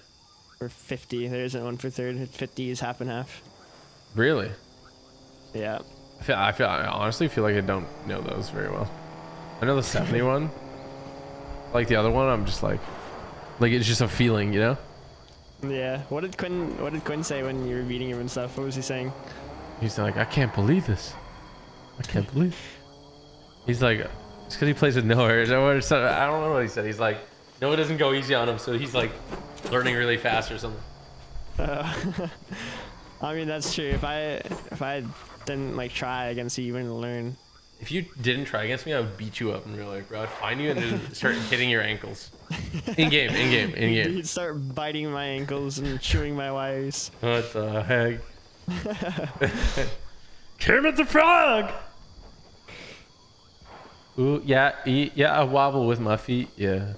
For 50, there isn't one for third. 50 is half and half. Really? Yeah. I feel, I feel, I honestly feel like I don't know those very well. I know the 70 (laughs) one. Like the other one, I'm just like, like it's just a feeling, you know? Yeah. What did Quinn? What did Quinn say when you were beating him and stuff? What was he saying? He's like, I can't believe this. I can't believe. He's like, it's because he plays with Noah. Or something- or something. I don't know what he said. He's like, Noah doesn't go easy on him, so he's like learning really fast or something. Uh, (laughs) I mean, that's true. If I if I didn't like try against you, you wouldn't learn. If you didn't try against me, I would beat you up in real life, bro. I'd find you and then (laughs) start hitting your ankles. In game, in game, in (laughs) game. You'd start biting my ankles and chewing my wires. What the heck? Kermit the Frog! Ooh, yeah, yeah, I wobble with my feet, yeah.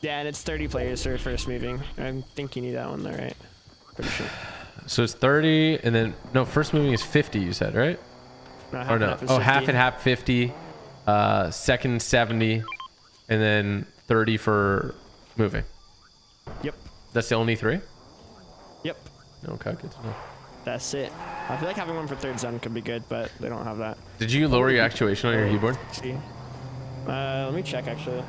Yeah, and it's 30 players for first moving. I think you need that one though, right? Pretty sure. So it's 30, and then, no, first moving is 50, you said, right? No, half Or no? Oh, half and half 50, uh, second 70, and then 30 for moving. Yep. That's the only three? Yep. Okay, good to know. That's it. I feel like having one for third zone could be good, but they don't have that. Did you lower your actuation on your keyboard? Uh, let me check actually.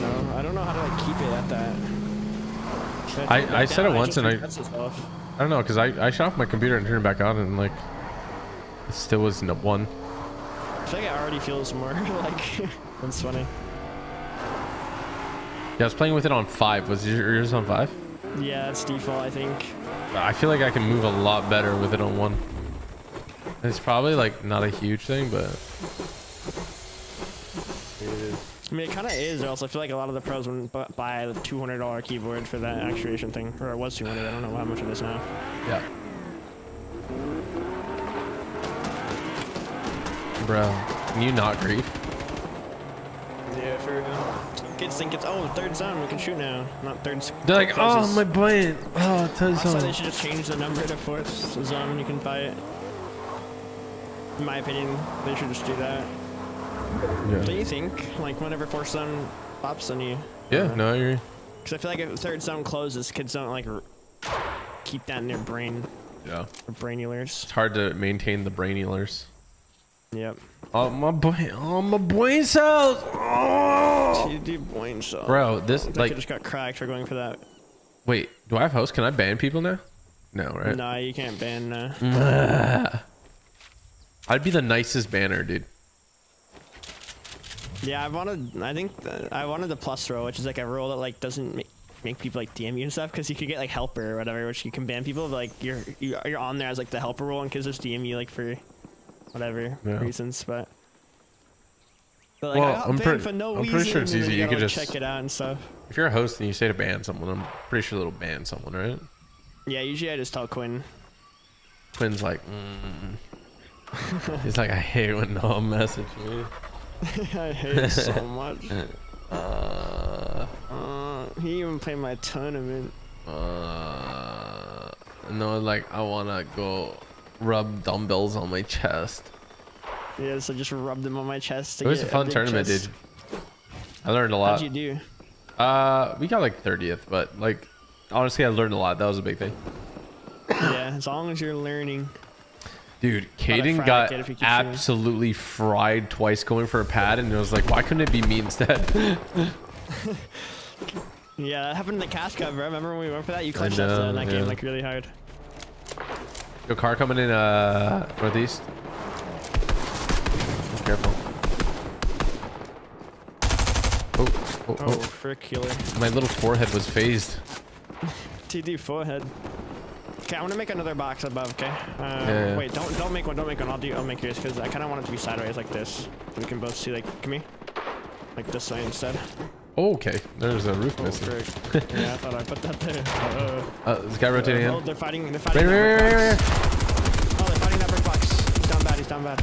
No, I don't know how to like keep it at that. Should I- I said it once just and I-. I don't know, because I, I shut off my computer and turned it back on, and like, it still was no one. I feel like it already feels more (laughs) like (laughs) that's funny. Yeah, I was playing with it on five. Was your- yours on five? Yeah, it's default. I think. I feel like I can move a lot better with it on one. It's probably like not a huge thing, but I mean, it kind of is. Or else I feel like a lot of the pros wouldn't buy the two hundred dollar keyboard for that actuation thing, or it was two hundred. I don't know how much it is now. yeah. Bro, can you not grief? Yeah, for real. Kids think it's oh third zone we can shoot now, not third. s- They're like, oh my brain. Oh, it tells That's why they should just change the number to fourth zone. You can buy it. In my opinion, they should just do that. Yeah. you think? Like whenever fourth zone pops on you. Yeah. No, I agree. Because I feel like if third zone closes, kids don't like r- keep that in their brain Yeah. or brainulars. It's hard to maintain the brainulars. Yep. Oh my boy! Oh my brain cells. Oh. Do brain cell. Bro, this That like. just got cracked for going for that. Wait, do I have host? Can I ban people now? No, right? Nah, you can't ban. Uh, I'd be the nicest banner, dude. Yeah, I wanted. I think th- I wanted the plus role, which is like a role that like doesn't make make people like DM you and stuff, because you could get like helper or whatever, which you can ban people. But, like you're you- you're on there as like the helper role, and kids just DM you like for whatever Yeah. reasons. But, but like, Well, I'm for no I'm pretty sure it's easy. You could like, just- check it out and stuff. If you're a host and you say to ban someone, I'm pretty sure they'll ban someone, right? Yeah, usually I just tell Quinn. Quinn's like, mm. (laughs) he's like, I hate when no one (laughs) message me. I hate it so much. Uh, Uh, he even played my tournament. uh, no, like, I wanna go rub dumbbells on my chest. Yeah, so just rubbed him on my chest. To It was a fun big tournament, chest. dude. I learned a lot. How'd you do? Uh, we got like 30th, but like, honestly, I learned a lot. That was a big thing. yeah, as long as you're learning. Dude, Caden got kid if he keeps shooting. absolutely fried twice going for a pad, and it was like, why couldn't it be me instead? (laughs) Yeah, that happened in the cash cover. Remember when we went for that? You clutched that know, in that yeah. game like really hard. Your car coming in uh northeast. Be careful. Oh, oh, Oh, oh. frick killer. My little forehead was phased. (laughs) TD forehead. Okay, I'm gonna make another box above. Okay. Uh, Yeah, yeah. Wait, don't don't make one. Don't make one. I'll do. I'll make yours because I kind of want it to be sideways like this. We can both see. Like, come here. Like this way instead. Oh, okay. There's a roof missing. Frick. (laughs) yeah, I thought I put that there. Uh, Uh, this guy rotating oh, in. they're fighting. They're fighting. right, right, brick right. Oh, they're fighting that brick box. He's down bad. He's down bad.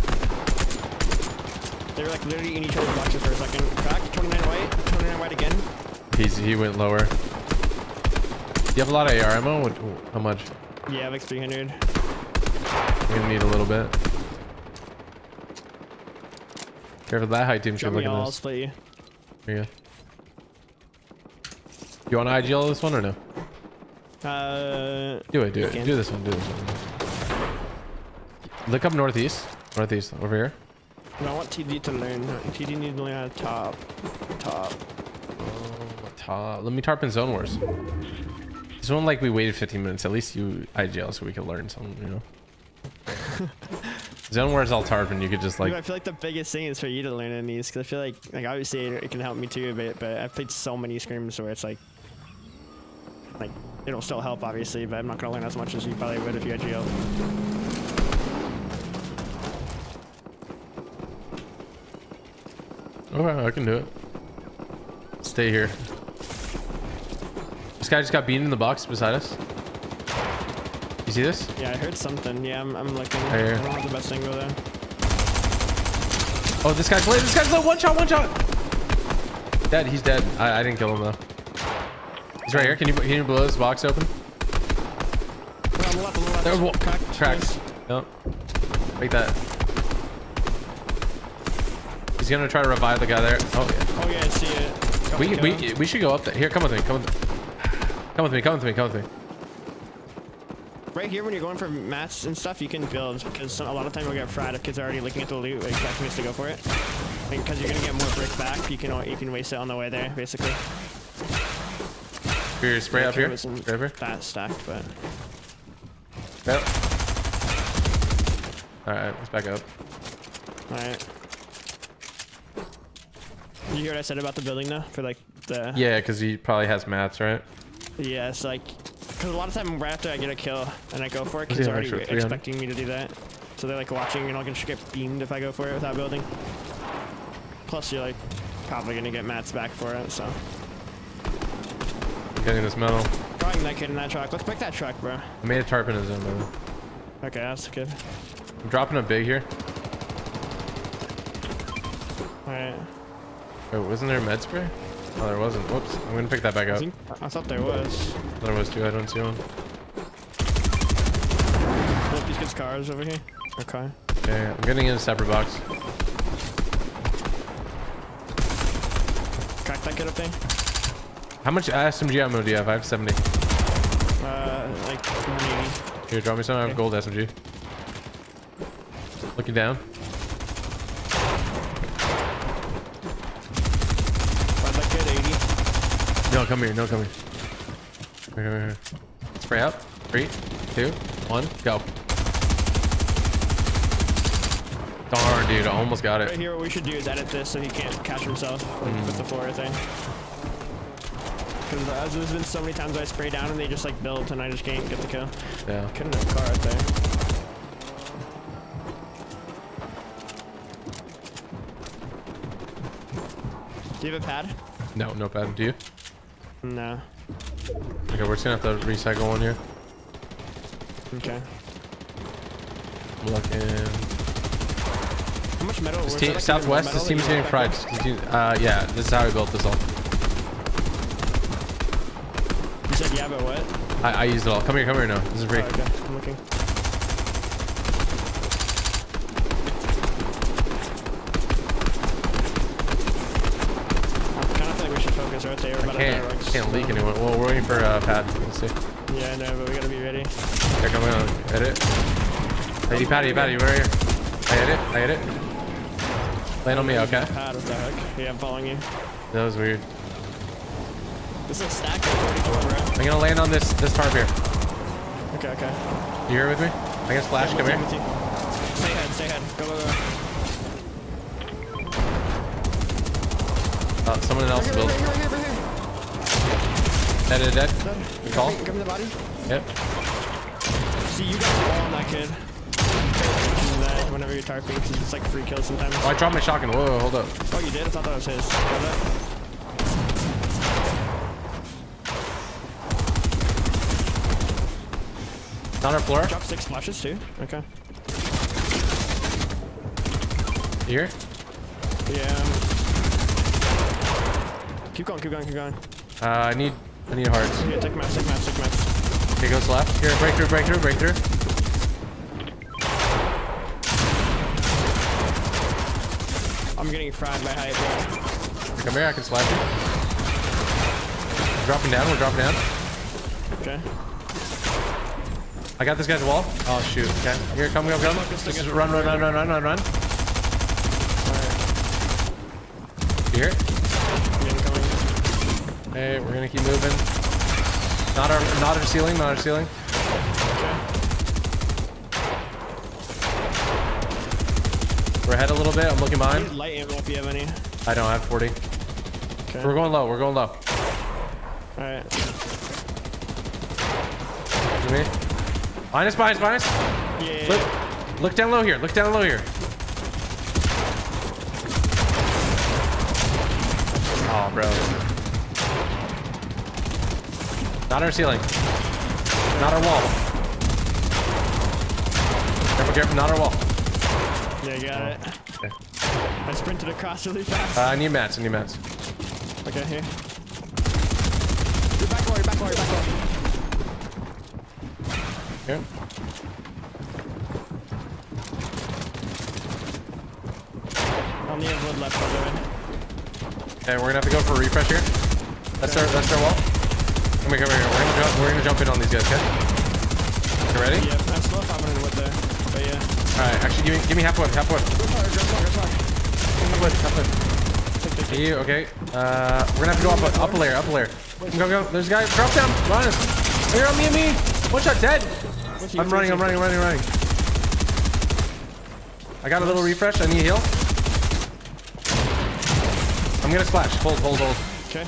They were like literally in each other's boxes for a second. Crack. 29 white. 29 white again. He's he went lower. You have a lot of AR ammo. What, how much? Yeah, like 300. I'm gonna need a little bit. Careful, that high team should Drop look at I'll this. split you. Here you go. You want to IGL this one or no? Uh, Do it, do it. can. Do this one, do this one. Look up northeast. Northeast, over here. I want TD to learn. TD needs to learn how to top. Top. Ta- let me tarp in Zone Wars. This one, like, we waited 15 minutes. At least you IGL so we could learn something, you know? (laughs) Zone tarp and you could just, Dude, I feel like the biggest thing is for you to learn in these because I feel like like obviously it, it can help me too a bit, but I've played so many scrims where it's like like it'll still help obviously, but I'm not gonna learn as much as you probably would if you had GL. Okay, I can do it. Stay here. This guy just got beaten in the box beside us. You see this? Yeah, I heard something. Yeah, I'm, I'm looking. Right here. I don't have the best angle there. Oh, this guy's low. This guy's low. One shot, one shot. Dead. He's dead. I, I didn't kill him though. He's right here. Can you can you blow this box open? The left, the left. There was one. Cracked. Cracks. Nice. No. Like that. He's gonna try to revive the guy there. Oh yeah. Oh yeah, I see it. We we we should go up there. Here, come with me. Come with me. Come with me. Come with me. Come with me. Right here, when you're going for mats and stuff, you can build because some, a lot of time you'll get fried if kids are already looking at the loot, expecting us to go for it. Because you're gonna get more brick back, you can you can waste it on the way there, basically. Here, spray up here. Spray up here. That stacked, but Yep. All right, let's back up. all right. You hear what I said about the building though? For like the Yeah, because he probably has mats, right? Yeah, it's like because a lot of time right after I get a kill and I go for it, kids he are already extra 300? expecting me to do that. So they're like watching and I'll just get beamed if I go for it without building. Plus you're like probably gonna get mats back for it, so. Getting this metal. Throwing that kid in that truck. Let's break that truck, bro. I made a tarp in zone. Okay, that's good. I'm dropping a big here. Alright. Wait, wasn't there a med spray? Oh, there wasn't. Whoops. I'm gonna pick that back I, up. think, I thought there was. There was two. I don't see one. Look, these kids' cars over here. Okay. Okay, I'm getting in a separate box. Crack that kid up there. How much SMG ammo do you have? I have 70. Uh, like 180. Here, drop me some. I have gold SMG. Looking down. Find that kid 80. No, come here. No, come here. Here, here, here. Spray up. Three, two, one, go. Darn, dude. I almost got it. Right it. here, what we should do is edit this so he can't catch himself like, Mm. with the floor thing. Because uh, there's been so many times I spray down and they just like build and I just can't get the kill. Yeah. Couldn't have a car right there. Do you have a pad? No, no pad. Do you? No. Okay, we're just gonna have to recycle one here. Okay. I'm looking. How much metal? This team, like, Southwest, metal this team is getting fried. up? This team- Uh, yeah, this is how we built this all. You said yeah, but what? I, I used it all. Come here, come here now. This is free. Oh, okay, I'm looking. I kind of feel like we should focus right there. We're I about to die, can't, leak anyone. Well, we're waiting for uh, pad. Let's see. Yeah, I know, but we gotta be ready. Here, come on. Edit. Hey, Patty, Patty, where are you? I hit it. I hit it. Land on me, okay? Pad, what the heck? Yeah, I'm following you. That was weird. This is a stack of 44, bro. I'm gonna land on this this tarp here. Okay, okay. You here with me? I'm gonna splash. Come here. Stay ahead, stay ahead. Go, go, go. Uh, someone else Right here, built. Dead, dead, dead. Good call. Give me the body. Yep. See, you got the on that kid. That whenever you're tarping, because it's like free kill sometimes. Oh, I dropped my shotgun. Whoa, hold up. Oh, you did? I thought that was his. Got. On our floor. Drop six flashes too. Okay. Here? Yeah. Keep going, keep going, keep going. Uh, I need I need hearts. Yeah, take maps, take maps, take maps. Okay, goes left. Here, breakthrough, breakthrough, breakthrough. I'm getting fried by hype. Here, Come here, I can slash you. We're dropping down, we're dropping down. Okay. I got this guy's wall. Oh shoot. Okay. Here, come, come, come. Just run, run, run, run, run, run, run. Here. I'm. Hey, we're gonna keep moving. Not our, not our ceiling, not our ceiling. Okay. We're ahead a little bit. I'm looking behind. Light ammo if you have any. I don't have 40. Okay. We're going low. We're going low. Alright. To me. Behind us, behind us, behind us. Yeah, yeah, Look, look down low here. Look down low here. Oh, bro. Not our ceiling. Not our wall. Careful, careful. Not our wall. Yeah, you got it. Okay. I sprinted across really fast. Uh, I need mats. I need mats. okay, here. You're back wall, you're back wall, you're back wall. Here. Only have wood left, by the way. Okay, we're gonna have to go for a refresh here. That's our that's our wall. Come here, come here. We're gonna jump. We're gonna jump in on these guys. Okay. You ready? Yeah, I'm five hundred wood there. But yeah. All right. Actually, give me give me half wood. Half wood. Go far, go far. Half wood. Half wood. Take. You okay? Uh, we're gonna have to go up a, up a layer. Up a layer. Go go. There's a guy. Drop down. Run. Here on me and me. One shot dead. What's he- I'm running. I'm running. Running. Running. I got a little refresh. I need a heal. I'm gonna splash. Hold. Hold. Hold. Okay.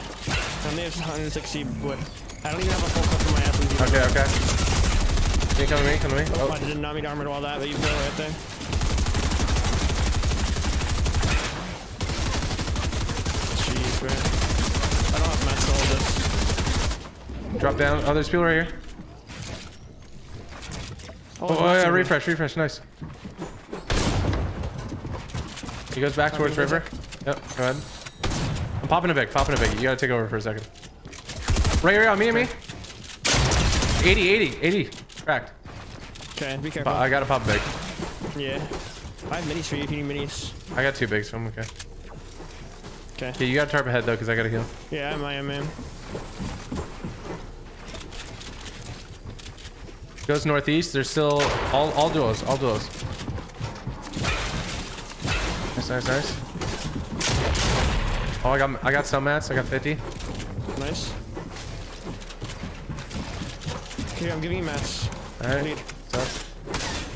Only have 160 wood. I don't even have a full clip for my ass. Okay. Okay. Can you come to me? Come to me. Oh, Oh. I did not mean to armor all that, but you blow right there. Jeez, man. I don't have mats hold this. Drop down. Oh, there's people right here. Oh, Oh, oh yeah, in refresh, refresh, nice. He goes back towards river. Yep, go ahead. I'm popping a big, popping a big. You gotta take over for a second. Right here on me and me. 80, 80, 80. Cracked. Okay, be careful. I gotta pop big. yeah. I have minis for you if you need minis. I got two bigs, so I'm okay. Okay. Okay, you gotta tarp ahead though, because I gotta heal. Yeah, I'm I am, man. Goes northeast. There's still all all duos, all duos. Nice, nice, nice. Oh, I got I got some mats. I got 50. Nice. Okay, I'm giving you mats. All right. Lead. So,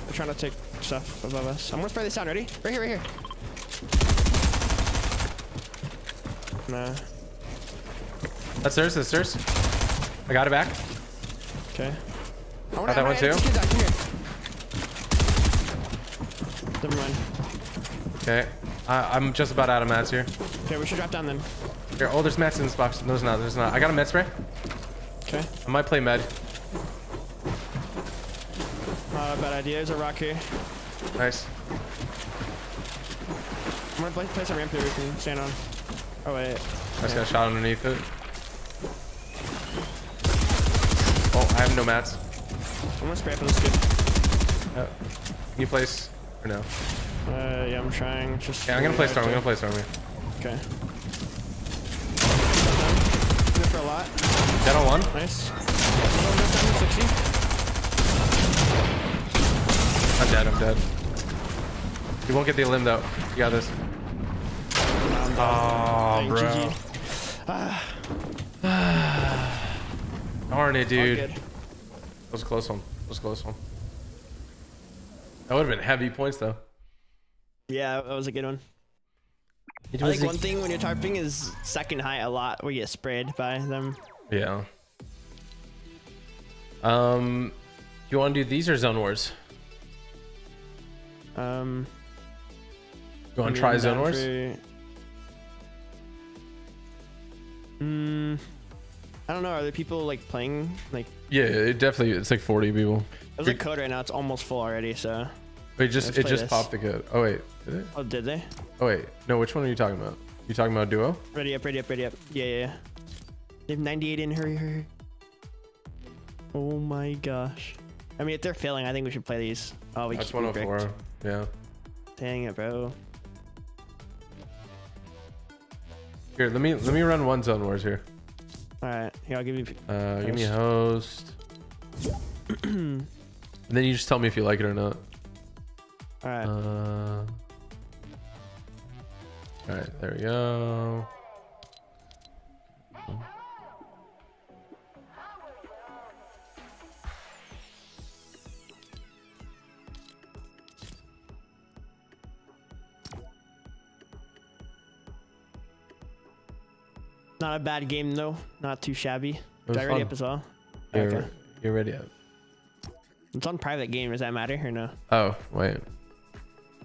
I'm trying to take stuff above us. I'm gonna spray this down. Ready? Right here, right here. Nah. that's theirs. That's theirs. I got it back. Okay. I Got that one too? Never mind. Okay. I, I'm just about out of mats here. Okay, we should drop down then. Here. Oh, there's mats in this box. No, there's not. There's not. I got a med spray. Okay. I might play med. Not a bad idea. There's a rock here. Nice. I'm gonna place, place a ramp here we can stand on. Oh wait. I just got a shot underneath it. Oh, I have no mats. I'm gonna spray up on this kid. Uh, can you place or no? Uh, yeah, I'm trying. Just. Yeah, I'm gonna play storm. I'm gonna play storm here. Okay. Good for a lot. Dead on one. Nice. Another one down, 60. I'm dead. I'm dead. You won't get the limb though. You got this. Oh, Hey, bro. GG. (sighs) Darn it, dude. That was a close one. That was a close one. That would have been heavy points though. Yeah, that was a good one. It I think one thing when you're tarping is second height a lot where you get sprayed by them. Yeah. Um, you want to do these or zone wars? Um, You want to try zone wars? Mm, I don't know. Are there people like playing? Like, Yeah, it definitely. It's like 40 people. there's a code right now. It's almost full already. So, Wait, just it just this. popped the code. Oh wait, did it? oh, did they? Oh wait, no. Which one are you talking about? You talking about duo? Ready up, ready up, ready up. Yeah, yeah. yeah. They have 98 in. Hurry, hurry. Oh my gosh. I mean, if they're failing, I think we should play these. Oh, we That's 104. Yeah. Dang it, bro. Here, let me let me run one zone wars here. All right, here I'll give you. Uh, give me a host. and (clears throat) then you just tell me if you like it or not. All right. Uh, all right, there we go. Not a bad game though. Not too shabby. Was that ready up as well? You're, Okay. you're ready up. It's on private game. Does that matter or no? Oh wait.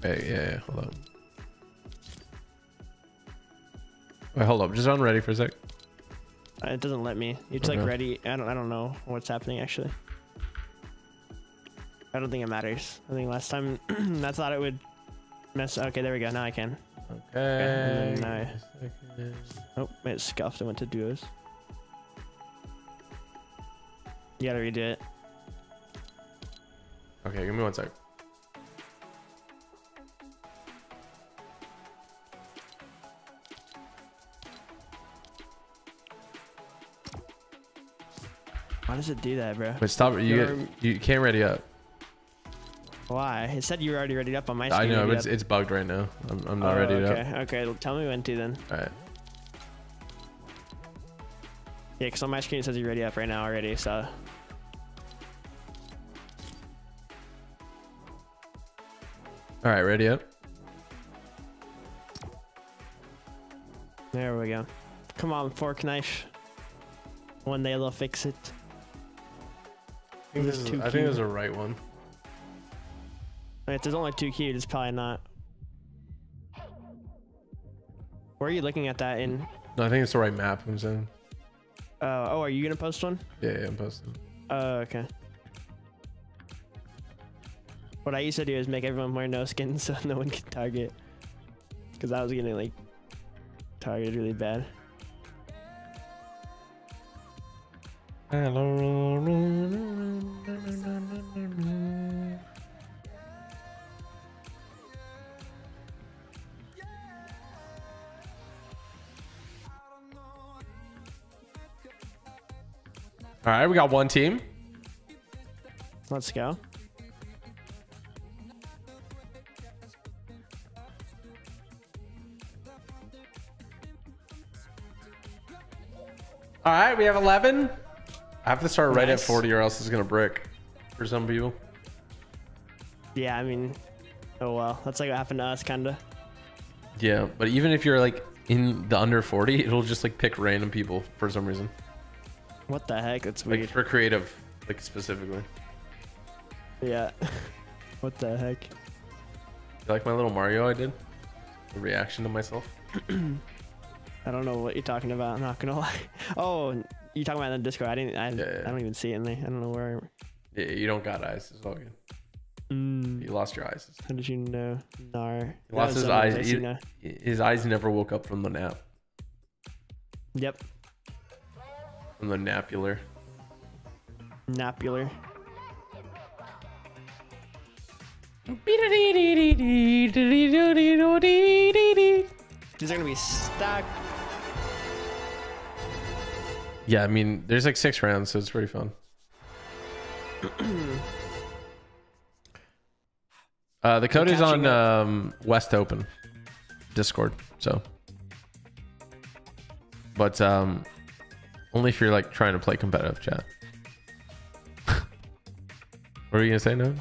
Wait, yeah, yeah, hold on. Wait, hold up. Just on ready for a sec. Uh, It doesn't let me. It's like ready. I don't. I don't know what's happening actually. I don't think it matters. I think last time (clears throat) I thought it would mess. Okay, there we go. Now I can. Okay. and then I- give me a second. Oh, it scuffed. I went to duos. You gotta redo it. Okay, give me one sec. Why does it do that, bro? Wait, stop. You get, you can't ready up. Why? It said you were already ready up on my screen. I know, but it's, up. it's bugged right now. I'm, I'm not Oh, ready okay. up. Okay, well, tell me when to then. All right. Yeah, because on my screen it says you're ready up right now already. So All right, ready up. there we go. Come on, fork knife. One day they'll fix it. I think, This this is is, I think cute. this the right one. If there's only two cute, it's probably not. Where are you looking at that in? No, I think it's the right map. I'm saying. Uh, oh, are you gonna post one? Yeah, yeah, I'm posting. Oh, okay. What I used to do is make everyone wear no skin (laughs) so no one can target. Because I was getting like targeted really bad. All right, we got one team. Let's go. All right, we have 11. I have to start right at 40 or else it's going to brick for some people. Yeah, I mean, oh well. That's like what happened to us, kinda. Yeah, but even if you're like in the under 40, it'll just like pick random people for some reason. What the heck? That's Like for creative, like specifically. Yeah. (laughs) what the heck? You like my little Mario I did? The reaction to myself? (clears throat) I don't know what you're talking about. I'm not gonna (laughs) lie. Oh, you talking about in the Discord? I didn't. I, Yeah, yeah. I don't even see it in there. I don't know where. I... Yeah, you don't got eyes. It's all good. Mm, You lost your eyes. how did you know? Nar. He lost his eyes. He-. His eyes never woke up from the nap. Yep. From the napular. Napular. These are gonna be stacked. Yeah, I mean, there's like six rounds, so it's pretty fun. (clears throat) uh, the code is on um, West Open Discord, so. But um, only if you're like trying to play competitive chat. (laughs) what are you gonna say, no?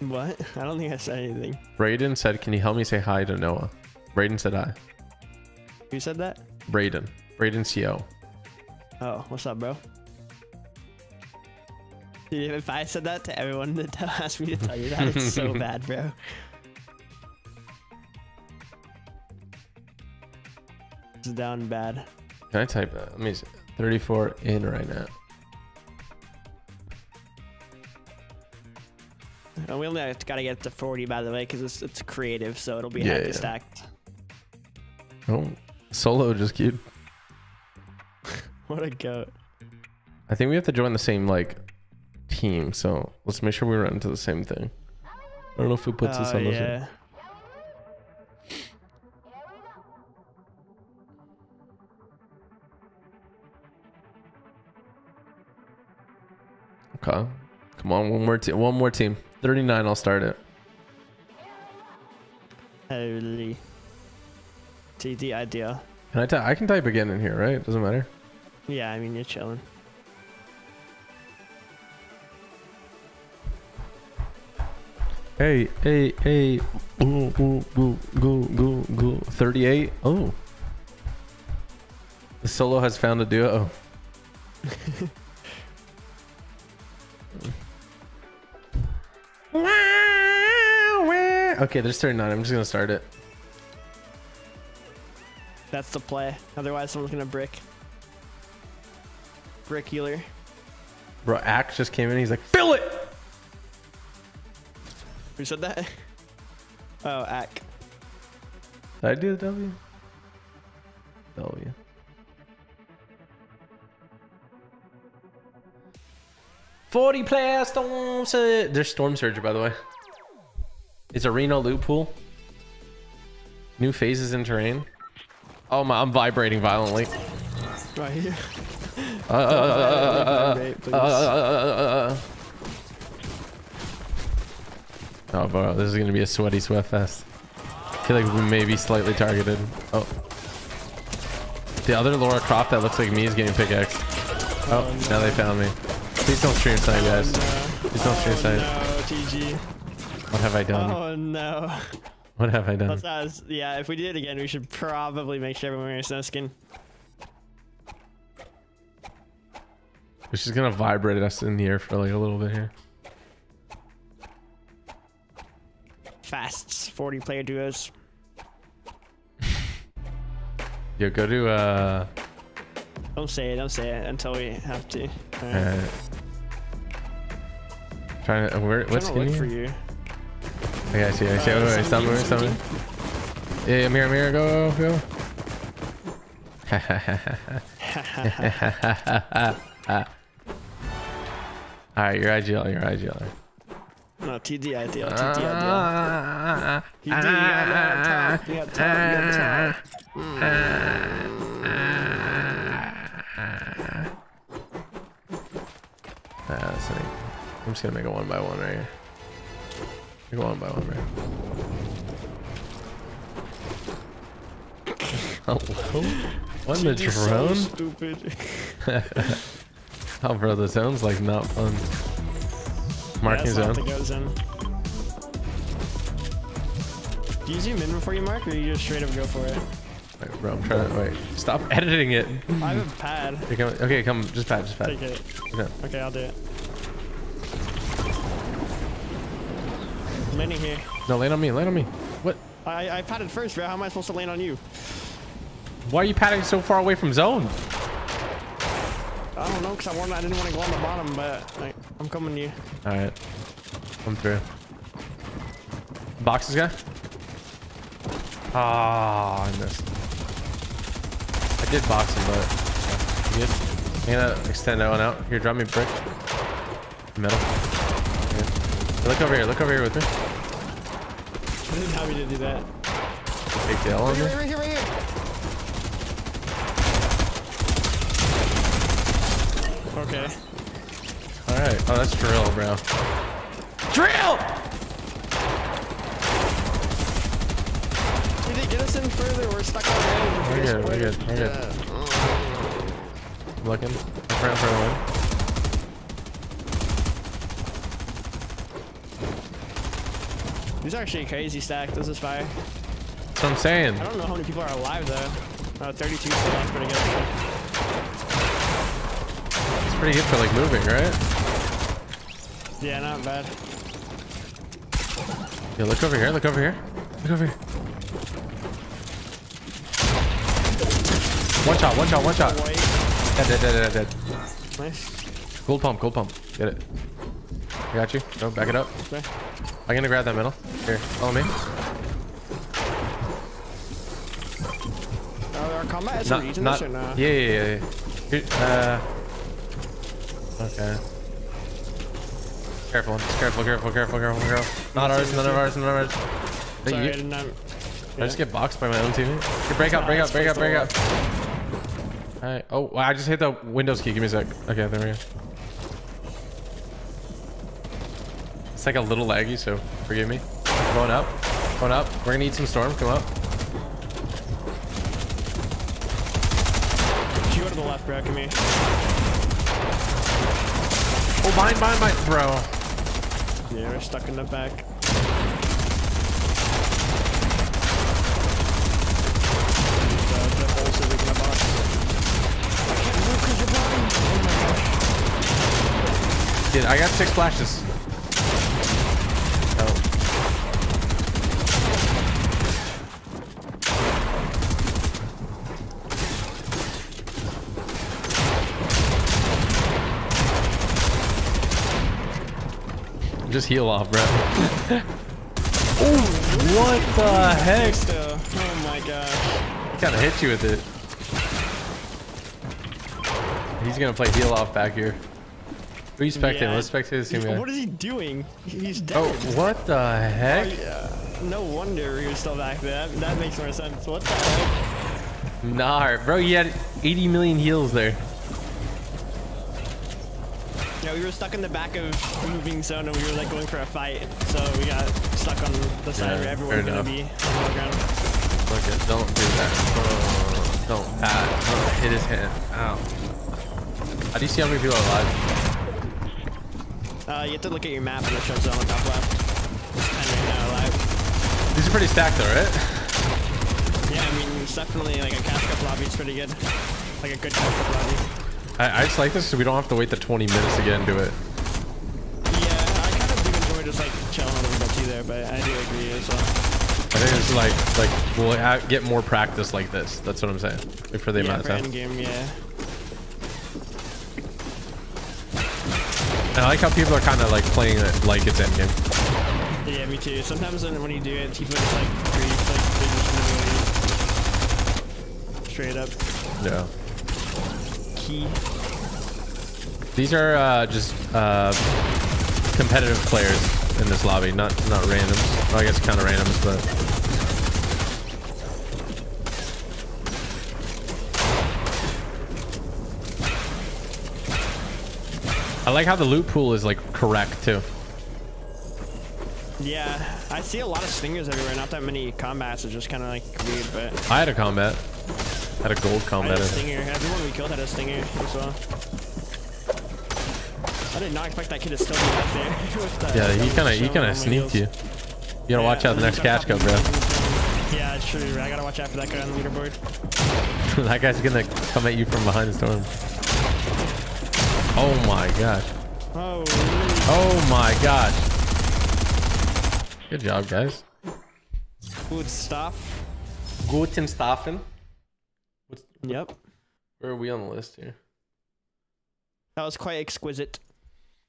What? I don't think I said anything. Brayden said, "Can you help me say hi to Noah?" Brayden said hi. Who said that? Brayden. Brayden Co. Oh, what's up, bro? Dude, if I said that to everyone (laughs) that asked me to tell you that, it's so (laughs) bad, bro. It's down bad. Can I type that? Let me see. 34 in right now. And we only have gotta get to 40 by the way, because it's it's creative, so it'll be Yeah, yeah. stacked. Oh, solo just queued. (laughs) What a goat. I think we have to join the same like team, so let's make sure we run into the same thing. I don't know if it puts us Oh, on the yeah. same. Okay. Come on, one more team. One more team. 39, I'll start it. Holy. TD idea. Can I ty- I can type again in here, right? Doesn't matter. Yeah, I mean you're chilling. Hey, hey, hey. Ooh, ooh, ooh, go, go, go. 38. Oh. The solo has found a duo. (laughs) okay, there's 39. I'm just going to start it. That's the play. Otherwise someone's gonna brick. Brick healer. Bro, Axe just came in. He's like, fill it. Who said that? (laughs) Oh, Ack. Did I do the W? W. Forty player storm surge. There's storm surge, by the way. Is arena loot pool? New phases in terrain. Oh my! I'm vibrating violently. Right here. Uh, uh, uh, uh, Vibrate, uh, uh, uh, uh, uh. Oh, bro, this is gonna be a sweaty sweat fest. I feel like we may be slightly targeted. Oh, the other Laura Croft that looks like me is getting pickaxe. Oh, now they found me. Please don't stream snipe, guys. Please don't stream Oh snipe. no. What have I done? Oh no. What have I done? Let's ask, yeah, if we did it again, we should probably make sure everyone wears snow skin. It's just gonna vibrate us in the air for like a little bit here. Fasts, 40 player duos. (laughs) Yo, go to uh. Don't say it, don't say it until we have to. Alright. uh trying to where? I'm What's trying to look you? for you. Okay, I see. I see. Uh, wait, wait, stop 17, moving. Stop 17. moving. Yeah, yeah, mirror, mirror, go, go. (laughs) All right, you're IGL. You're IGL. No, TD ideal, TD ideal. Ah, TD, you got top, you got top, you got top. That's like, I'm just gonna make it one by one right here. It one by one, right? (laughs) Hello? What the 's so drone? stupid. (laughs) Oh, bro, the zone's like not fun. Marking not zone. go. Do you zoom in before you mark, or you just straight up go for it? Wait, bro, I'm trying to wait. Stop (laughs) editing it. I have a pad. Okay, come, okay, come, just pat, just pat. Take it. Okay. Okay, I'll do it. Many here. No, land on me, land on me. What? I I patted first, bro. How am I supposed to land on you? Why are you padding so far away from zone? I don't know, cause I wanted, I didn't want to go on the bottom, but I, I'm coming to you. All right, come through. Boxes guy. Ah, I missed. I did box him, but you good. I'm gonna extend that one out. Here, drop me a brick. Metal. Here. Look over here. Look over here with me. I didn't have me to do that. Big tail on Right here, right here, right here. Okay. All right. Oh, that's drill, bro. Drill. Did they get us in further? We're stuck on the edge. We're If good. we We're just good. We're good. Yeah. Looking. Front, front, win. These are actually a crazy stack. This is fire. That's what I'm saying. I don't know how many people are alive though. Uh, 32 still. That's pretty good. It's pretty good for like moving, right? Yeah, not bad. Yeah, look over here. Look over here. Look over here. One shot. One shot. One shot. Dead, dead, dead, dead, dead. Nice. Gold pump, gold pump. Get it. I got you. No, back it up. Okay. I'm gonna grab that middle. Here, follow me. Uh, our combat is Not, reason not. this or? Yeah, yeah, yeah. yeah. Uh. Okay. Careful, careful, careful, careful, careful, careful. Not ours, none of ours, none of ours. Sorry, you- I did not. I just get boxed by my own teammate. Here, break up, break up, break up, break up. Alright. Oh, I just hit the Windows key. Give me a sec. Okay, there we go. It's like a little laggy, so forgive me. Going up. Going up. We're gonna need some storm. Come up. You go to the left, bro. Come here. Oh, behind, behind, behind. Bro. Yeah, we're stuck in the back. The, the holes that we can box. I can't move 'cause you're blind. My gosh. Dude, I got six flashes. Oh. Just heal off, bro. (laughs) oh, what the heck? Oh my gosh. Kind of hit you with it. He's gonna play heal off back here. Who you spectating? Yeah. Let's spectate this team. What is he doing? He's dead. Oh, what the heck? Oh, yeah. No wonder he was still back there. That, that makes more sense. What the heck? Nah, bro, you had 80 million heals there. Yeah, we were stuck in the back of moving zone and we were like going for a fight. So we got stuck on the side Yeah, where everyone's gonna be on the ground. Look it, don't do that. Oh, don't pat. Oh, hit his hand. Ow. How do you see how many people are alive? Uh, you have to look at your map and it shows on the top left. It's 10 right now alive. These are pretty stacked though, right? Yeah, I mean, it's definitely like a cash cup lobby. It's pretty good. Like a good cash cup lobby. I, I just like this so we don't have to wait the 20 minutes to get into it. Yeah, I kind of do enjoy just like chilling little bit there, but I do agree as well. Uh, I think it's like, like we'll get more practice like this. That's what I'm saying. Like for the Yeah, amount for of time. end game, yeah. And I like how people are kind of like playing it like it's endgame. Yeah, me too. Sometimes when, when you do it, people just like grief, like they just really straight up Yeah. Key. These are uh, just uh, competitive players in this lobby, not not randoms. Well, I guess kind of randoms, but I like how the loot pool is like correct too. Yeah, I see a lot of stingers everywhere. Not that many combats. It's just kind of like weird, but I had a combat, had a gold I had a I think. stinger. Everyone we killed had a stinger as well. I did not expect that kid to still be back there. (laughs) with that Yeah, he kind of he kind of my sneaked you. You gotta watch Yeah, out the next he's cash cup, bro. (laughs) Yeah, it's true. I gotta watch out for that guy on the leaderboard. (laughs) that guy's gonna come at you from behind the storm. Oh my gosh. Oh, Oh my gosh. Good job, guys. good stuff. Guten Staffen. Yep. where are we on the list here? That was quite exquisite.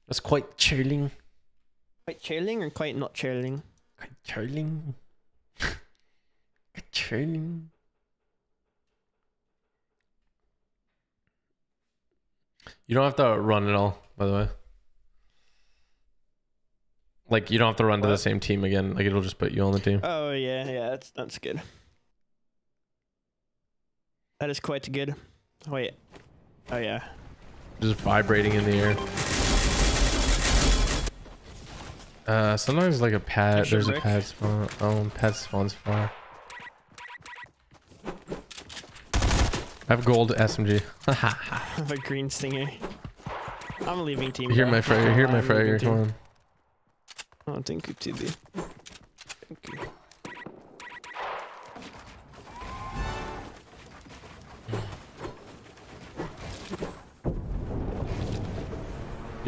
That's quite chilling. Quite chilling or quite not chilling? Quite chilling. quite chilling. You don't have to run at all, by the way. Like you don't have to run to the same team again. Like it'll just put you on the team. Oh yeah, yeah, that's that's good. That is quite good. Wait. Oh yeah. just vibrating in the air. Uh, sometimes like a pad. There's a pad spawn. Oh, pad spawns far. I have gold SMG. I (laughs) have a green stinger. I'm leaving team. Here, my fragger. Here, my fragger. Come on. Oh, thank you, TB. Thank you.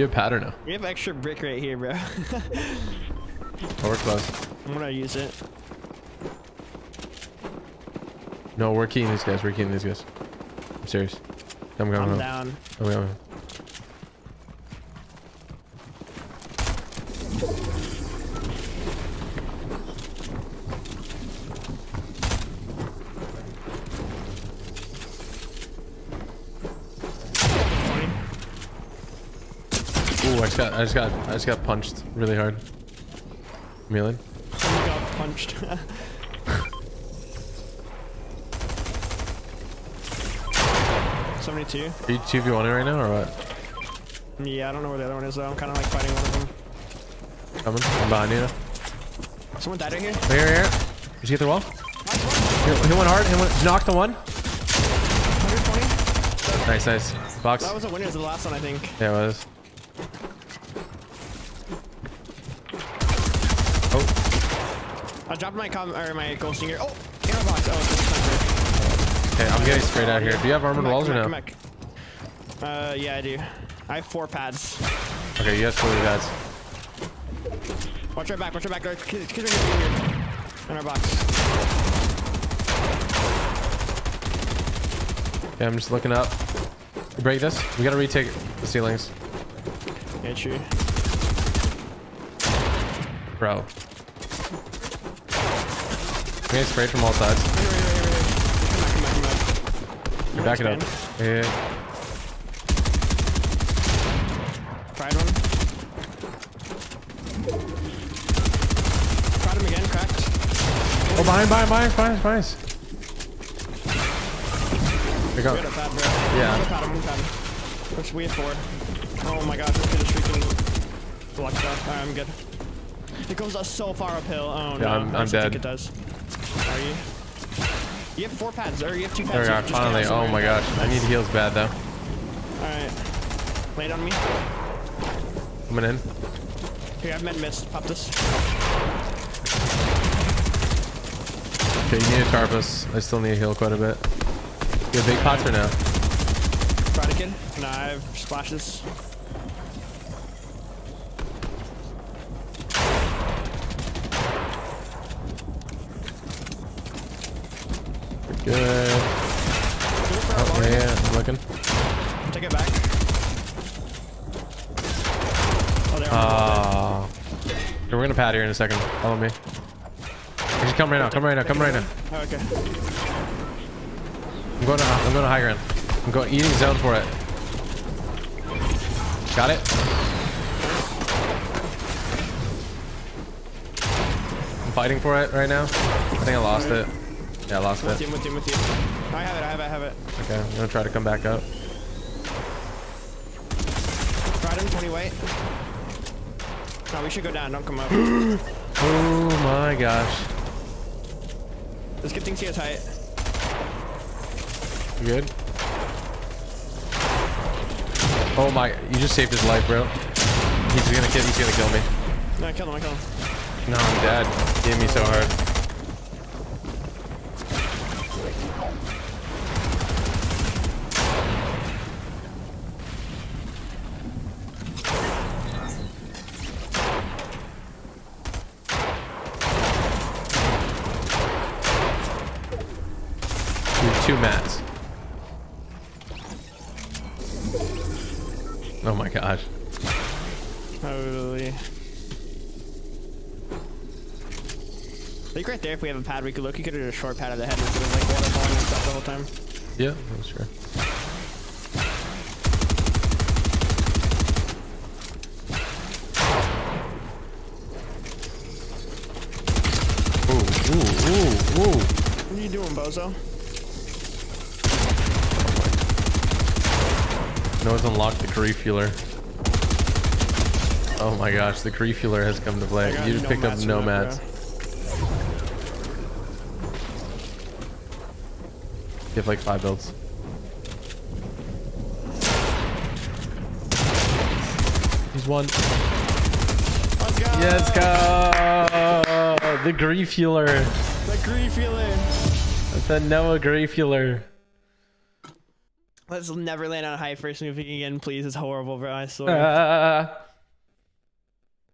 You have pad or no? We have extra brick right here, bro. Oh, we're close. (laughs) I'm gonna use it. No, we're keying these guys. We're keying these guys. I'm serious. Come, come, I'm come. down. Come, come. Ooh, I just got, I just got, I just got punched really hard. Million. Someone got punched. Seventy-two. Are you two v one right now or what? Yeah, I don't know where the other one is though. I'm kind of like fighting one of them. Coming. I'm behind you. Someone died right here. Right here, here. Did you get the wall? Hit, hit one hard. Hit one. Knock the one. 120. Nice, nice. Box. That was a winner. Was The last one, I think. Yeah, it was. I dropped my com or my gold stinger. Oh, arrow box. Oh, it's okay. I'm getting sprayed out here. Do you have armored back, walls or come no? back. Uh, yeah, I do. I have four pads. Okay, you have fully pads. Watch our back. Watch our back. There- Kids kids are gonna be weird. In our box. Yeah, I'm just looking up. You break this. We gotta retake the ceilings, Yeah, true. bro. We get sprayed from all sides. Right here, right here, right here. Come back, come back, come back. You back it up. Yeah, yeah. Fried one. Fried him again, cracked. Oh, behind, behind, behind, behind, behind. Had go. a pad, bro. Yeah. One pad, one pad. Which we have four. Oh my god, this kid is freaking blocked up. Alright, I'm good. It goes us so far uphill. Oh no. I'm- I I'm just think it does. Are you? You have four pads, or you have two pads. There we are. just get out Finally. Oh my gosh. I need heals bad though. Alright. Lay it on me. Coming in. Here, I have med mist. Pop this. Okay, you need a Tarpus. I still need a heal quite a bit. You have big pots or no? Fried. No, I have splashes. Good. Go for our Oh, yeah, yeah, I'm looking. Take it back. Oh, there. Okay, we're gonna pad here in a second. Follow me. Actually, come right now. Come right now. Come right now. Oh, okay. I'm going to. I'm going to high ground. I'm going eating zone for it. Got it. I'm fighting for it right now. I think I lost it. Yeah, I lost With it. you, with you, with you. I have it, I have it, I have it. Okay, I'm gonna try to come back up. Fried him, 20 weight. No, we should go down, don't come up. (gasps) (gasps) Oh my gosh. Let's get things here tight. You good? Oh my! You just saved his life, bro. He's gonna kill. He's gonna kill me. No, I killed him, I killed him. No, I'm dead. He hit me so hard. Dude, two mats. Oh my gosh. Holy. Like right there, if we have a pad, we could look. You could have a short pad of the head instead of like waterballing and stuff the whole time. Yeah, that's true. Ooh, ooh, ooh, ooh. What are you doing, bozo? No one's unlocked the refueler. Oh my gosh, the refueler has come to play. You just picked up nomads for that, nomads. You have like five builds. He's one. Let's go! Let's go! The refueler. The grief feeling. The Noah refueler. Let's never land on a high first moving again, please. It's horrible, bro. I swear. Uh,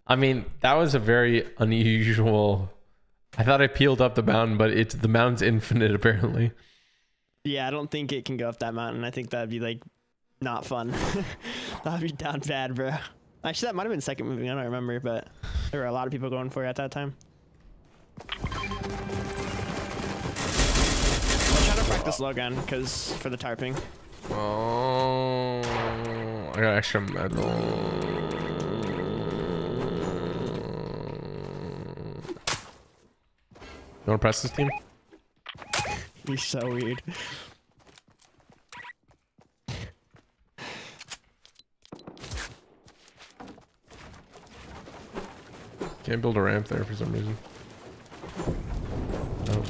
I mean, that was a very unusual. I thought I peeled up the mountain, but it's the mountain's infinite apparently. Yeah, I don't think it can go up that mountain. I think that'd be like not fun. (laughs) that'd be down bad, bro. Actually, that might have been second moving. I don't remember, but there were a lot of people going for it at that time. I'll try to practice low gun because for the tarping. Oh, I got extra metal. You want to press this team? He's so weird. Can't build a ramp there for some reason. No.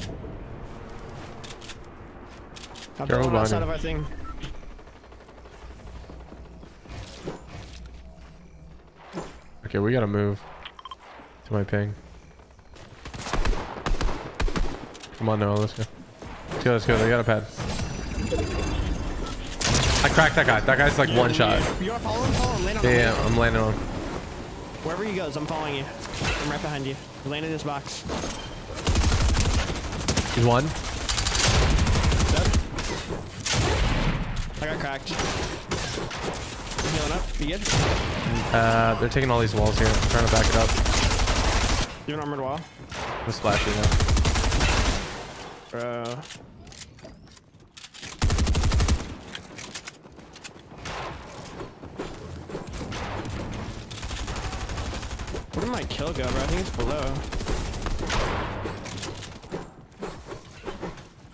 I'll Carol outside of our thing. Okay, we gotta move to my ping. Come on, Noah, let's go. Let's go, let's go. They got a pad. I cracked that guy. That guy's like one shot. You wanna follow him? Follow him. Land on Yeah, him. I'm landing on. Wherever he goes, I'm following you. I'm right behind you. You land in this box. He's one. Dead. I got cracked. I'm healing up. You good? Uh, they're taking all these walls here. I'm trying to back it up. You have an armored wall? I'm splashing now. Bro. Where did my kill go, bro? I think it's below.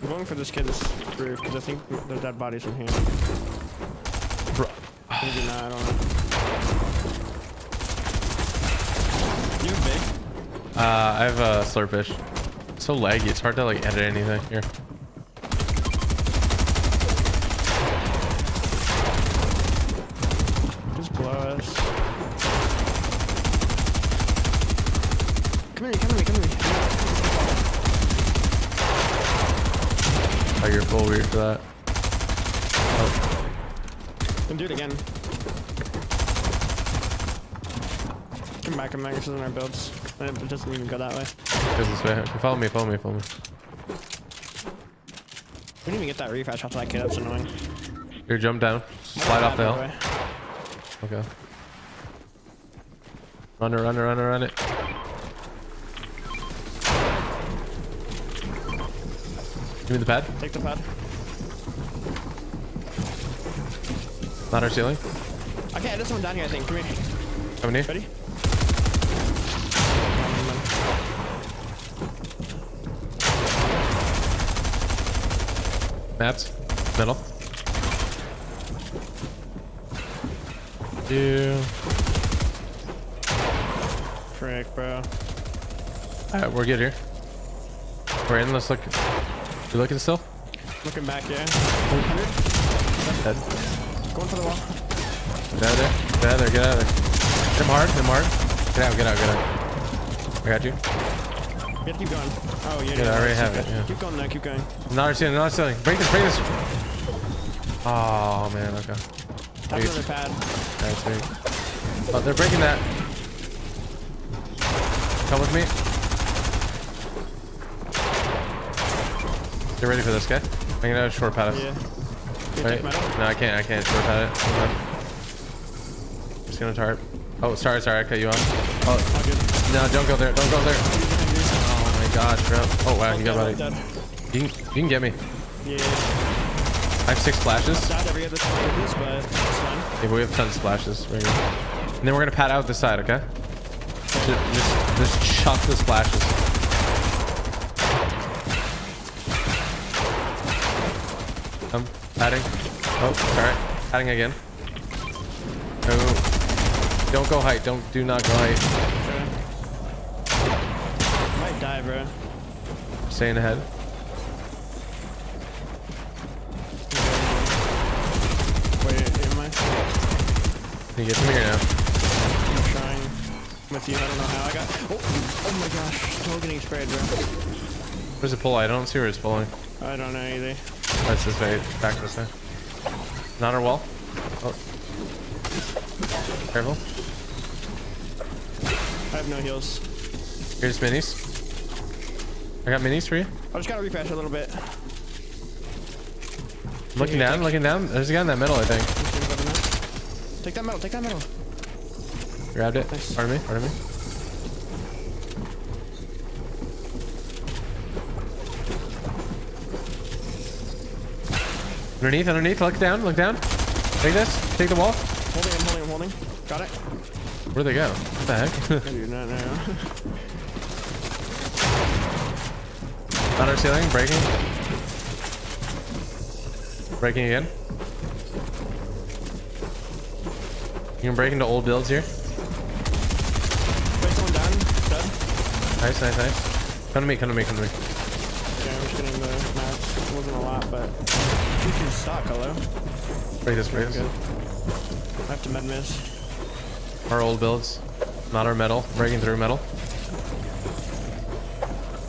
I'm going for this kid's roof because I think the dead bodies in here. Bro. Maybe not, I don't know. You have big? Uh, I have a slurpfish. It's so laggy. It's hard to like edit anything here. Just blow us. Come here, come here, come here. Oh, you're full weird for that. Then do it again. Come back, come back. This isn't our builds. It doesn't even go that way. Goes this way. Okay, follow me, follow me, follow me. We didn't even get that refresh off that kid. That's annoying. Here, jump down. Slide off the hill. Okay. Run it, run it, run it, run it. Give me the pad. Take the pad. Not our ceiling. Okay, there's someone down here, I think. Come here. Coming here. Ready? Mats. Middle. Two. Frick, bro. Alright, we're good here. We're in. Let's look. You looking still? Looking back, yeah. Dead. Going for the wall. Get out of there. Get out of there. Get out of there. Hit him hard. Hit him hard. Get out. Get out. Get out. I got you. You have to keep going. Oh, yeah. Yeah, I already have it, yeah. Keep going now, keep going. Not ceiling. Not ceiling. Break this. Break this. Oh man. Okay. Have Okay. another pad. Alright, sweet. Oh, they're breaking that. Come with me. Get ready for this guy. I'm gonna have a short pad. Yeah. Wait. No, I can't. I can't short pad it. Just gonna tarp. Oh, sorry, sorry. I cut you off. Oh, no, don't go there. Don't go there. Oh bro. Oh wow, you got buddy. You can, you can get me. Yeah. I have six splashes. Died every other time with this, but it's fine. Yeah, we have tons of splashes. Right here. And then we're gonna pat out this side, okay? Just, just, just chuck the splashes. I'm patting. Oh, alright. Patting again. Oh. Don't go height. Don't. Do not go height. Okay. Might die, bro. Staying ahead. Wait, am I? Can you get me or now? I'm trying with you. I don't know how I got. Oh, oh my gosh. Still getting sprayed, bro. Where's the pull? I don't see where it's pulling. I don't know either. That's this way. Back this way. Not our wall. Oh. Careful. I have no heals. Here's minis. I got minis for you. I just gotta refresh a little bit. Looking down, looking down. There's a guy in that middle, I think. Take that metal. Take that metal. Grabbed it. Nice. Pardon me, pardon me. Underneath, underneath, look down, look down. Take this, take the wall. Holding. I'm holding. I'm holding. Got it. Where'd they go? What the heck? (laughs) (laughs) I do not know. Under ceiling, breaking. Breaking again. You can break into old builds here. Wait, someone down. Dead. Nice, nice, nice. Come to me, come to me, come to me. Okay, I'm just getting the mats. It wasn't a lot, but you can stock. Hello. Break this, break this. I have to med miss. Our old builds. Not our metal. Breaking through metal.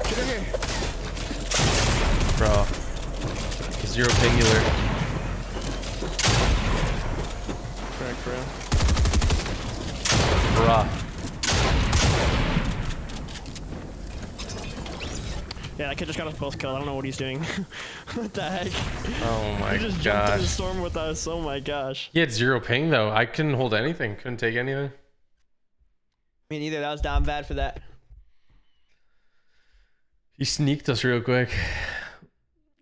Get in here. Bro. Zero pingular. Correct, bro. Bruh. Yeah, that kid just got us both killed. I don't know what he's doing. (laughs) what the heck? Oh my he just jumped in the storm with us. Oh my gosh. He had zero ping though. I couldn't hold anything. Couldn't take anything. Me neither. That was down bad for that. He sneaked us real quick.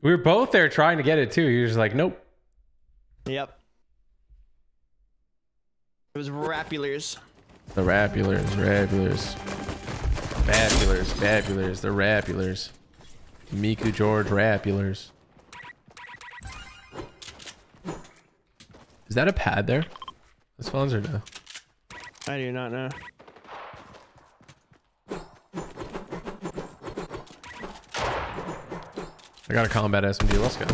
We were both there trying to get it too. He was just like, nope. Yep. It was Rapulars. The Rapulars, Rapulars. Fabulars, Fabulars, the Rapulars. Miku George Rapulars. Is that a pad there? The spawns or no? I do not know. I got a combat SMG. Let's go.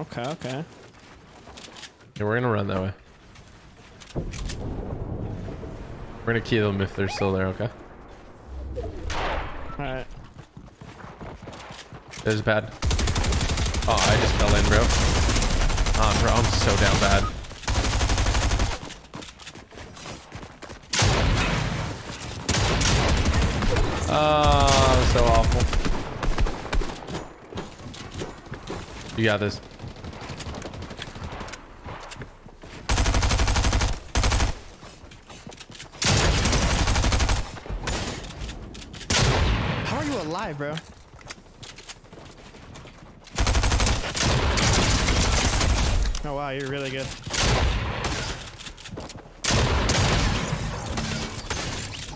Okay, okay. Yeah, we're gonna run that way. We're gonna kill them if they're still there, okay? Alright. There's a pad. Oh, I just fell in, bro. Oh, bro, I'm so down bad. Oh, so awful. You got this. How are you alive, bro? Oh wow, you're really good.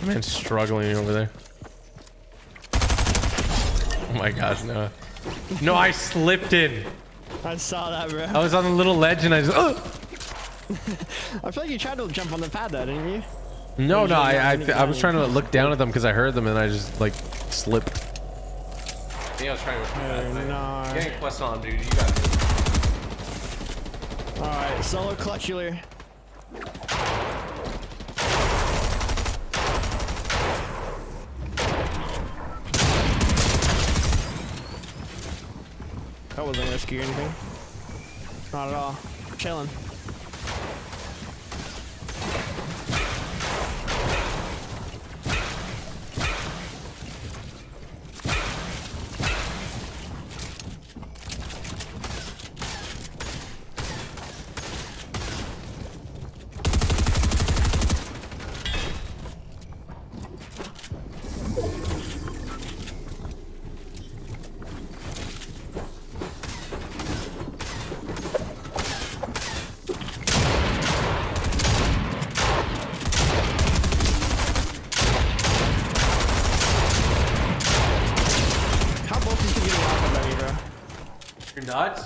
Man, struggling over there. Oh my gosh, no. No, I slipped in. I saw that, bro. I was on the little ledge and I just. Ugh! (laughs) I feel like you tried to jump on the pad though, didn't you? No, no, I, I, Usually I was trying to look down at them because I heard them and I just like slipped. I think I was trying to. Uh, nah. Getting quest on, dude. You got it. Alright, solo clutchular. That wasn't risky or anything. Not at all. Chilling. How both these can get off of me, bro? You're nuts?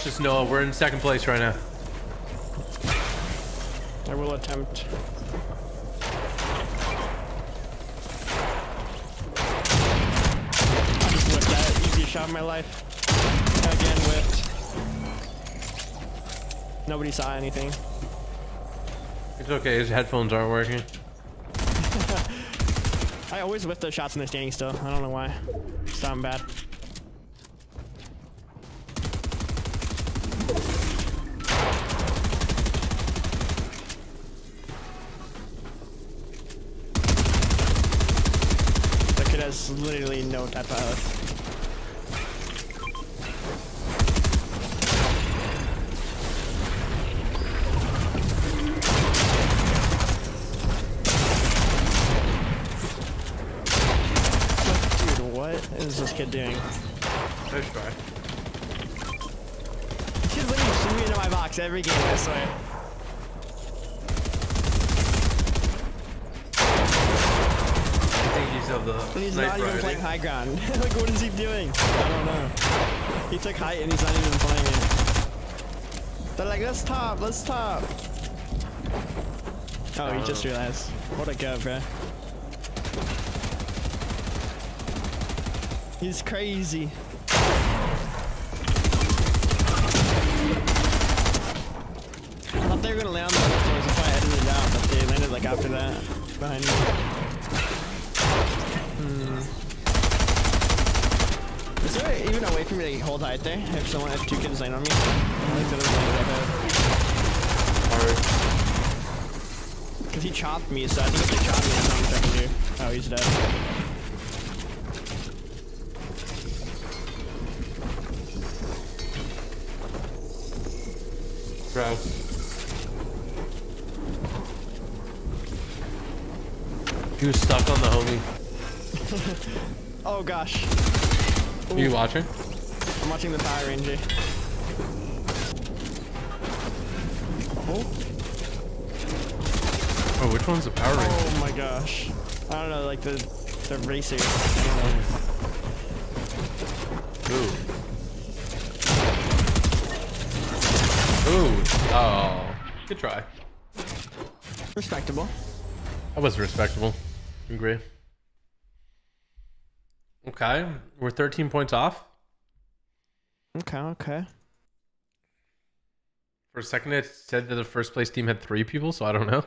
Luscious Noah, we're in second place right now. I will attempt. I just whipped that. Easiest shot of my life. Again, whipped. Nobody saw anything. It's okay, his headphones aren't working. (laughs) I always whip those shots when they're standing still. I don't know why. It's not bad. want that pilot. Dude, what is this kid doing? Nice try. He's literally shooting into my box every game, I swear. I think he's of the And he's sniper not even already. playing high ground. like, what is he doing? I don't know. He and he's not even playing it. They're like, let's top, let's top. Oh, he just uh-huh. realized. What a go, bro. He's crazy. I thought they were gonna land on the floors if I edited it out, but they landed like after that. Behind me. Is there even a way for me to hold height there? If someone, if two kids land on me? I don't think that is landed Cause he chopped me, so I think if they chop me, that's not much I can do. Oh, he's dead. Bro. He was stuck on the homie. (laughs) Oh gosh. Are you watching? Watching the Power Ranger. Oh. oh, which one's the Power oh Ranger? Oh my gosh. I don't know, like the the racer. I don't know. Ooh. Ooh. Oh. Good try. Respectable. That was respectable. Agree. Okay. We're 13 points off. Okay, okay. For a second, it said that the first place team had three people, so I don't know.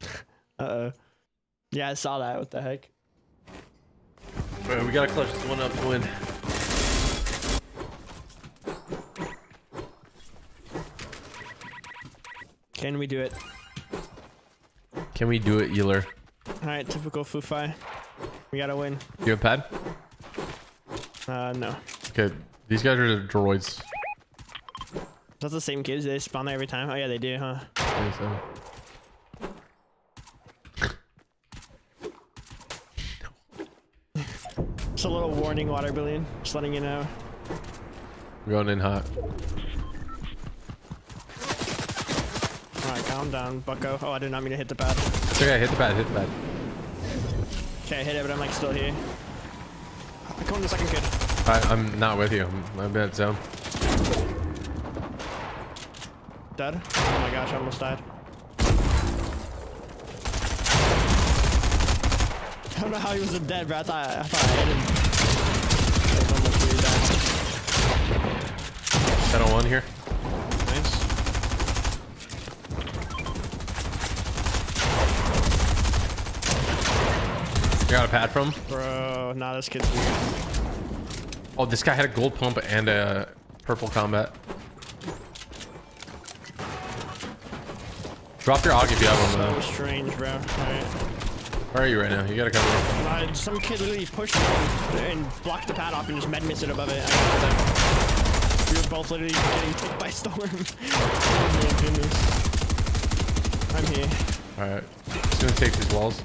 (laughs) Uh oh. Yeah, I saw that. What the heck? Bro, we gotta clutch this one up to win. Can we do it? Can we do it, Euler? Alright, typical Fufai. We gotta win. You have a pad? Uh, no. Okay. These guys are droids. That's the same kids. They spawn there every time. Oh yeah, they do, huh? I think so. (laughs) Just a little warning, water billion. Just letting you know. We're going in hot. Alright, calm down, bucko. Oh, I did not mean to hit the pad. It's okay, hit the pad, hit the pad. Okay, I hit it, but I'm like still here. I'm coming the second kid. I, I'm not with you. I'm, at zone. Dead. Oh my gosh, I almost died. (laughs) I don't know how he was dead, but I thought I thought I hit him. I almost really dead. Set on one here. Nice. You got a pad from? Bro, nah, this kid's weird. Oh, this guy had a gold pump and a purple combat. Drop your AUG if you have one So though. strange, bro. Alright. Where are you right now? You gotta come here. Uh, some kid literally pushed and blocked the pad off and just med missed it above it. I got that. We were both literally getting took by (laughs) storm. oh my goodness. I'm here. Alright. Just gonna take these walls.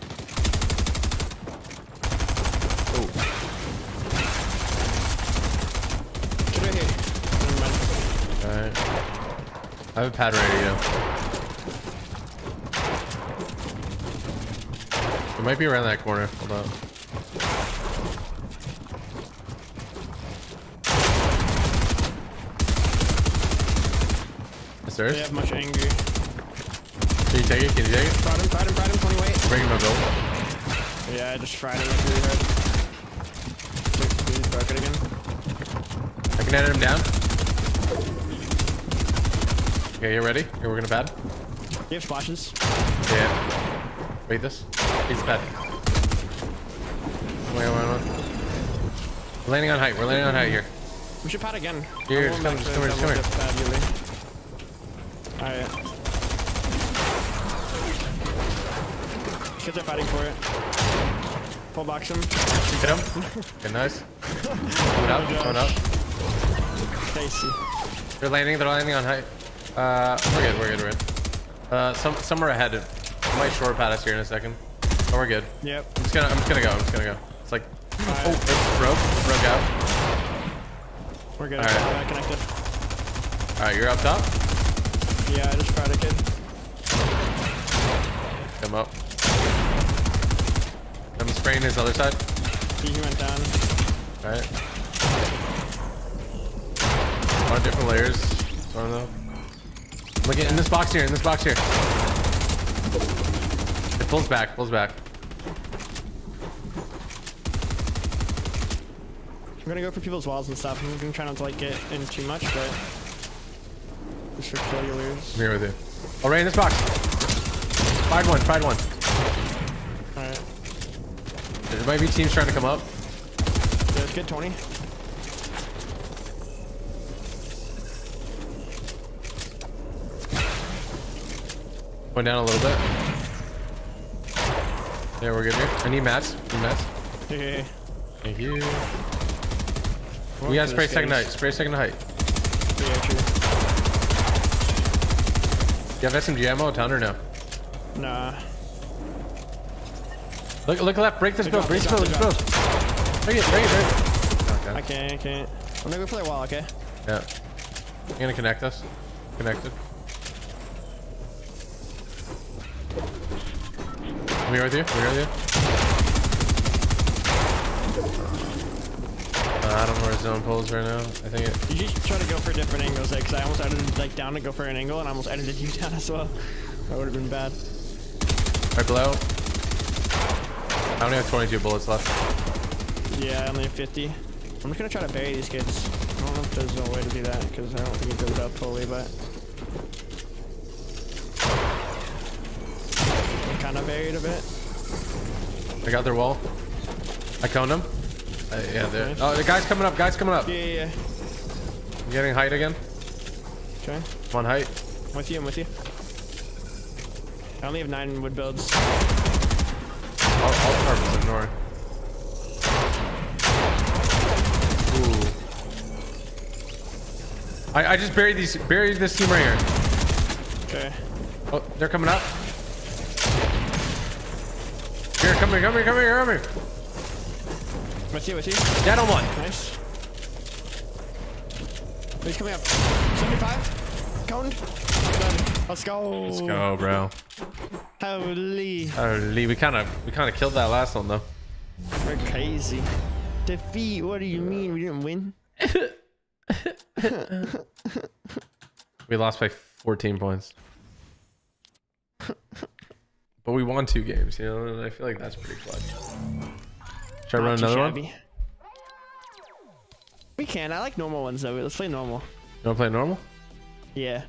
Get right here. Never mind. Alright. I have a pad radio. It might be around that corner. Hold up. Is there? They have much anger. Can you take it? Can you take it? Fried him, fried him, fried him, 20 weight. Bring him a build. Yeah, I just fried him like really hard. He's broke again. I can edit him down. Okay, you ready? Okay, we're gonna pad. You have splashes. Yeah. Wait, this? He's pad. Wait, wait, wait. We're landing on height. We're landing on height here. We should pad again. Here, just come- just come here, just come here. dip pad, really. Alright. Kids are fighting for it. Pull box him. Hit him. Okay, nice. (laughs) Coming up, oh coming up. Casey. They're landing. They're landing on height. Uh, we're good. We're good. We're good. Uh, some somewhere ahead. It might short pad us here in a second. Oh, we're good. Yep. I'm just gonna. I'm just gonna go. I'm just gonna go. It's like. Oh, it's broke. Broke out. We're good. All right. Connected. All right, you're up top. Yeah, I just tried a kid. Come up. I'm spraying his other side. He went down. All right. A lot of different layers. I don't know. Look at in this box here. In this box here. It pulls back. Pulls back. I'm gonna go for people's walls and stuff. I'm gonna try not to like get in too much, but just for killers. I'm here with you. Oh, right in this box. Fired one. Fired one. Alright. There might be teams trying to come up. Yeah, it's good, Tony. Going down a little bit. Yeah, we're good here. I need mats. Need mats. Yeah. Thank you. We gotta spray second height. Spray second height. Yeah, true. You have SMG ammo, a ton or no? Nah. Look, look left. Break this build. Break this build. Break this build. Break it. Break it. Break it. I can't, I can't. I'm gonna go for that wall, okay? Yeah. You're gonna connect us. Connected. I'm here with you. I'm here with you. Uh, I don't know where zone pulls right now. I think it. You just try to go for different angles because I almost edited like down to go for an angle, and I almost edited you (laughs) down as well. That would have been bad. Right below. I only have 22 bullets left. Yeah, I only have 50. I'm just gonna try to bury these kids. I don't know if there's a way to do that, because I don't think it goes up fully, but... I'm kind of buried a bit. I got their wall. I coned them. Uh, yeah, they're. Oh, the guy's coming up. Guy's coming up. Yeah, yeah, yeah. I'm getting height again. Okay. I'm on height. I'm with you, I'm with you. I only have nine wood builds. All, all the purpose ignore. Ooh. I, I just buried these buried this team right here. Okay. Oh, they're coming up. Here, come here, come here, come here, come here. With you, with you. Dead on one. Nice. He's coming up. 75. Coned. Let's go. Let's go, bro. Holy. Holy, we kind of we kind of killed that last one though. We're crazy. Defeat? What do you mean? We didn't win? (laughs) We lost by 14 points. But we won two games, you know, and I feel like that's pretty clutch. Should I run another one? We can. I like normal ones though. Let's play normal. You want to play normal? Yeah.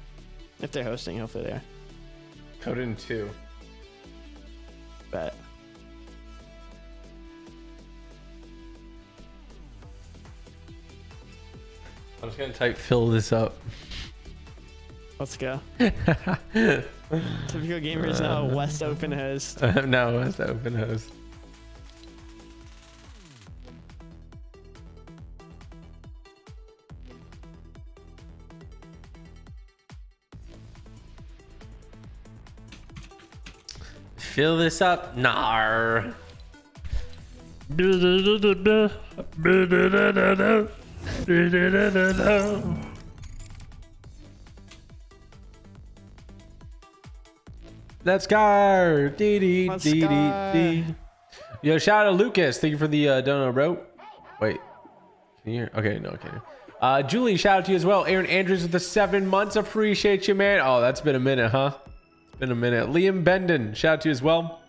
If they're hosting, hopefully they are. Code in two. Bet. I'm just gonna type fill this up. Let's go. (laughs) Typical gamers now. Uh, West Open host. (laughs) no, that's the open host. Fill this up. Nar. (laughs) Let's go. Dee dee Let's dee dee go. dee. Yo, shout out to Lucas. Thank you for the uh, dono, bro. Wait. Can you hear? Okay, no, okay. Uh, Julie, shout out to you as well. Aaron Andrews with the seven months. Appreciate you, man. Oh, that's been a minute, huh? It's been a minute. Liam Bendon, shout out to you as well.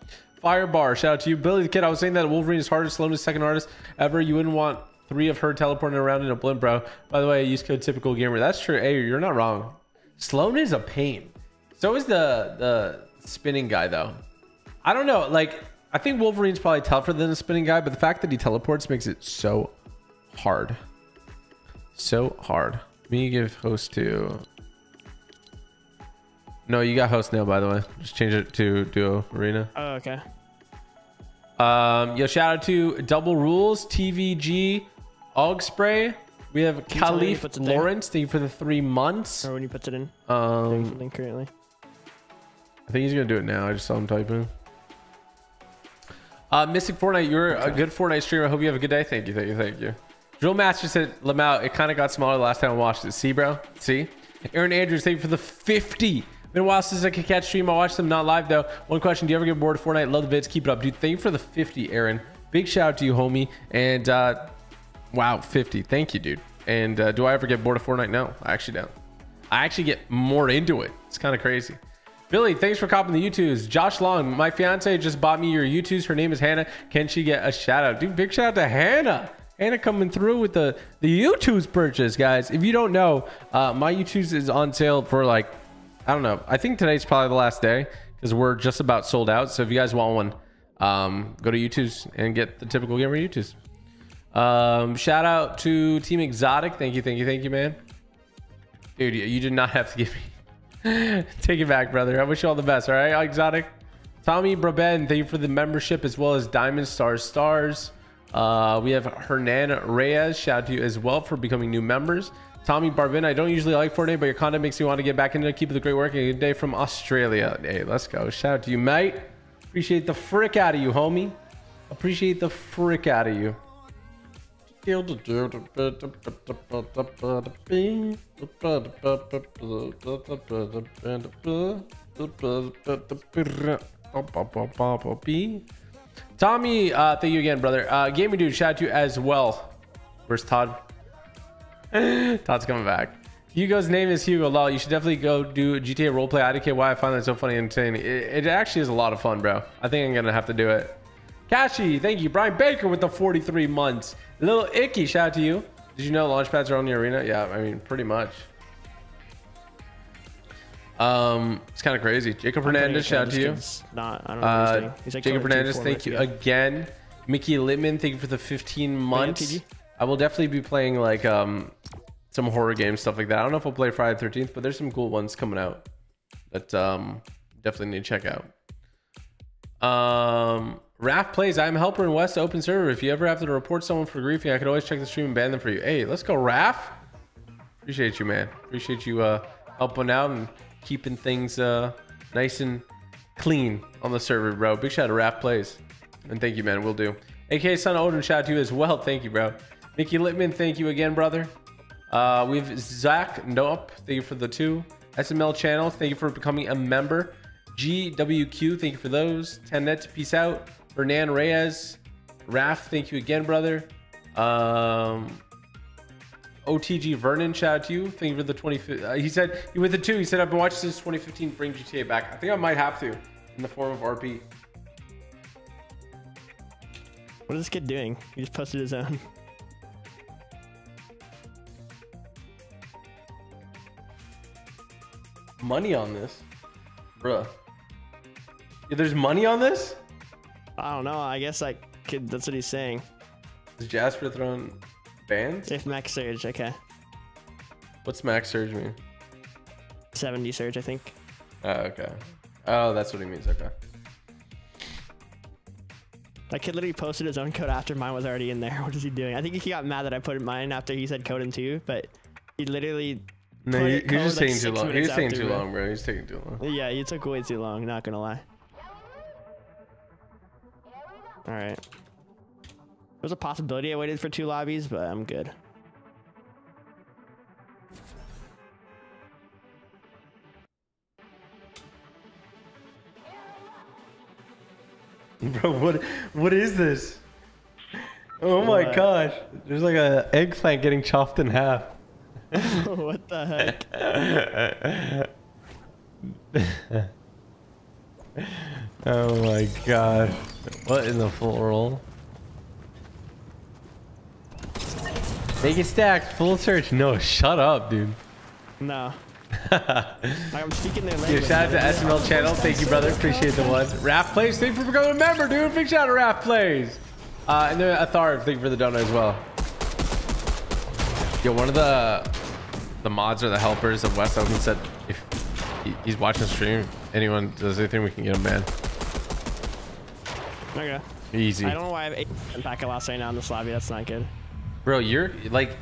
Firebar, shout out to you. Billy the Kid, I was saying that Wolverine is hardest, Slone second hardest ever. You wouldn't want three of her teleporting around in a blimp, bro. By the way, use code typical gamer. That's true. Hey, you're not wrong. Slone is a pain. So is the the spinning guy though. I don't know. Like I think Wolverine's probably tougher than the spinning guy, but the fact that he teleports makes it so hard. So hard. Me give host to. No, you got host now. By the way, just change it to duo arena. Oh, okay. Um, yo, shout out to Double Rules, TVG, Og Spray. We have you tell me when he Khalif puts it there? Lawrence. Thank you for the three months. Or when you puts it in. Um, currently. I think he's gonna do it now. I just saw him typing. Uh, Mystic Fortnite, you're a good Fortnite streamer. I hope you have a good day. Thank you, thank you, thank you. Drill Master said, Lamau, it kind of got smaller the last time I watched it. See, bro? See? Aaron Andrews, thank you for the 50. Been a while since I could catch stream. I watched them not live though. One question: Do you ever get bored of Fortnite? Love the vids. Keep it up, dude. Thank you for the 50, Aaron. Big shout out to you, homie. And uh, wow, 50. Thank you, dude. And uh, do I ever get bored of Fortnite? No, I actually don't. I actually get more into it. It's kind of crazy. Billy, thanks for copping the Youtooz. Josh Long, my fiance just bought me your Youtooz. Her name is Hannah. Can she get a shout out? Dude, big shout out to Hannah. Hannah coming through with the, the Youtooz purchase, guys. If you don't know, uh, my Youtooz is on sale for like, I don't know. I think today's probably the last day because we're just about sold out. So if you guys want one, um, go to Youtooz and get the typical gamer Youtooz. Um, shout out to Team Exotic. Thank you, thank you, thank you, man. Dude, you you did not have to give me. (laughs) Take it back, brother. I wish you all the best. All right, Exotic. Tommy Braben, thank you for the membership as well as Diamond Stars Stars. Uh, we have Hernan Reyes. Shout out to you as well for becoming new members. Tommy Barbin, I don't usually like Fortnite, but your content makes me want to get back into it. Keep the great work. And good day from Australia. Hey, let's go. Shout out to you, mate. Appreciate the frick out of you, homie. Appreciate the frick out of you. Tommy, uh, thank you again, brother. Uh, Gaming Dude, shout out to you as well. Where's Todd? (laughs) Todd's coming back. Hugo's name is Hugo Law. You should definitely go do GTA roleplay IDK. Why I find that so funny and entertaining. It, it actually is a lot of fun, bro. I think I'm gonna have to do it. Kashi, thank you. Brian Baker with the 43 months. Little Icky, shout out to you. Did you know launch pads are on the arena? Yeah, I mean, pretty much. Um, it's kind of crazy. Jacob I'm Hernandez, shout out to you. Not, I don't know what he's Uh. He's like Jacob Hernandez, thank you ago. again. Mickey Littman, thank you for the 15 months. I will definitely be playing like um some horror games, stuff like that. I don't know if I'll play Friday the 13th, but there's some cool ones coming out that um definitely need to check out. Um Raph plays. I'm helper in West Open Server. If you ever have to report someone for griefing, I could always check the stream and ban them for you. Hey, let's go, Raph. Appreciate you, man. Appreciate you uh helping out and keeping things uh nice and clean on the server, bro. Big shout out to Raph plays. And thank you, man. We'll do. AK Son Odin, shout out to you as well. (laughs) Thank you, bro. Mickey Littman, thank you again, brother. Uh, we have Zach Nope, thank you for the two. SML channel, thank you for becoming a member. GWQ, thank you for those. 10 nets, peace out. Hernan Reyes, Raph, thank you again, brother. Um, OTG Vernon, shout out to you. Thank you for the 20. Uh, he said, he with the two, he said, I've been watching since 2015. Bring GTA back. I think I might have to in the form of RP. What is this kid doing? He just posted his own. Money on this, bruh. There's money on this. I don't know. I guess like kid. That's what he's saying. Is Jasper throwing bands? If max surge, okay. What's max surge mean? 70 surge, I think. Oh, okay. Oh, that's what he means. Okay. That kid literally posted his own code after mine was already in there. (laughs) What is he doing? I think he got mad that I put in mine after he said code in two, but he literally. No, he, it he was just code, taking too long. He minutes was taking too long, bro. He's taking too long. Yeah, you took way too long. Not gonna lie. All right. There's a possibility I waited for two lobbies, but I'm good. (laughs) Bro, what what is this? Oh my What? gosh. There's like a eggplant getting chopped in half. (laughs) what the heck? (laughs) Oh my god. What in the full roll? Make it stacked, full search. No, shut up, dude. No. (laughs) I'm speaking their language. shout out to. SML channel. Thank you, brother. Appreciate the one. Raph Plays, thank you for becoming a member, dude. Big shout out to Raph Plays. Uh, and then Atharv, thank you for the donut as well. Yo, one of the the mods or the helpers of West Open said if he- he's watching the stream, anyone does anything, we can get him banned. Okay. Easy. I don't know why I have eight packet loss right now in this lobby. That's not good. Bro, you're like,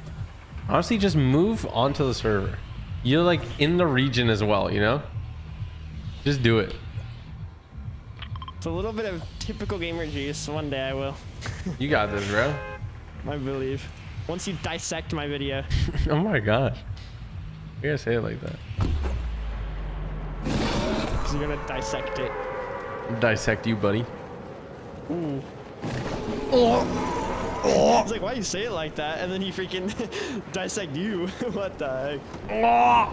honestly, just move onto the server. You're like in the region as well, you know? Just do it. It's a little bit of typical gamer juice. One day I will. You got this, bro. (laughs) I believe. Once you dissect my video. (laughs) Oh my gosh. You gotta say it like that. Because you're gonna dissect it. Dissect you, buddy. Ooh. Oh. It's like, why you say it like that? And then you freaking (laughs) dissect you. (laughs) what the heck?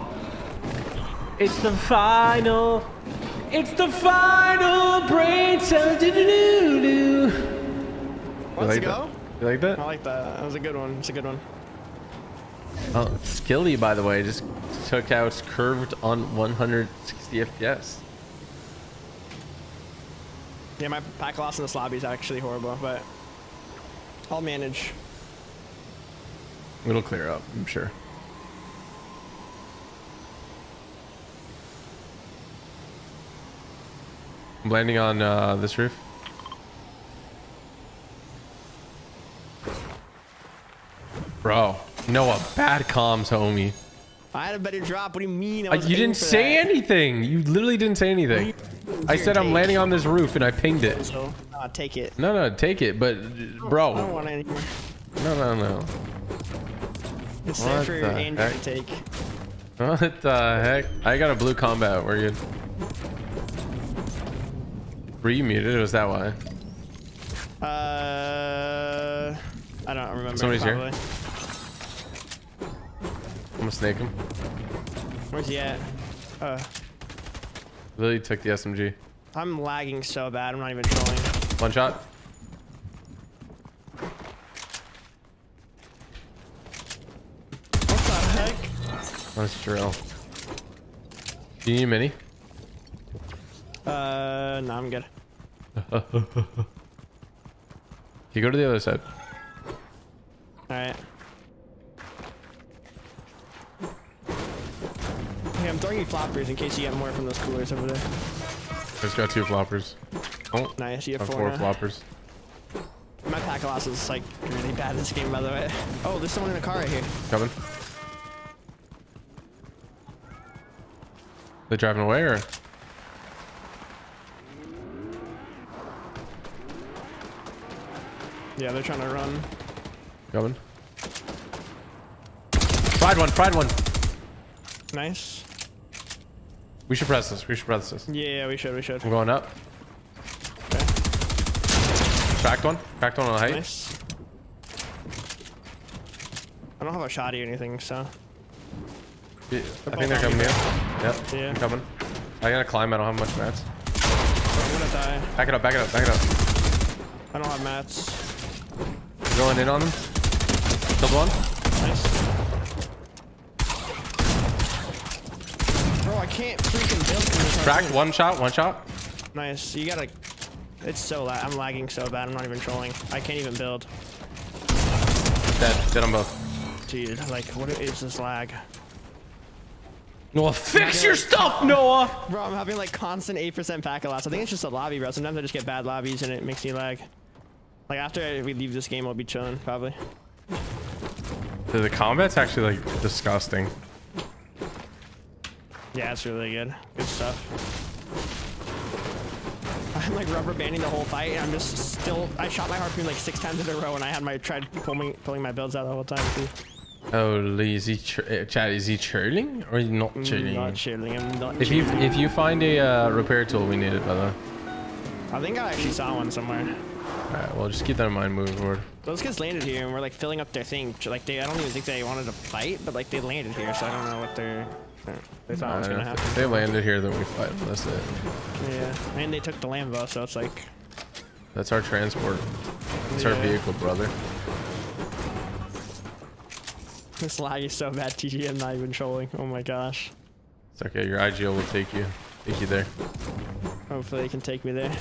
It's the final. It's the final brain cell. Do-do-do-do. Let's like go. You like that? I like that. That was a good one. It's a good one. Oh, Skilly, by the way, just took out curved on 160 FPS. Yeah, my pack loss in this lobby is actually horrible, but I'll manage. It'll clear up, I'm sure. I'm landing on uh, this roof. Bro, Noah, bad comms, homie. I had a better drop. What do you mean? I Uh, you didn't say that. anything. You literally didn't say anything. I said I'm landing on this roof and I pinged it. So, uh, take it. No, no, take it. But, bro. I don't want any. no, no, no. It's What for the Andrew heck? to take. What the heck? I got a blue combat. We're good. Were you muted? Was that why? Uh, I don't remember. Somebody's here. I'm gonna snake him. Where's he at? Uh, Literally took the SMG. I'm lagging so bad. I'm not even trolling. One shot. What the heck? Nice drill. Do you need a mini? Uh, no, I'm good. (laughs) You go to the other side. All I'm throwing you floppers in case you get more from those coolers over there. I Just got two floppers. Oh, Nice, you have four. four floppers. My pack loss is like really bad this game, by the way. Oh, there's someone in a car right here. Coming. They driving away or? Yeah, they're trying to run. Coming. Fried one, fried one. Nice. We should press this. We should press this. Yeah, we should, we should. I'm going up. Okay. Cracked one. Cracked one on the height. Nice. I don't have a shotty or anything, so. Yeah, I think they're coming here. Yep. Yeah. I'm coming. I gotta climb. I don't have much mats. I'm gonna die. Back it up. Back it up. Back it up. I don't have mats. Going in on them. Killed one. Nice. Bro, I can't freaking build from this. Cracked. One shot. One shot. Nice. You gotta. It's so lag. I'm lagging so bad. I'm not even trolling. I can't even build. Dead. Dead on both. Dude, like, what is this lag? Noah, fix your stuff, Noah. Bro, I'm having like constant 8% packet loss. I think it's just a lobby, bro. Sometimes I just get bad lobbies and it makes me lag. Like after we leave this game, I'll be chilling, probably. The combat's actually like disgusting. Yeah, it's really good. Good stuff. (laughs) I'm like rubber banding the whole fight, and I'm just still. I shot my harpoon like six times in a row, and I had my tried pulling pulling my builds out the whole time too. Oh, Lee, is he uh, Chad? Is he churling or is he not churling? Not chilling. I'm not If you if you find a uh, repair tool, we need it, by the way. I think I actually saw one somewhere. All right, well, just keep that in mind moving forward. Those kids landed here, and we're like filling up their thing. Like they, I don't even think they wanted to fight, but like they landed here, so I don't know what they're. They thought was Uh, gonna if they landed here, then we fight. That's it. Yeah, and they took the Lambo, so it's like. That's our transport. It's our vehicle, brother. This lag is so bad, TG. I'm not even trolling. Oh my gosh. It's okay. Your IGL will take you, take you there. Hopefully, they can take me there.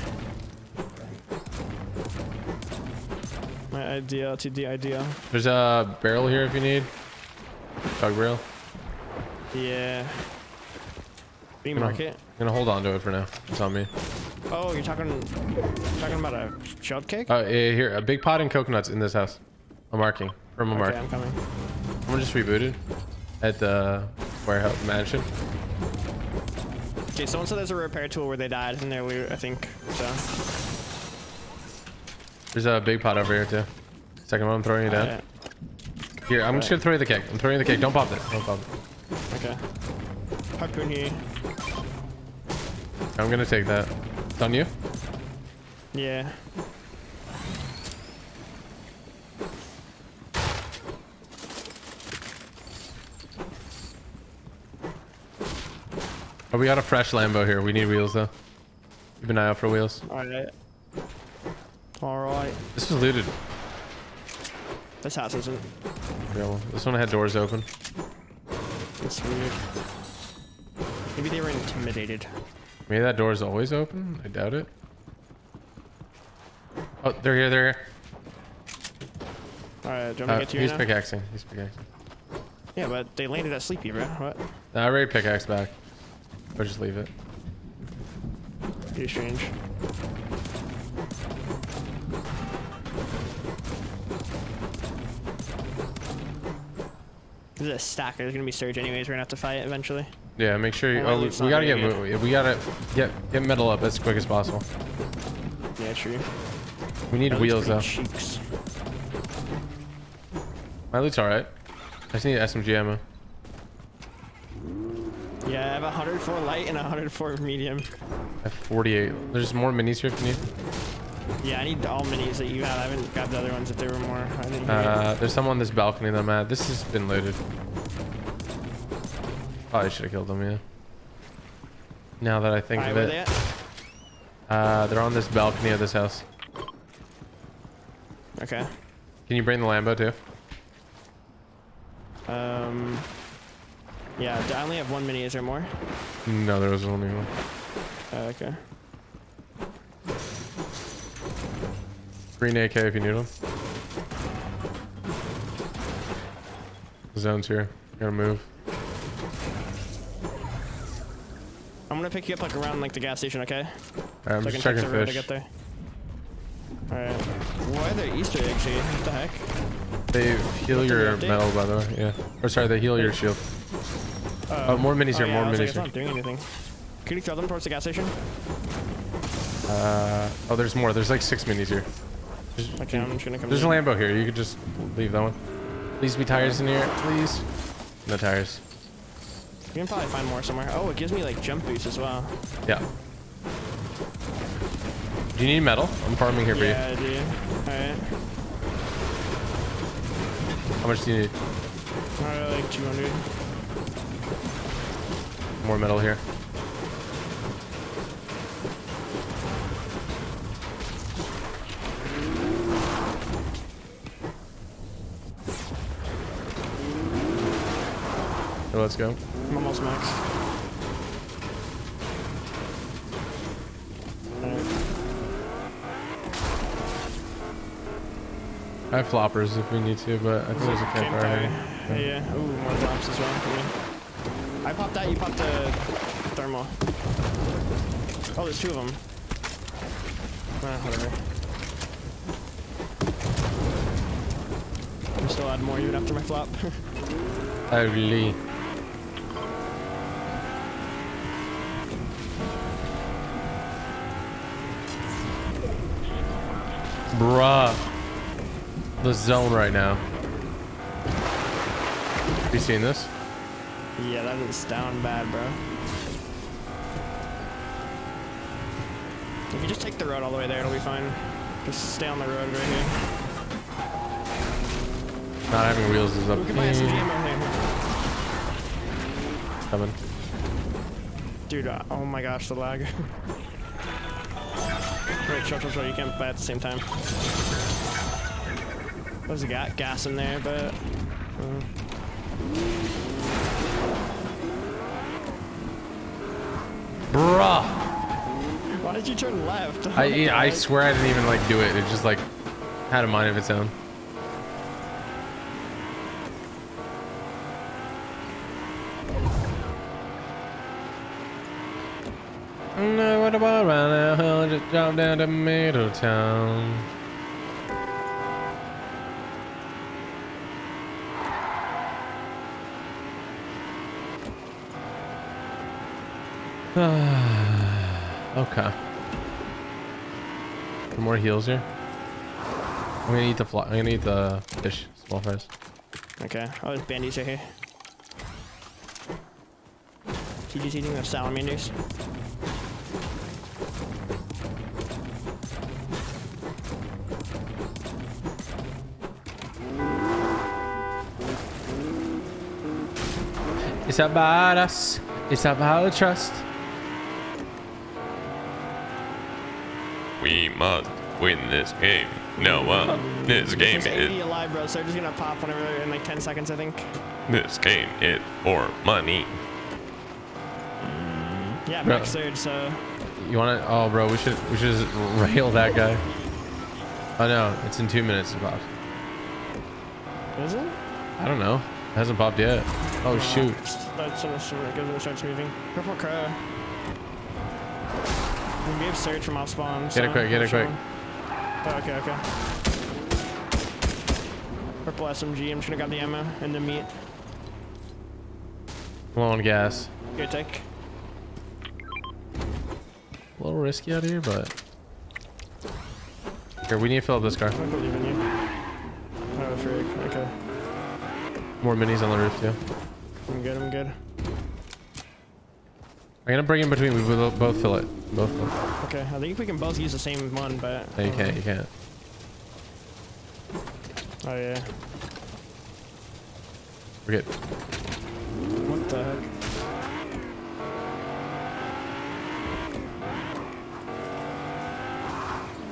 My idea TD the idea. There's a barrel here if you need. Chug barrel. Yeah. Uh, Beam Come on. market. I'm gonna hold on to it for now. It's on me. Oh, you're talking talking about a shield cake? Oh, yeah, here, a big pot and coconuts in this house. I'm marking from a mark. okay, I'm coming. I'm just rebooted at the warehouse mansion. Okay, someone said there's a repair tool where they died in their loot, I think. So, There's a big pot over here too. Second one, I'm throwing it down. alright, Here, I'm just gonna throw you the cake. I'm throwing you the cake. Don't pop it. Don't pop it. Okay. Harpoon here. I'm gonna take that. It's on you. Yeah. Oh, we got a fresh Lambo here. We need wheels though. Keep an eye out for wheels. Alright. Alright. This is looted. This house isn't. This one had doors open. It's weird. Maybe they were intimidated. Maybe that door is always open. I doubt it. Oh, they're here. They're here. Alright, do you want Uh, get to you he's now? pickaxing. He's pickaxing. Yeah, but they landed at Sleepy, bro. What? Nah, I already pickaxe back. Or just leave it. Pretty strange. This is a stacker. There's gonna be surge anyways. We're gonna have to fight eventually. Yeah, make sure you. Oh, we, gotta get. We gotta get get metal up as quick as possible. Yeah, true. We need That wheels though. cheeks. My loot's alright. I just need SMG ammo. Yeah, I have 104 light and 104 medium. I have 48. There's more minis here if you need. Yeah, I need all minis that you have. I haven't grabbed the other ones if there were more. I didn't. Uh, there's someone on this balcony that I'm at. This has been looted. Probably should have killed them, yeah. Now that I think Alright, of it. they? Uh, they're on this balcony of this house. Okay. Can you bring the Lambo too? Um. Yeah, I only have one mini. Is there more? No, there was only one. Uh, okay. Green AK if you need them. Zone's here. Gotta move. I'm gonna pick you up like around like the gas station, okay? Alright, I'm so just checking road to get there. Alright. Why are there Easter eggs here? What the heck? They heal What, your they metal, by the way. Yeah. Or sorry, they heal your shield. Oh, more minis here, yeah, more like, minis it's here. not doing anything. Can you throw them towards the gas station? Uh, oh, there's more. There's like six minis here. Just- Okay, I'm just gonna come. There's a. Lambo here. You could just leave that one. Please be tires in here, please. No tires. You can probably find more somewhere. Oh, it gives me like jump boost as well. Yeah. Do you need metal? I'm farming here for Yeah, I do. Alright. you. How much do you need? Alright, like 200. More metal here. So let's go. I'm almost max. I have floppers if we need to, but I think there's a campfire here. Yeah, yeah. Ooh, more drops as well for me. I popped that, you popped the thermal. Oh, there's two of them. Ah, whatever. I'm still add more even after my flop. (laughs) Holy. Bruh. The zone right now. You seen this? yeah, that is down bad, bro. If you just take the road all the way there, it'll be fine. Just stay on the road right here. Not having wheels is up. Buy SMG. Coming. Dude, uh, oh my gosh, the lag. (laughs) Wait, chill, chill, chill, you can't buy at the same time. There's a ga gas in there, but... uh, Bruh. why did you turn left? (laughs) I, I swear I didn't even like do it. It just like had a mind of its own. No, what about around just drop down to Middletown. (sighs) okay. More heals here. I'm gonna eat the fly. I'm gonna eat the fish, small fries. Okay. Oh, there's bandies right here. TG's eating the salamanders. It's about us. It's about trust. We must win this game. No uh, one. This game There's 80 is alive, bro, so they're just gonna pop whenever in like 10 seconds, I think. this game is for money. Mm-hmm. Yeah, Bro. max surge, so. You want to? Oh, bro, we should we should just rail that guy. Oh no, it's in two minutes. It popped. Is it? I don't know. It hasn't popped yet. Oh uh, shoot. That's so much it goes when it starts moving. Purple crow. We have surge from off spawn. Get it quick, get it quick. Oh, okay, okay. Purple SMG. I'm just gonna grab the ammo and the meat. Low on gas. Good take. A little risky out here, but here we need to fill up this car. More minis on the roof too. I'm good. I'm good. I'm gonna bring in between. We will both fill it. Both. Fill it. Okay. I think we can both use the same one, but. No, you can't. You um, can't. Oh yeah. We're good. What the heck?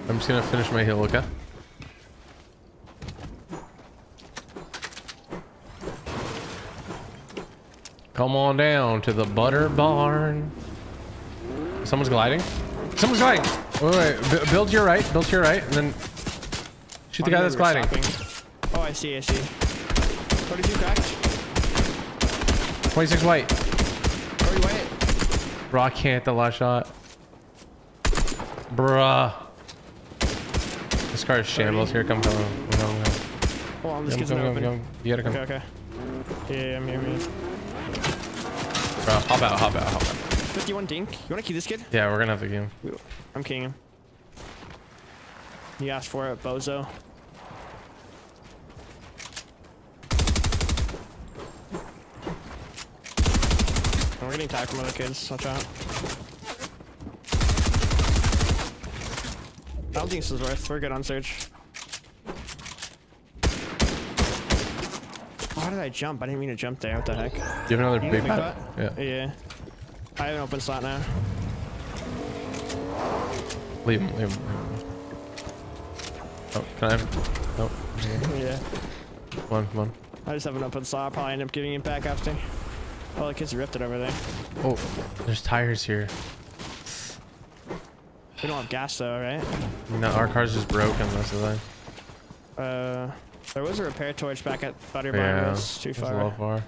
I'm just gonna finish my heal. Okay. Come on down to the butter barn. Someone's gliding. Someone's gliding. Wait, wait. bu- Build to your right. Build to your right, and then shoot the guy that's gliding. Oh, I see. I see. 42 cracked. 26 white. 40 white. Bro, I can't hit the last shot. Bruh. This car is shambles. Here, come, come, come, come, come. Hold on, this Come, kid's come, come, come. You gotta come. Okay, okay. Yeah, yeah, I'm here, I'm here. Bro, hop out, hop out, hop out. 51 dink. You wanna keep this kid? Yeah, we're gonna have to game. I'm king him. You asked for it, bozo. We're getting tagged from other kids. Watch out. I don't think this is worth. We're good on search. Why did I jump? I didn't mean to jump there. What the heck? Do you have another You big pot? Yeah. Yeah. I have an open slot now. Leave him, leave him. Leave him. Oh, can I have? Oh, Yeah. come on, come on. I just have an open slot. I'll probably end up giving it back after. Oh, the kids ripped it over there. Oh, there's tires here. We don't have gas though, right? No, our car's just broken. That's the thing. Uh, there was a repair torch back at Butterbarn. Yeah, but it's too it's a little far. far.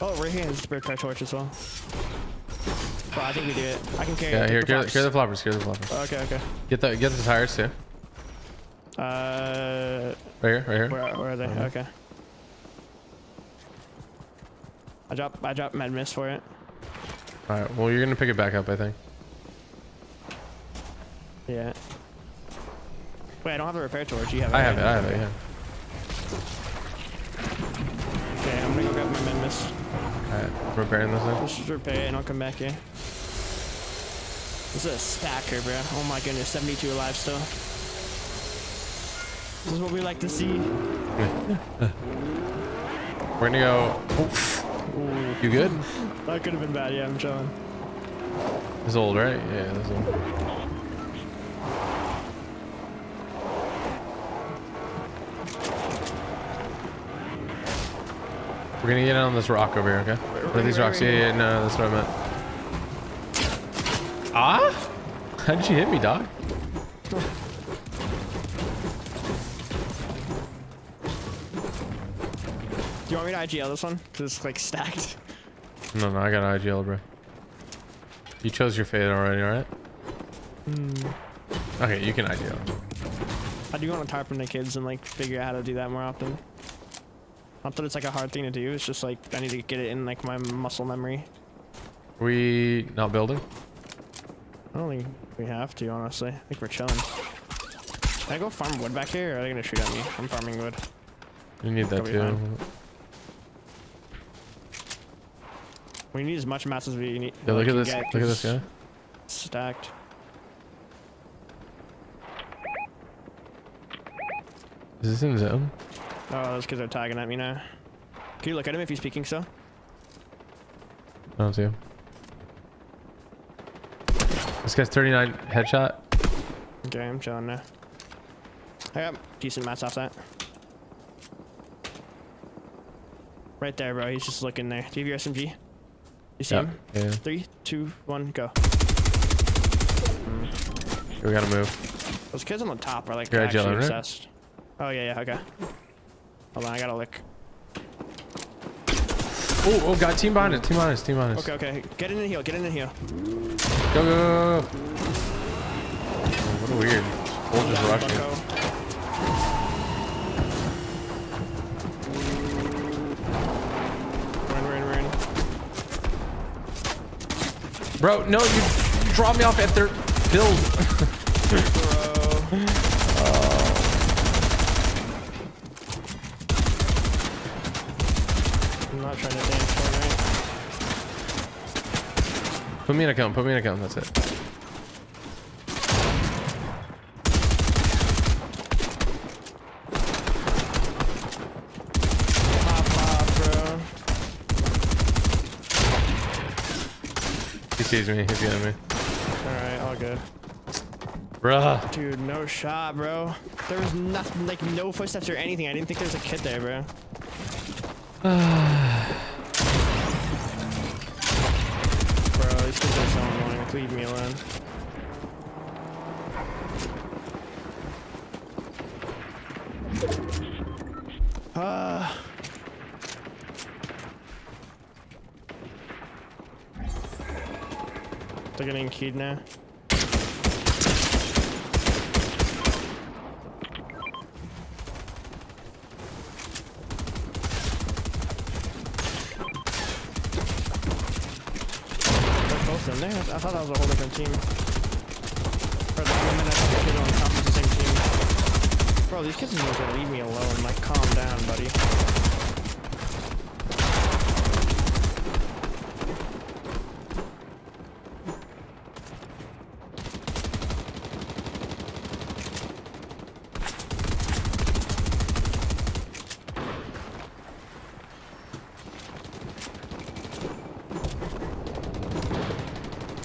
Oh, right here is a repair torch as well. Well, I think we do it. I can carry Yeah, it. here, clear, the floppers, clear the floppers. Okay, okay. Get the get the tires too. Uh, Right here, right here. where, where are they? Uh-huh. Okay. I drop I drop med mist for it. All right. Well, you're gonna pick it back up, I think. Yeah. Wait, I don't have a repair torch. You have it. I have it. I have it. Yeah. Okay, I'm gonna go grab my med mist. All right. Repairing this thing. Let's just repair it and I'll come back here. This is a stacker, bro. Oh my goodness, 72 alive still. This is what we like to see. (laughs) We're gonna go. Oof. You good? (laughs) That could have been bad. Yeah, I'm chilling. This is old, right? Yeah, this is old. We're gonna get on this rock over here, okay? What are these rocks? Yeah, yeah, no, that's what I meant. Ah? How did you hit me, dog? Do you want me to IGL this one? Cause it's like stacked. No, no, I got an IGL, bro. You chose your fate already, alright? Okay, you can idea. I do want to tarpon the kids and like figure out how to do that more often. Not that it's like a hard thing to do. It's just like I need to get it in like my muscle memory. We not building? I don't think we have to, honestly. I think we're chilling. Can I go farm wood back here, or are they gonna shoot at me? I'm farming wood. You need that too. fine. We need as much mass as we need. Yeah, look at this. Look at this guy. Stacked. Is this in zone? Oh, those kids are tagging at me now. Can you look at him if he's speaking so? I don't see him. This guy's 39 headshot. Okay, I'm chilling now. I got decent mats off that. Right there, bro. He's just looking there. Do you have your SMG? You see Yeah. him? Yeah. Three, two, one, go. We gotta move. Those kids on the top are like You're actually right? obsessed. Oh yeah, yeah, okay. Hold on, I gotta lick. Oh, oh, God, team behind us. Team behind us. Team behind us. Okay, okay. Get in and heal. Get in and heal. Go, go, go, go. Oh, what a weird. Bull just rushing. Run, run, run. Bro, no, you dropped me off at their build. (laughs) Bro. I'm not trying to dance Fortnite. Put me in account. Put me in account. That's it. Pop, pop, bro. He sees me. He's getting me. Alright, all good. Bruh. Dude, no shot, bro. There was nothing, like no footsteps or anything. I didn't think there was a kid there, bro. (sighs) (sighs) (sighs) kids so annoying. Leave me alone. Ah. They're getting keyed now. There? I thought that was a whole different team. For the moment, I on top the same team. Bro, these kids need to leave me alone. Like, calm down, buddy.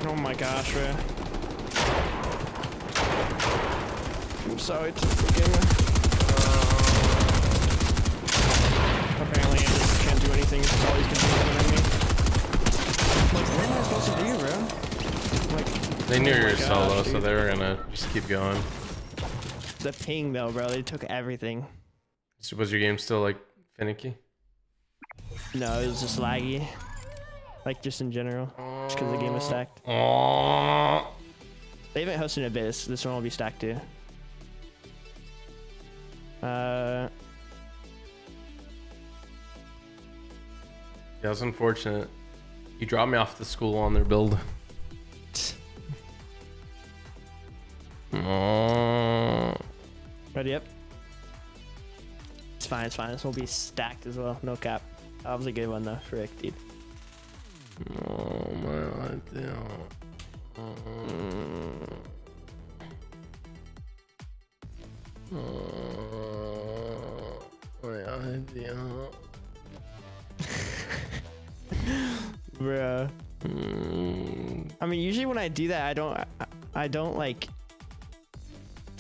Oh my gosh, man. I'm sorry to the gamer. Apparently I just can't do anything because all these kids are Like, what am I supposed to do, bro? Like, They knew Oh you my were gosh, solo, so dude. they were gonna just keep going. the ping though, bro. They took everything. So was your game still like finicky? No, it was just laggy. Like, just in general. Just because the game was stacked. They haven't hosted in a bit. This, one will be stacked too. Uh, Yeah, it's unfortunate. You dropped me off the school on their build. Ready up? It's fine, it's fine. This will be stacked as well. No cap. That was a good one though, frick, dude. Oh my idea. Oh, my idea. (laughs) Bruh. Mm, I mean, usually when I do that, I don't, I, I don't like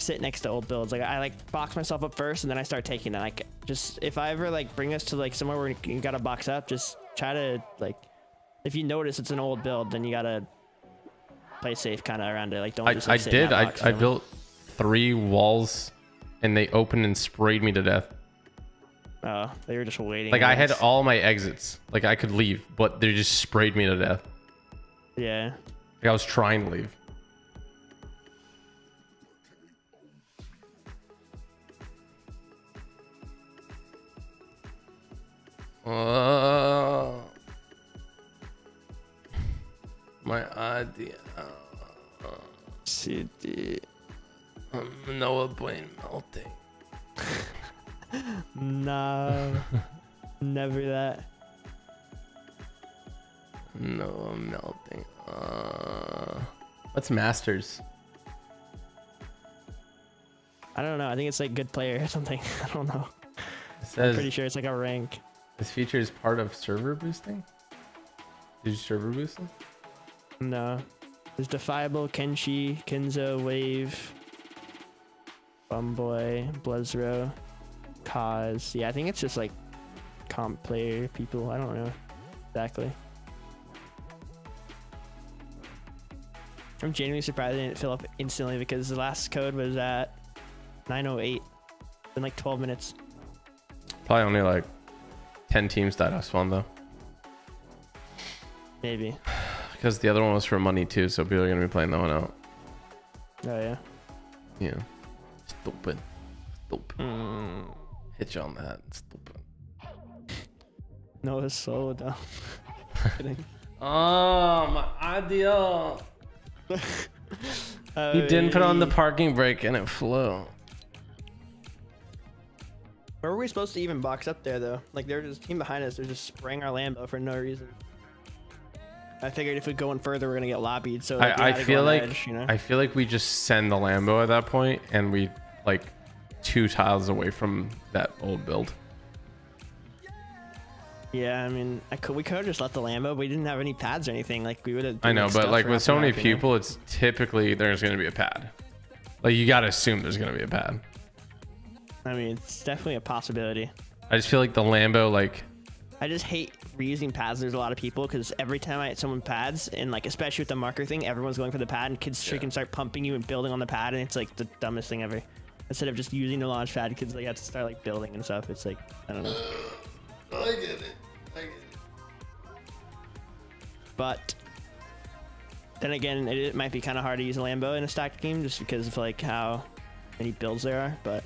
sit next to old builds. Like I like box myself up first, and then I start taking it. Like just if I ever like bring us to like somewhere where you gotta box up, just try to like, if you notice it's an old build, then you gotta play safe kind of around it. Like don't. I, just, I like, in did. I, I built three walls and they opened and sprayed me to death. Oh, they were just waiting. Like I had all my exits. Like I could leave, but they just sprayed me to death. Yeah. Like I was trying to leave. Uh, my idea. City. Noah Blaine melting. (laughs) No. Never that. Noah melting. Uh, what's Masters? I don't know. I think it's like good player or (laughs) something. I don't know. Says Pretty sure it's like a rank. This feature is part of server boosting. Did you server boost them? No. There's Defiable, Kenshi, Kenzo, Wave, Bumboy, Blezro, Cause. Yeah, I think it's just like comp player people. I don't know exactly. I'm genuinely surprised it didn't fill up instantly because the last code was at 908 in like 12 minutes. Probably only like 10 teams died off spawn though. Maybe. Because the other one was for money too, so people are gonna be playing that one out. Oh yeah. Yeah. Stupid. Stupid. Mm. Hit you on that. Stupid. (laughs) No, it's so dumb. (laughs) Kidding. Oh, my idea. He didn't put on the parking brake and it flew. Where were we supposed to even box up there though? Like there's this team behind us. They're just spraying our Lambo for no reason. I figured if we go in further, we're gonna get lobbied. So like, I, I had to go feel like edge, you know? I feel like we just send the Lambo at that point and we like two tiles away from that old build. yeah, I mean, I could we could have just left the Lambo. But we didn't have any pads or anything. Like we would have. I know, but like with so many people, it's typically there's gonna be a pad. Like you gotta assume there's gonna be a pad. I mean, it's definitely a possibility. I just feel like the Lambo, like I just hate reusing pads. There's a lot of people because every time I hit someone pads, and like especially with the marker thing, everyone's going for the pad, and kids freaking start pumping you and building on the pad, and it's like the dumbest thing ever. Instead of just using the launch pad, kids like have to start like building and stuff. It's like I don't know. I get it. I get it. But then again, it, it might be kind of hard to use a Lambo in a stacked game just because of like how many builds there are. But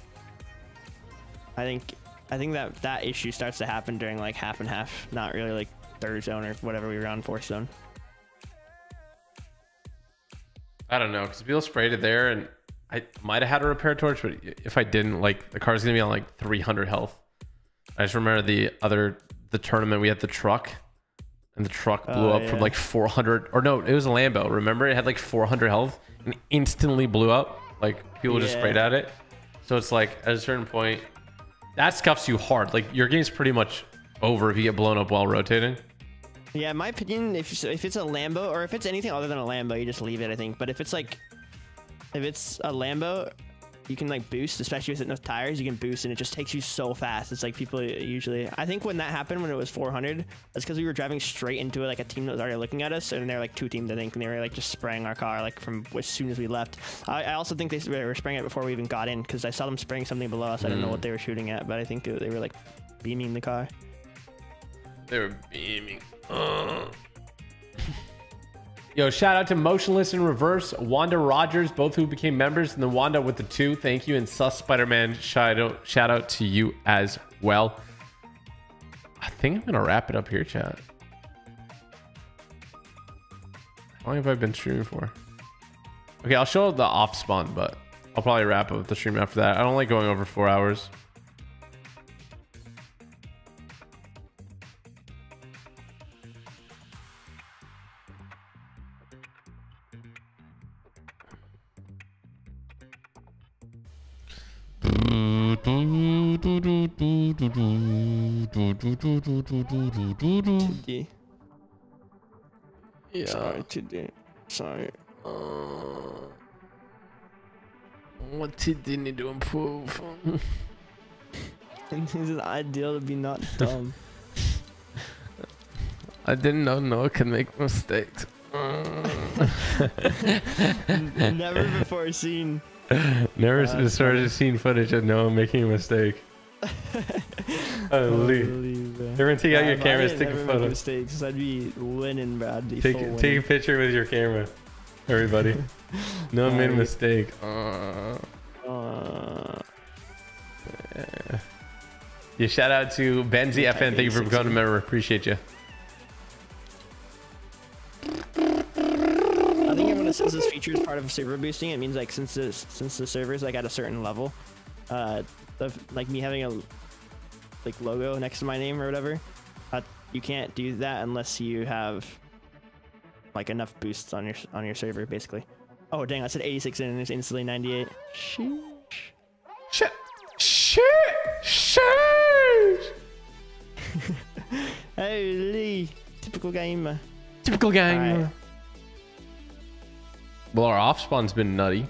I think I think that that issue starts to happen during like half and half, not really like third zone or whatever we were on fourth zone. I don't know because people sprayed it there, and I might have had a repair torch, but if I didn't, like the car's gonna be on like 300 health. I just remember the other the tournament we had the truck, and the truck blew Oh, up from like 400 or no, it was a Lambo. Remember, it had like 400 health and instantly blew up. Like people just sprayed at it. So it's like at a certain point, that scuffs you hard. Like your game's pretty much over if you get blown up while rotating. Yeah, in my opinion, if if it's a Lambo or if it's anything other than a Lambo, you just leave it. I think. But if it's like, if it's a Lambo, you can like boost, especially with enough tires. You can boost, and it just takes you so fast. It's like people usually. I think when that happened, when it was 400, that's because we were driving straight into like a team that was already looking at us, and they're like two teams, I think, and they were like just spraying our car like from as soon as we left. I, I also think they were spraying it before we even got in because I saw them spraying something below us. I don't know what they were shooting at, but I think they, they were like beaming the car. They were beaming. Uh. Yo, shout out to Motionless in Reverse, Wanda Rogers, both who became members, and then Wanda with the two. Thank you. And Sus Spider Man, shout out, shout out to you as well. I think I'm going to wrap it up here, chat. How long have I been streaming for? Okay, I'll show the off spawn, but I'll probably wrap up the stream after that. I don't like going over four hours. D. Sorry to do. Sorry. Uh, what did they need to improve? This is ideal to be not (laughs) dumb. I didn't know Noah can make mistakes. (laughs) Never before seen. (laughs) Never Uh, that's started seeing footage of Noah making a mistake. (laughs) Holy. Believe that. Everyone take out Yeah, your if cameras, take a ever make photo. Mistakes. 'cause I'd be winning, bro. I'd be Take, full take a picture with your camera. everybody. (laughs) No one made a mistake. Uh, Uh, yeah, shout out to Benzi FN. Thank you for becoming a member. Appreciate you. Says this feature is part of server boosting. It means like since this since the server is like at a certain level, uh, the, like me having a like logo next to my name or whatever, uh, you can't do that unless you have like enough boosts on your on your server basically. Oh dang! I said 86 and it's instantly 98. Sheesh. Shit. Shit. Shit. (laughs) Holy typical gamer. Typical gang. Well, our off spawn's been nutty.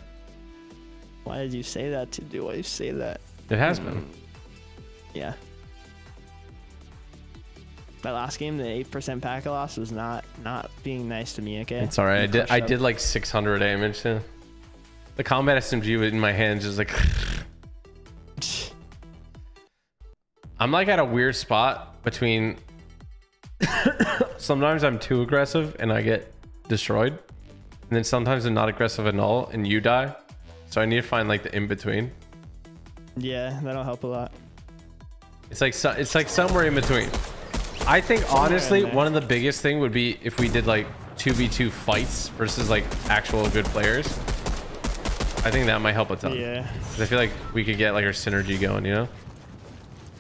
Why did you say that? To do why you say that? It has been. Hmm. Yeah. That last game, the eight percent pack loss was not not being nice to me. Okay. It's all right. I did. I up. did like 600 damage. To the combat SMG in my hands is like. (laughs) I'm like at a weird spot between. (coughs) sometimes I'm too aggressive and I get destroyed, and then sometimes they're not aggressive at all and you die. So I need to find like the in between. Yeah, that'll help a lot. It's like so, it's like somewhere in between. I think Somewhere honestly, one of the biggest thing would be if we did like two v two fights versus like actual good players. I think that might help a ton. Yeah. 'Cause I feel like we could get like our synergy going, you know?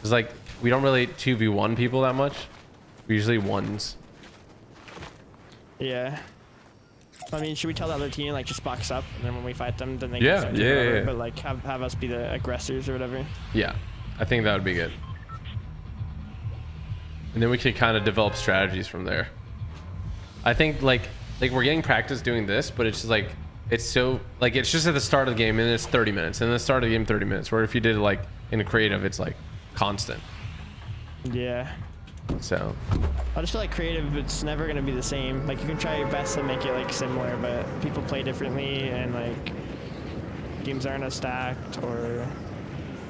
It's like we don't really two v one people that much. We usually ones. Yeah. I mean, should we tell the other team like just box up, and then when we fight them, then they Yeah, can yeah, over, yeah. But like have have us be the aggressors or whatever. Yeah, I think that would be good. And then we could kind of develop strategies from there. I think like like we're getting practice doing this, but it's just like it's so like it's just at the start of the game and it's 30 minutes, and then the start of the game 30 minutes. Where if you did it like in a creative, it's like constant. Yeah. So I just feel like creative, it's never gonna be the same. Like you can try your best to make it like similar, but people play differently, and like games aren't as stacked, or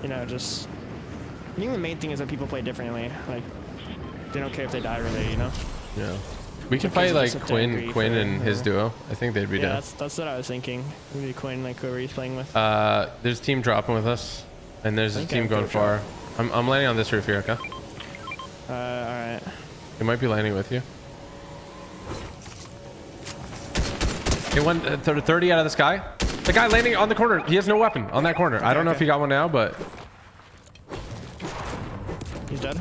you know, just. I think the main thing is that people play differently. Like they don't care if they die really, you know. yeah, we could fight like to Quinn, Quinn and his duo. I think they'd be Yeah, down. that's that's what I was thinking. Maybe Quinn, like whoever he's playing with. Uh, there's a team dropping with us, and there's a team going far. I'm, I'm landing on this roof here, okay? Uh, all right. It might be landing with you. It went uh, th- 30 out of the sky. The guy landing on the corner. He has no weapon on that corner. I don't know if he got one now, but He's dead.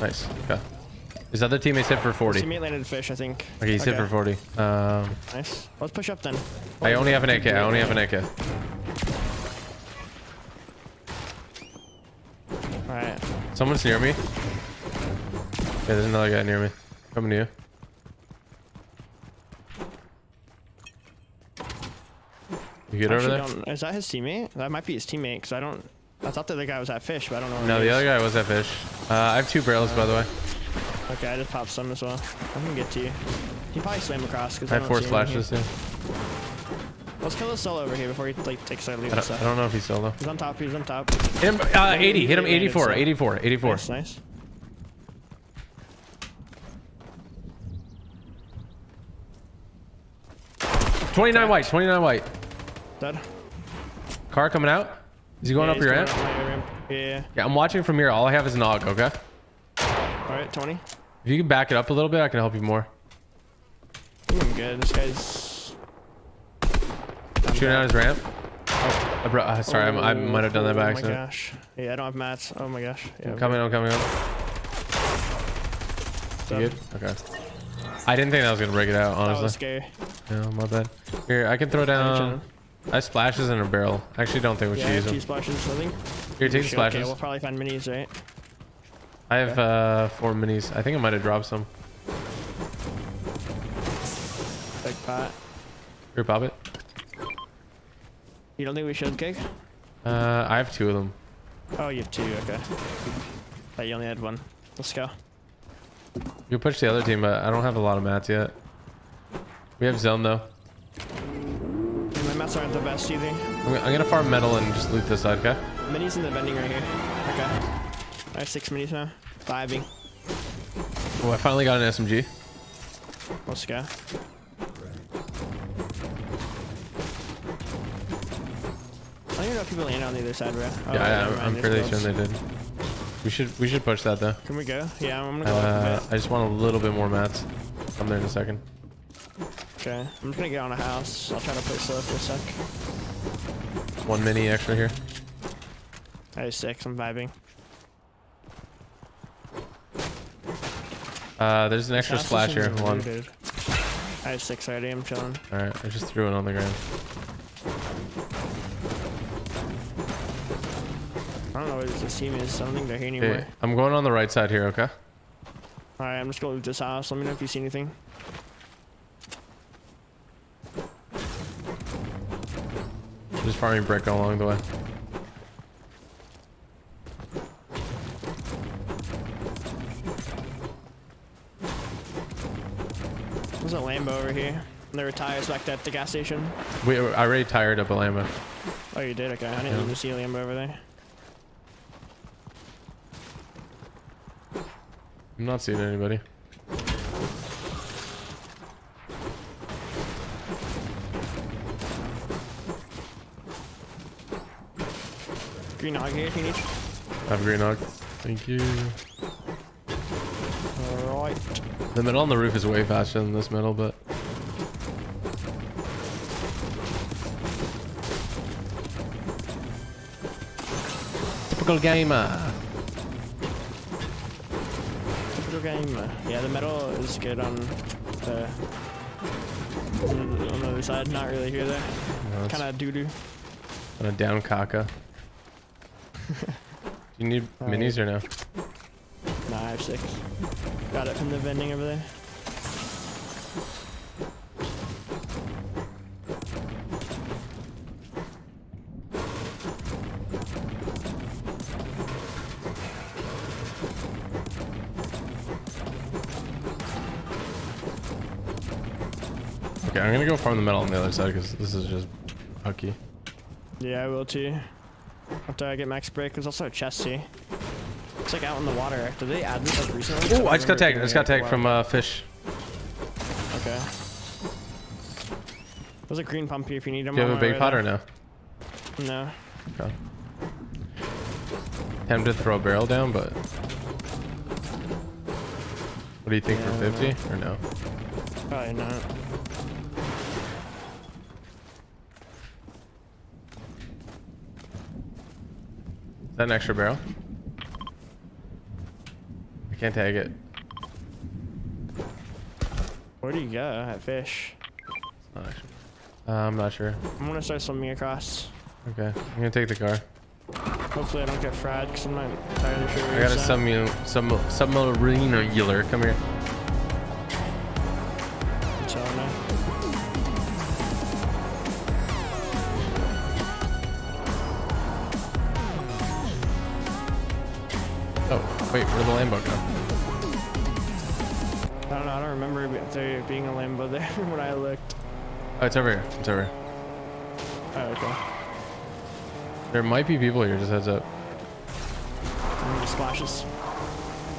nice. Okay. His other teammates hit for 40. Teammate landed fish, I think. Okay, he's hit for 40. Um, Nice. Let's push up then. I only have an AK. I only have an AK. All right. Someone's near me. Yeah, there's another guy near me. Coming to you. You get over there? Is that his teammate? That might be his teammate, because I don't. I thought that the other guy was at fish, but I don't know. No, the is. other guy was that fish. Uh, I have two barrels, by the way. Okay, I just popped some as well. I can get to you. He probably swam across because I I, have four see him here. splashes, yeah. Let's kill this solo over here before he like takes our loot I. I don't know if he's solo. He's on top. He's on top. Hit him, uh, 80. Hit him 84. 84. 84. Nice, nice. Twenty-nine white. Twenty-nine white. Dead. Car coming out. Is he going Yeah, up your ramp? ramp. Yeah. Yeah, I'm watching from here. All I have is an AUG. Okay. All right, 20. If you can back it up a little bit, I can help you more. I think I'm good. This guy's. Shooting out his ramp. Oh, I bro- uh, sorry, I'm- I, might have done that by accident. Oh accident. my gosh. Yeah, I don't have mats. Oh my gosh. Yeah, I'm coming. I'm coming. I'm You good? Okay. I didn't think that was gonna break it out, honestly. That was scary. No, my bad. Here, I can throw down. I have splashes in a barrel. I actually don't think we Yeah, should I use them. splashes. I think. Here, take the Okay, we'll probably find minis, right? I have uh, four minis. I think I might have dropped some. Big pot. Here, pop it. You don't think we should kick? Uh, I have two of them. Oh, you have two. Okay. But you only had one. Let's go. You push the other team, but I don't have a lot of mats yet. We have zone though. My mats aren't the best, you? I'm, I'm gonna farm metal and just loot this side, okay? Minis in the vending right here. Okay. I have six minis now. Diving. Oh, I finally got an SMG. Let's go. I don't even know if people land on the other side, bro. Oh, yeah, yeah I'm, I'm fairly sure they did. We should we should push that though. Can we go? Yeah, I'm gonna go Uh, I just want a little bit more mats. I'm there in a second. Okay, I'm just gonna get on a house. I'll try to play slow for a sec. One mini extra here. I have six. I'm vibing. Uh, there's an extra House splash here. One. I have six already. I'm chilling. All right, I just threw it on the ground. I don't know where this team is. I don't think they're here anymore. Okay, I'm going on the right side here. Okay. Alright, I'm just gonna loot this house. Let me know if you see anything. Just farming brick along the way. There's a Lambo over here. There were tires back at the gas station. We I already tired up a Lambo. Oh, you did? Okay, I didn't Yeah. even see a Lambo over there. I'm not seeing anybody. Green hog here if you need. Have a green hog. Thank you. Alright. The metal on the roof is way faster than this metal, but typical gamer. Typical game. Yeah, the metal is good on the on the other side. Not really here there. No, Kind of doo doo. on a down caca. (laughs) you need minis or no? Nah, I have six. Got it from the vending over there. Okay, I'm gonna go farm the metal on the other side because this is just hucky. Yeah, I will too. After I get max break, there's also a chest here. It's like out in the water. Did they add this like recently? Oh, I just got tagged. I just got tagged from uh, fish. Okay. There's a green pump here if you need them. Do you have a big pot there. or no? No. Okay. Tempted to throw a barrel down, but what do you think Yeah, for don't 50 or no? Probably not. That an extra barrel? I can't tag it. Where do you go at fish? Not. Uh, I'm not sure. I'm gonna start swimming across. Okay, I'm gonna take the car. Hopefully I don't get fried because I'm not entirely sure. I got a it's at. sub sub submariner. Come here. Lambo go? I don't know. I don't remember there being a Lambo there (laughs) when I looked. Oh, it's over here. It's over here. Oh, okay. There might be people here. Just heads up. I'm splashes.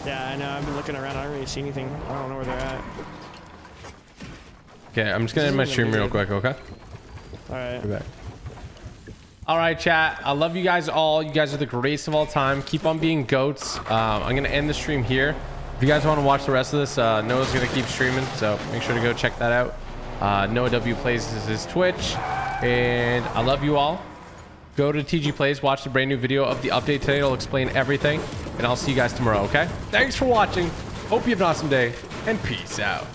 Yeah, I know. I've been looking around. I don't really see anything. I don't know where they're at. Okay, I'm just gonna This end my stream real quick. Okay. All right. Be back. All right, chat. I love you guys all. You guys are the greatest of all time. Keep on being goats. Um, I'm gonna end the stream here. If you guys want to watch the rest of this, uh, Noah's gonna keep streaming, so make sure to go check that out. Uh, Noah W plays is his Twitch, and I love you all. Go to TG Plays, watch the brand new video of the update today. It'll explain everything, and I'll see you guys tomorrow. Okay? Thanks for watching. Hope you have an awesome day, and peace out.